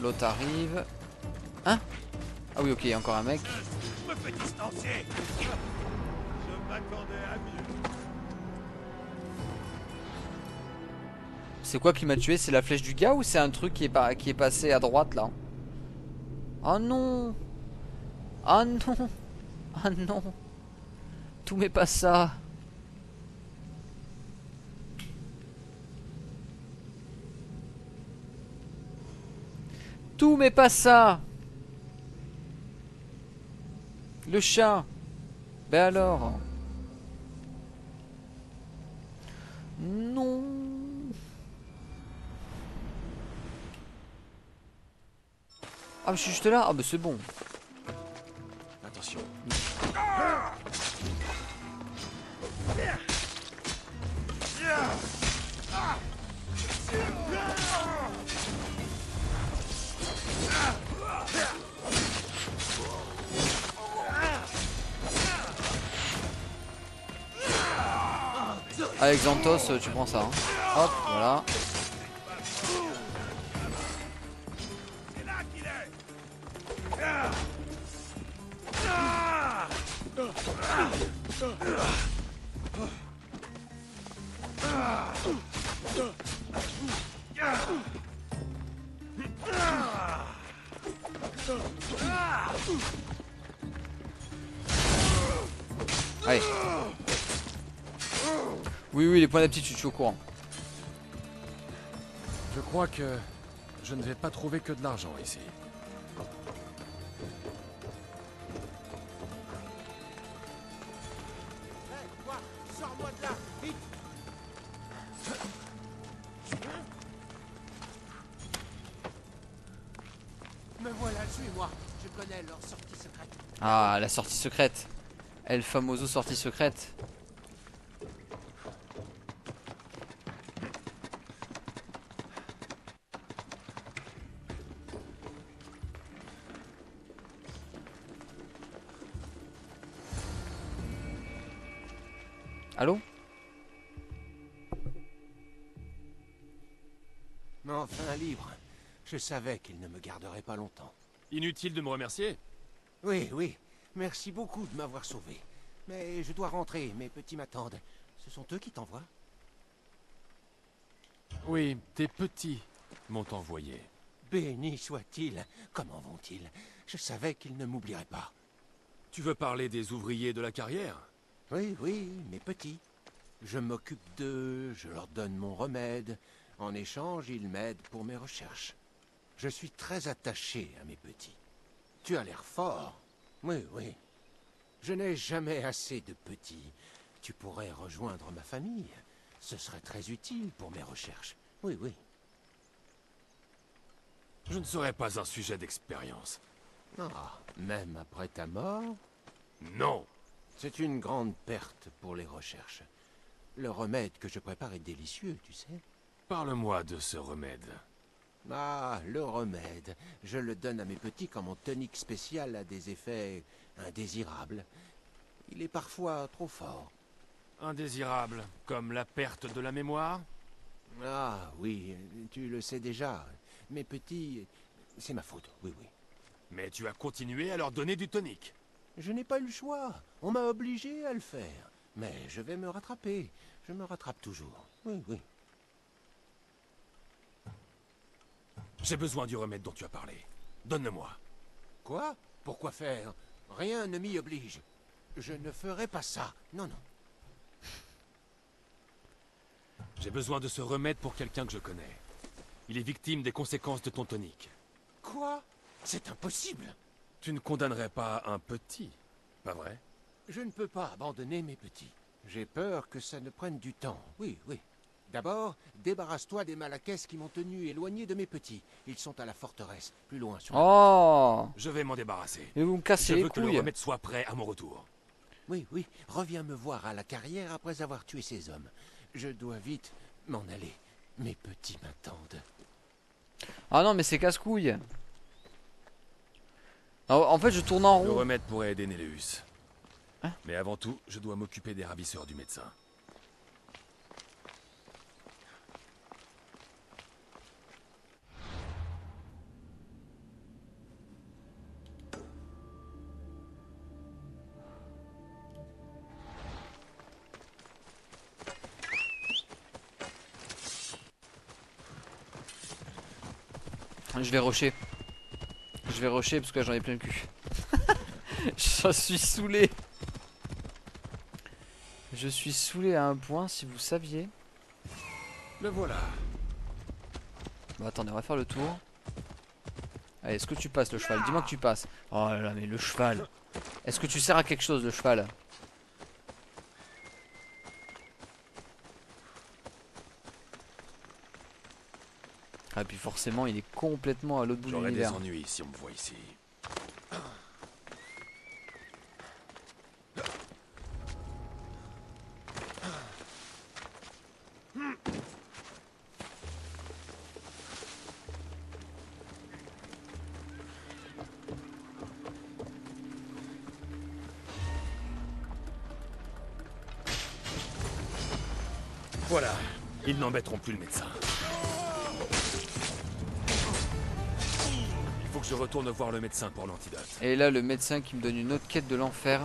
L'autre arrive. Hein Ah oui, ok, encore un mec. C'est quoi qui m'a tué? C'est la flèche du gars ou c'est un truc qui est, pas, qui est passé à droite là? Oh non! Oh non! Oh non! Tout mais pas ça Tout mais pas ça. Le chat. Ben alors. Non. Ah, mais je suis juste là. Ah, bah c'est bon. Euh, tu prends ça. hein. Hop, voilà. Points d'aptitude, je suis au courant. Je crois que je ne vais pas trouver que de l'argent ici. Sors-moi de là, vite Me voilà, suis-moi. Je connais leur sortie secrète. Ah, la sortie secrète. El famoso sortie secrète. Je savais qu'il ne me garderait pas longtemps. Inutile de me remercier. Oui, oui. Merci beaucoup de m'avoir sauvé. Mais je dois rentrer, mes petits m'attendent. Ce sont eux qui t'envoient Oui, tes petits m'ont envoyé. Béni soit-il. Comment vont-ils? Je savais qu'ils ne m'oublieraient pas. Tu veux parler des ouvriers de la carrière? Oui, oui, mes petits. Je m'occupe d'eux, je leur donne mon remède. En échange, ils m'aident pour mes recherches. Je suis très attaché à mes petits. Tu as l'air fort. Oui, oui. Je n'ai jamais assez de petits. Tu pourrais rejoindre ma famille. Ce serait très utile pour mes recherches. Oui, oui. Je ne serai pas un sujet d'expérience. Ah, même après ta mort? Non C'est une grande perte pour les recherches. Le remède que je prépare est délicieux, tu sais. Parle-moi de ce remède. Ah, le remède. Je le donne à mes petits quand mon tonique spécial a des effets indésirables. Il est parfois trop fort. Indésirable, comme la perte de la mémoire? Ah, oui, tu le sais déjà. Mes petits... C'est ma faute, oui, oui. Mais tu as continué à leur donner du tonique. Je n'ai pas eu le choix. On m'a obligé à le faire. Mais je vais me rattraper. Je me rattrape toujours. Oui, oui. J'ai besoin du remède dont tu as parlé. Donne-le-moi. Quoi? Pourquoi faire? Rien ne m'y oblige. Je ne ferai pas ça. Non, non. J'ai besoin de ce remède pour quelqu'un que je connais. Il est victime des conséquences de ton tonique. Quoi? C'est impossible. Tu ne condamnerais pas un petit, pas vrai? Je ne peux pas abandonner mes petits. J'ai peur que ça ne prenne du temps. Oui, oui. D'abord, débarrasse-toi des malakès qui m'ont tenu éloigné de mes petits. Ils sont à la forteresse, plus loin sur la Oh Je vais m'en débarrasser. Et vous me cassez Je les veux que le remède soit prêt à mon retour. Oui, oui, reviens me voir à la carrière après avoir tué ces hommes. Je dois vite m'en aller. Mes petits m'attendent. Ah non, mais c'est casse-couille. En fait, je tourne en Le rond. remède pourrait aider Néléus. Hein Mais avant tout, je dois m'occuper des ravisseurs du médecin. Je vais rusher. Je vais rusher parce que j'en ai plein le cul. je suis saoulé. Je suis saoulé à un point, si vous saviez. Le voilà. Bon, attendez, on va faire le tour. Allez, est-ce que tu passes le cheval? Dis-moi que tu passes. Oh là là, mais le cheval. Est-ce que tu sers à quelque chose, le cheval? Ah, puis forcément, il est complètement à l'autre bout de J'aurai des l'univers. ennuis si on me voit ici. Voilà, ils n'embêteront plus le médecin. Je retourne voir le médecin pour l'antidote. Et là, le médecin qui me donne une autre quête de l'enfer.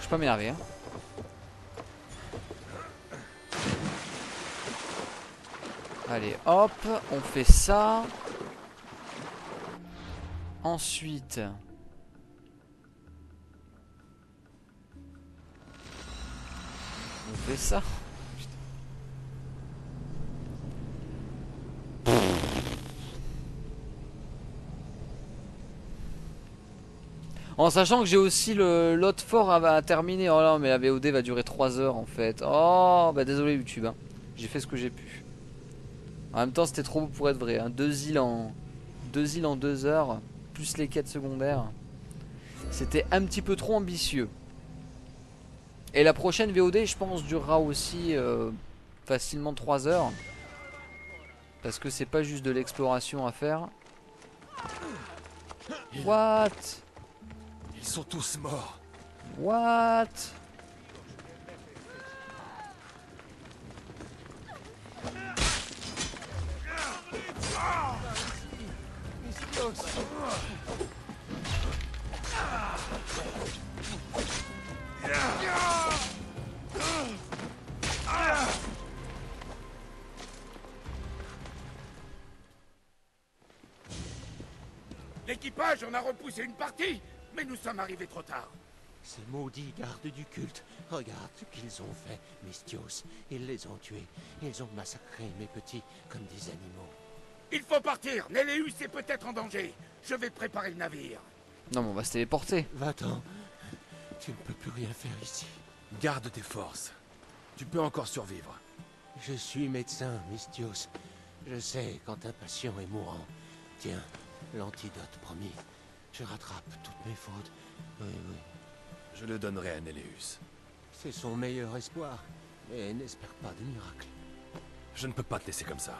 Je peux pas m'énerver. Hein. Allez, hop, on fait ça. Ensuite, ça. En sachant que j'ai aussi le l'autre fort à, à terminer. Oh là, mais la VOD va durer 3 heures en fait. Oh, bah désolé YouTube. hein. J'ai fait ce que j'ai pu. En même temps, c'était trop beau pour être vrai. hein. Deux îles en deux îles en deux heures, plus les quêtes secondaires. C'était un petit peu trop ambitieux. Et la prochaine VOD, je pense, durera aussi euh, facilement 3 heures. Parce que c'est pas juste de l'exploration à faire. What? Ils sont tous morts. What? En a repoussé une partie, mais nous sommes arrivés trop tard. Ces maudits gardes du culte. Regarde ce qu'ils ont fait, Mystios. Ils les ont tués. Ils ont massacré mes petits comme des animaux. Il faut partir. Néléus est peut-être en danger. Je vais préparer le navire. Non, mais on va se téléporter. Va-t'en. Tu ne peux plus rien faire ici. Garde tes forces. Tu peux encore survivre. Je suis médecin, Mystios. Je sais quand un patient est mourant. Tiens, l'antidote promis. Je rattrape toutes mes fautes. Oui, oui. Je le donnerai à Néléus. C'est son meilleur espoir. Mais n'espère pas de miracle. Je ne peux pas te laisser comme ça.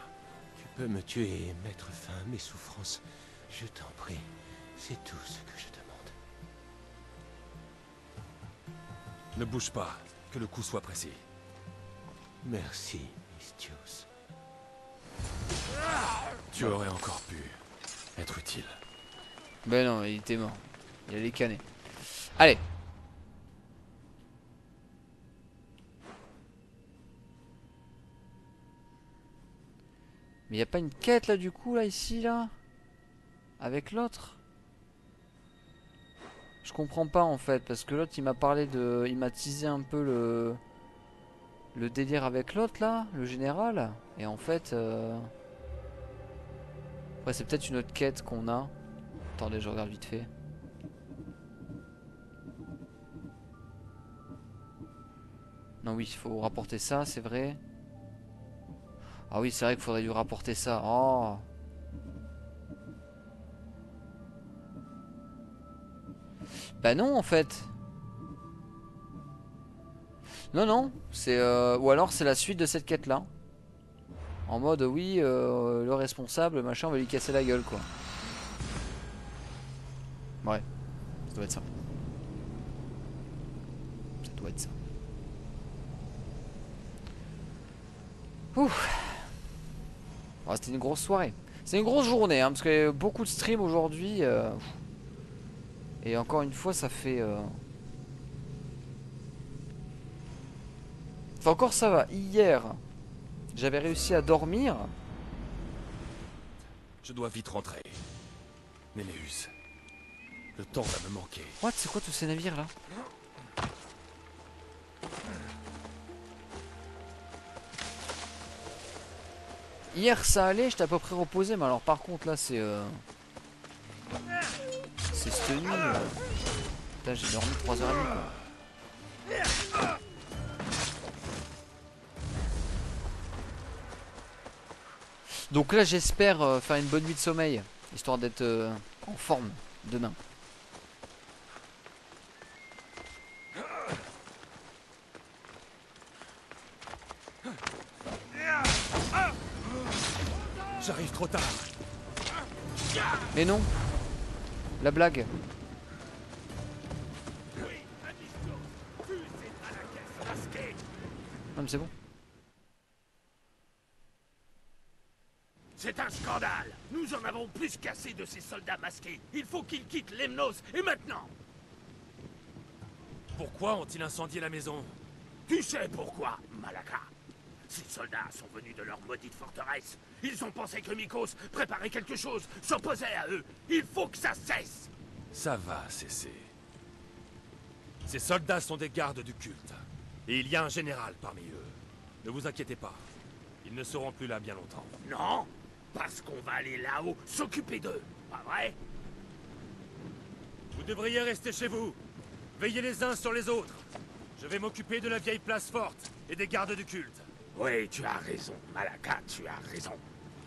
Tu peux me tuer et mettre fin à mes souffrances. Je t'en prie. C'est tout ce que je demande. Ne bouge pas, que le coup soit précis. Merci, Mystios. Tu aurais encore pu être utile. Ben non, il était mort. Il allait canner. Allez. Mais y a pas une quête là du coup là ici là? Avec l'autre? Je comprends pas en fait parce que l'autre il m'a parlé de... Il m'a teasé un peu le... Le délire avec l'autre là, le général. Et en fait... euh, Après, c'est peut-être une autre quête qu'on a. Attendez, je regarde vite fait. Non, oui, il faut rapporter ça, c'est vrai. Ah oui, c'est vrai qu'il faudrait lui rapporter ça. Oh Bah non, en fait. Non, non. C'est euh, Ou alors, c'est la suite de cette quête-là. En mode, oui, euh, le responsable, machin, on va lui casser la gueule, quoi. Ouais. Ça doit être ça. Ça doit être ça. Ouf. Oh, C'était une grosse soirée. C'est une grosse journée, hein, parce qu'il y a beaucoup de streams aujourd'hui. euh, Et encore une fois, ça fait... euh, Enfin, encore ça va. Hier, j'avais réussi à dormir. Je dois vite rentrer. Néléus. Le temps va me manquer. What C'est quoi tous ces navires là? Hier ça allait, j'étais à peu près reposé, mais alors par contre là c'est... Euh... C'est cette nuit. Putain j'ai dormi 3h30 quoi. Donc là j'espère euh, faire une bonne nuit de sommeil, histoire d'être euh, en forme demain. J'arrive trop tard. Mais non. La blague. Non mais c'est bon. C'est un scandale. Nous en avons plus qu'assez de ces soldats masqués. Il faut qu'ils quittent Lemnos, et maintenant. Pourquoi ont-ils incendié la maison? Tu sais pourquoi, Malaka Ces soldats sont venus de leur maudite forteresse. Ils ont pensé que Mikos préparait quelque chose, s'opposait à eux. Il faut que ça cesse Ça va cesser. Ces soldats sont des gardes du culte. Et il y a un général parmi eux. Ne vous inquiétez pas. Ils ne seront plus là bien longtemps. Non Parce qu'on va aller là-haut s'occuper d'eux, pas vrai? Vous devriez rester chez vous. Veillez les uns sur les autres. Je vais m'occuper de la vieille place forte et des gardes du culte. Oui, tu as raison, Malaka, tu as raison.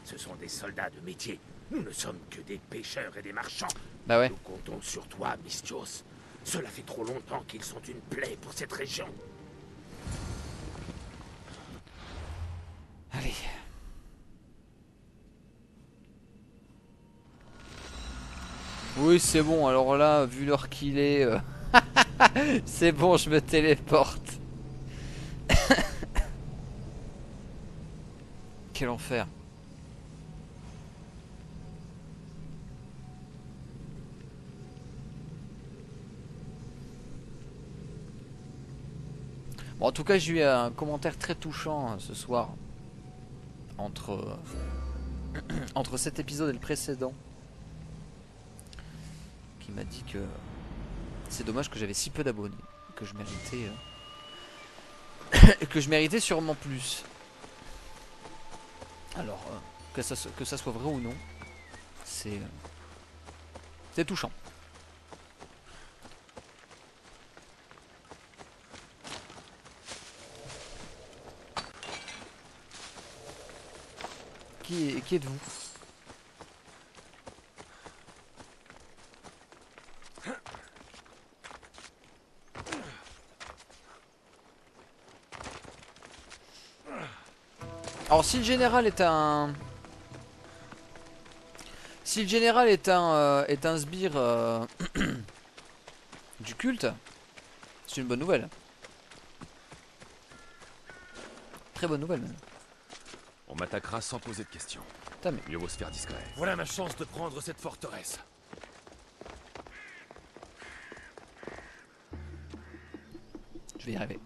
Ce sont des soldats de métier. Nous ne sommes que des pêcheurs et des marchands. Bah ouais. Nous comptons sur toi, Mystios. Cela fait trop longtemps qu'ils sont une plaie pour cette région. Allez. Oui, c'est bon. Alors là, vu l'heure qu'il est, euh, c'est bon, je me téléporte. Quel enfer. Bon, en tout cas, j'ai eu un commentaire très touchant euh, ce soir entre euh, entre cet épisode et le précédent qui m'a dit que c'est dommage que j'avais si peu d'abonnés que je méritais euh, que je méritais sûrement plus alors euh, que ça soit vrai ou non c'est euh, c'est touchant. Qui, qui êtes-vous? Alors si le général est un... Si le général est un, euh, est un sbire euh, du culte, c'est une bonne nouvelle. Très bonne nouvelle même. On m'attaquera sans poser de questions. Putain, mais- Mieux vaut se faire discret. Voilà ma chance de prendre cette forteresse. Je vais y arriver.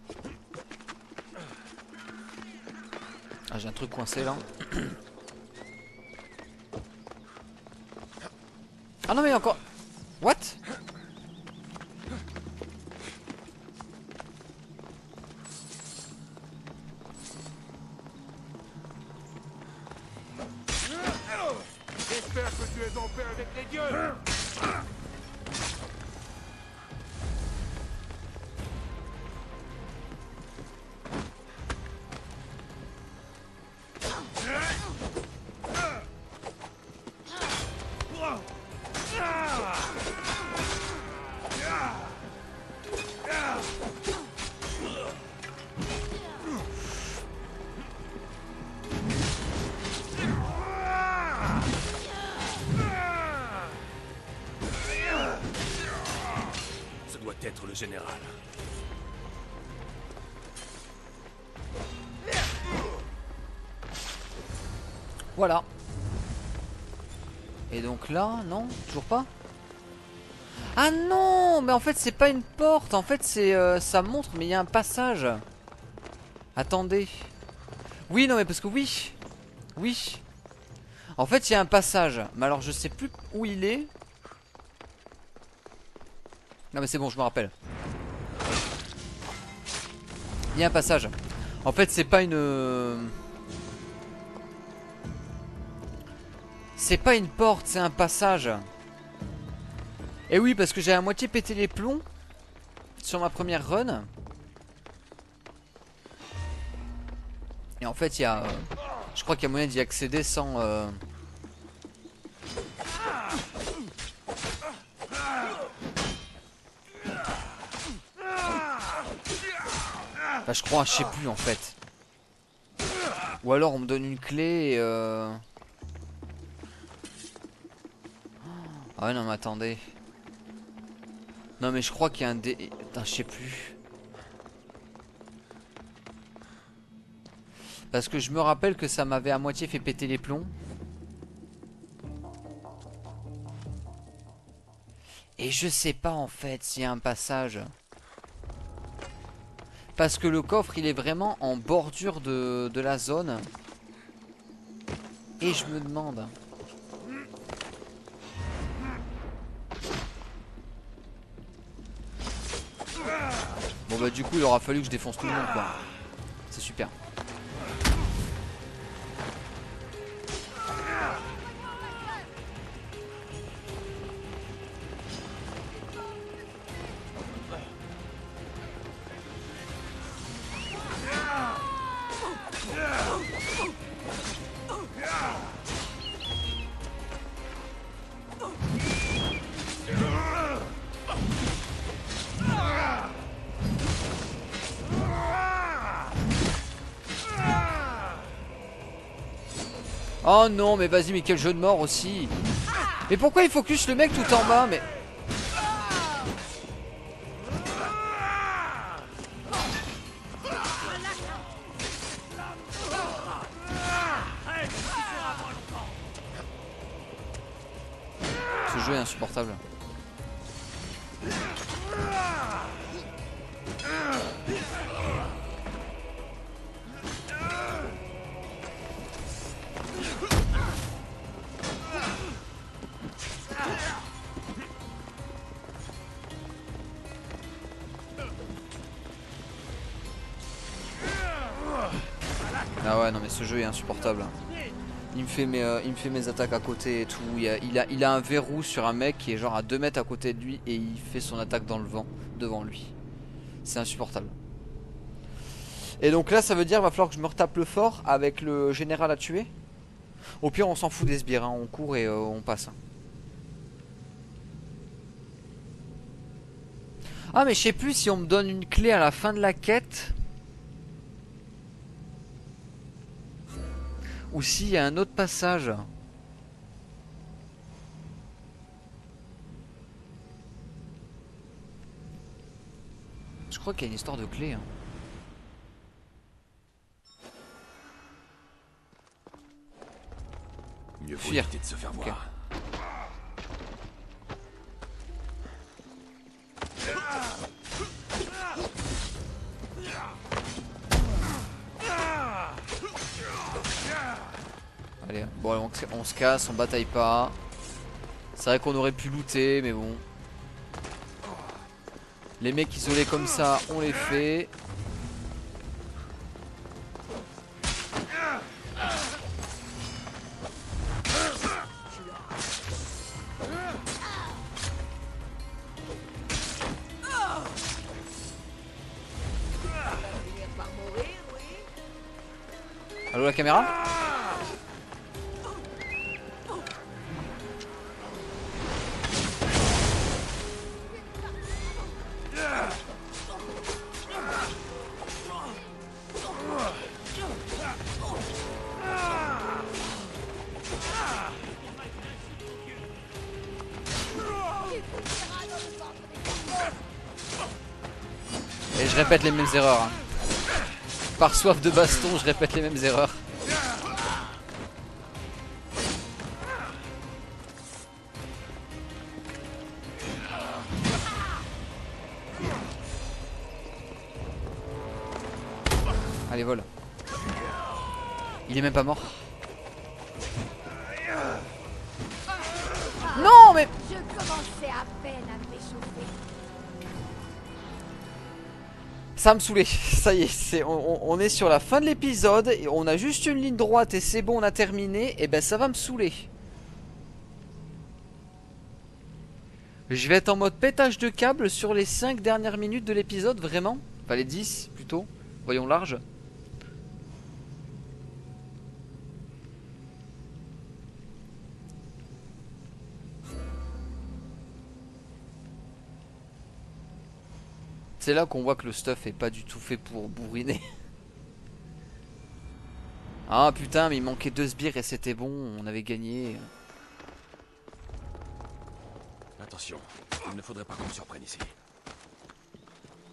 Ah, j'ai un truc coincé là. Ah non mais encore... What? Là, non Toujours pas Ah non Mais en fait, c'est pas une porte. En fait, c'est euh, ça montre, mais il y a un passage. Attendez. Oui, non, mais parce que oui. Oui. En fait, il y a un passage. Mais alors, je sais plus où il est. Non, mais c'est bon, je me rappelle. Il y a un passage. En fait, c'est pas une... C'est pas une porte, c'est un passage. Et oui, parce que j'ai à moitié pété les plombs sur ma première run. Et en fait, il y a... euh, je crois qu'il y a moyen d'y accéder sans... euh, Bah, je crois, je sais plus en fait. Ou alors on me donne une clé et... Euh... Ah ouais, non mais attendez. Non mais je crois qu'il y a un dé... Putain, je sais plus. Parce que je me rappelle que ça m'avait à moitié fait péter les plombs. Et je sais pas en fait s'il y a un passage. Parce que le coffre il est vraiment en bordure de, de la zone. Et je me demande. Bah du coup il aura fallu que je défonce tout le monde. C'est super. Oh non mais vas-y mais quel jeu de mort aussi. Mais pourquoi il focus le mec tout en bas mais Ah ouais non mais ce jeu est insupportable. Il me fait mes, euh, attaques à côté et tout. Il a, un verrou sur un mec qui est genre à 2 mètres à côté de lui et il fait son attaque dans le vent devant lui. C'est insupportable. Et donc là ça veut dire va falloir que je me retape le fort avec le général à tuer. Au pire on s'en fout des sbires, hein. on court et euh, on passe. Ah mais je sais plus si on me donne une clé à la fin de la quête. Ou s'il y a un autre passage. Je crois qu'il y a une histoire de clé. hein. Mieux vaut Fuir. éviter de se faire voir. Allez, bon, on, on se casse, on bataille pas. C'est vrai qu'on aurait pu looter, mais bon. Les mecs isolés comme ça, on les fait. Allô la caméra? Répète les mêmes erreurs. hein. Par soif de baston, je répète les mêmes erreurs. Allez, vole. Il est même pas mort. Ça me saoulait, ça y est, on, est sur la fin de l'épisode, et on a juste une ligne droite et c'est bon, on a terminé, et ben ça va me saouler. Je vais être en mode pétage de câble sur les 5 dernières minutes de l'épisode, vraiment Enfin les 10 plutôt, voyons large. C'est là qu'on voit que le stuff est pas du tout fait pour bourriner. Ah putain, mais il manquait deux sbires et c'était bon, on avait gagné. Attention, il ne faudrait pas qu'on me surprenne ici.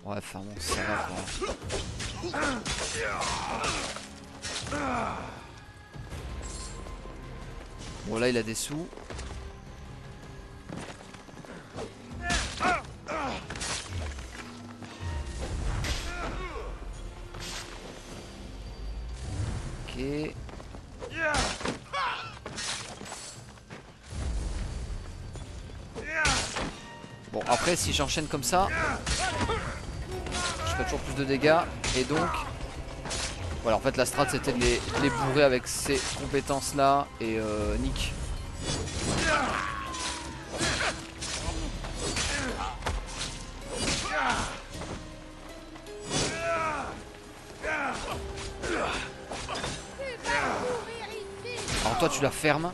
Ouais, enfin bon, ça va quoi. Bon là il a des sous. Bon après si j'enchaîne comme ça, je ferai toujours plus de dégâts. Et donc voilà en fait la strat c'était de les, les bourrer avec ces compétences là et euh, nick. Tu la fermes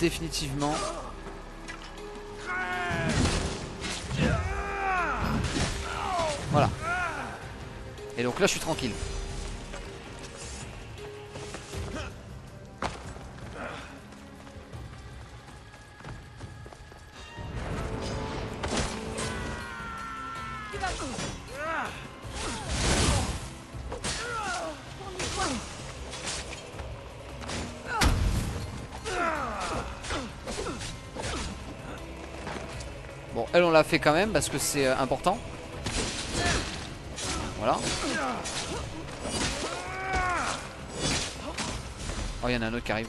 définitivement. Voilà. Et donc là je suis tranquille. L'a fait quand même parce que c'est euh, important. Voilà. Oh, il y en a un autre qui arrive.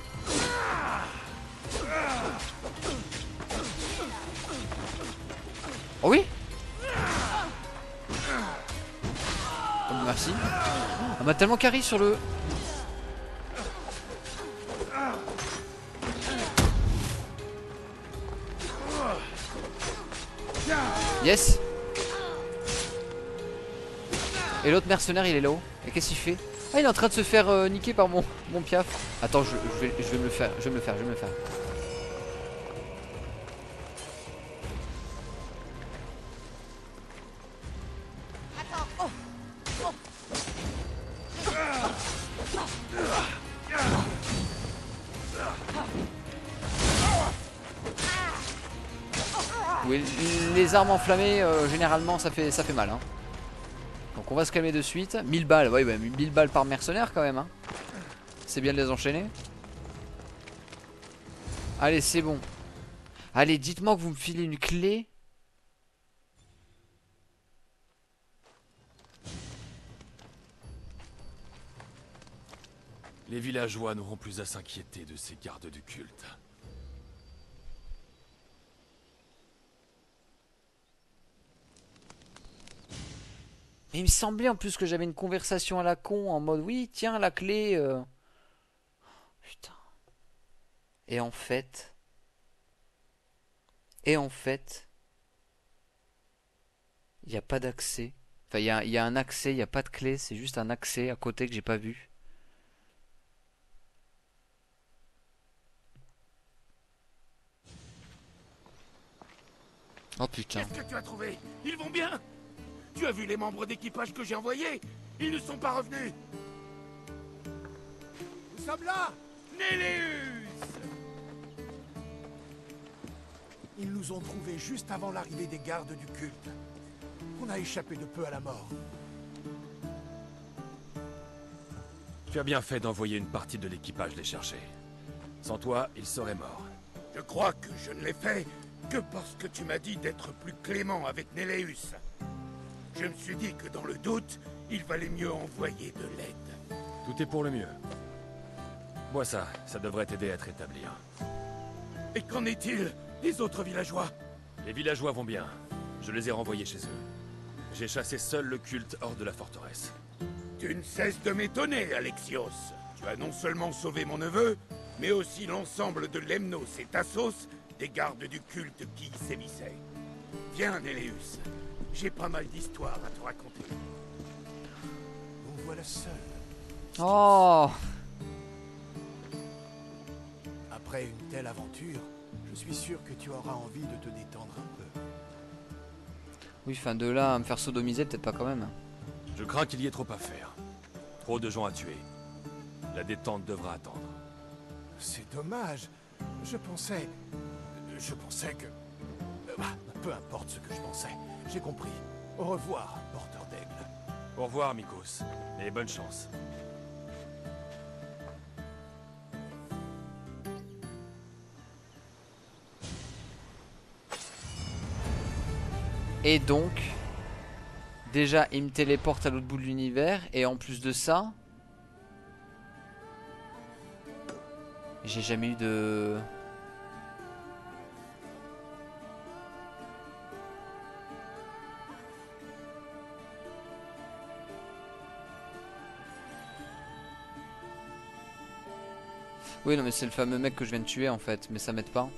Oh oui Merci. On m'a tellement carry sur le... Yes Et l'autre mercenaire il est là-haut. Et qu'est-ce qu'il fait? Ah il est en train de se faire euh, niquer par mon, piaf. Attends je vais, je vais me le faire, je vais me le faire, je vais me le faire. Les armes enflammées, euh, généralement, ça fait, ça fait mal. hein. Donc on va se calmer de suite. 1000 balles, ouais, bah, 1000 balles par mercenaire quand même. hein. C'est bien de les enchaîner. Allez, c'est bon. Allez, dites-moi que vous me filez une clé. Les villageois n'auront plus à s'inquiéter de ces gardes du culte. Il me semblait en plus que j'avais une conversation à la con en mode oui, tiens, la clé. Euh. Putain. Et en fait. Et en fait. Il n'y a pas d'accès. Enfin, il y a, y a, un accès, il n'y a pas de clé, c'est juste un accès à côté que j'ai pas vu. Oh putain. Qu'est-ce que tu as trouvé? Ils vont bien tu as vu les membres d'équipage que j'ai envoyés? Ils ne sont pas revenus Nous sommes là Néléus Ils nous ont trouvés juste avant l'arrivée des gardes du culte. On a échappé de peu à la mort. Tu as bien fait d'envoyer une partie de l'équipage les chercher. Sans toi, ils seraient morts. Je crois que je ne l'ai fait que parce que tu m'as dit d'être plus clément avec Néléus. Je me suis dit que dans le doute, il valait mieux envoyer de l'aide. Tout est pour le mieux. Bois ça, ça devrait t'aider à te rétablir. Et qu'en est-il des autres villageois? Les villageois vont bien. Je les ai renvoyés chez eux. J'ai chassé seul le culte hors de la forteresse. Tu ne cesses de m'étonner, Alexios. Tu as non seulement sauvé mon neveu, mais aussi l'ensemble de Lemnos et Tassos, des gardes du culte qui y sévissaient. Viens, Néléus. J'ai pas mal d'histoires à te raconter. Nous voilà seuls. Oh Après une telle aventure, je suis sûr que tu auras envie de te détendre un peu. Oui, fin de là, à me faire sodomiser, peut-être pas quand même. Je crains qu'il y ait trop à faire. Trop de gens à tuer. La détente devra attendre. C'est dommage. Je pensais... Je pensais que... Bah, peu importe ce que je pensais. J'ai compris. Au revoir, porteur d'aigle. Au revoir, Mikos. Et bonne chance. Et donc, déjà, il me téléporte à l'autre bout de l'univers. Et en plus de ça, j'ai jamais eu de... Oui, non, mais c'est le fameux mec que je viens de tuer en fait, mais ça m'aide pas.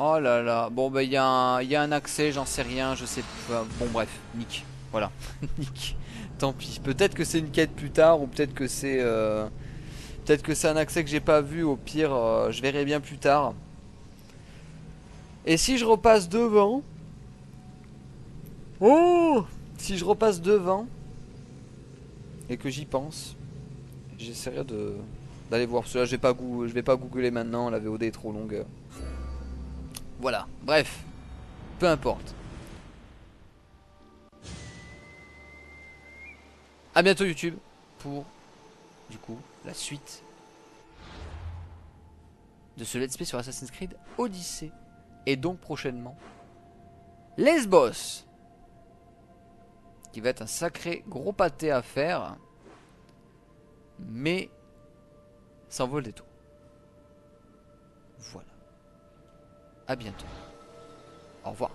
Oh là là, bon bah il y, a un- accès, j'en sais rien, je sais pas. Bon bref, nick. Voilà, nick. Tant pis. Peut-être que c'est une quête plus tard, ou peut-être que c'est... euh, Peut-être que c'est un accès que j'ai pas vu, au pire, euh, je verrai bien plus tard. Et si je repasse devant... Oh Si je repasse devant, et que j'y pense, j'essaierai de d'aller voir. Là, je vais pas, je vais pas googler maintenant, la VOD est trop longue. Voilà, bref, peu importe. A bientôt YouTube pour du coup la suite de ce let's play sur Assassin's Creed Odyssey et donc prochainement Lesbos qui va être un sacré gros pâté à faire mais ça en vaut le. Voilà. À bientôt. Au revoir.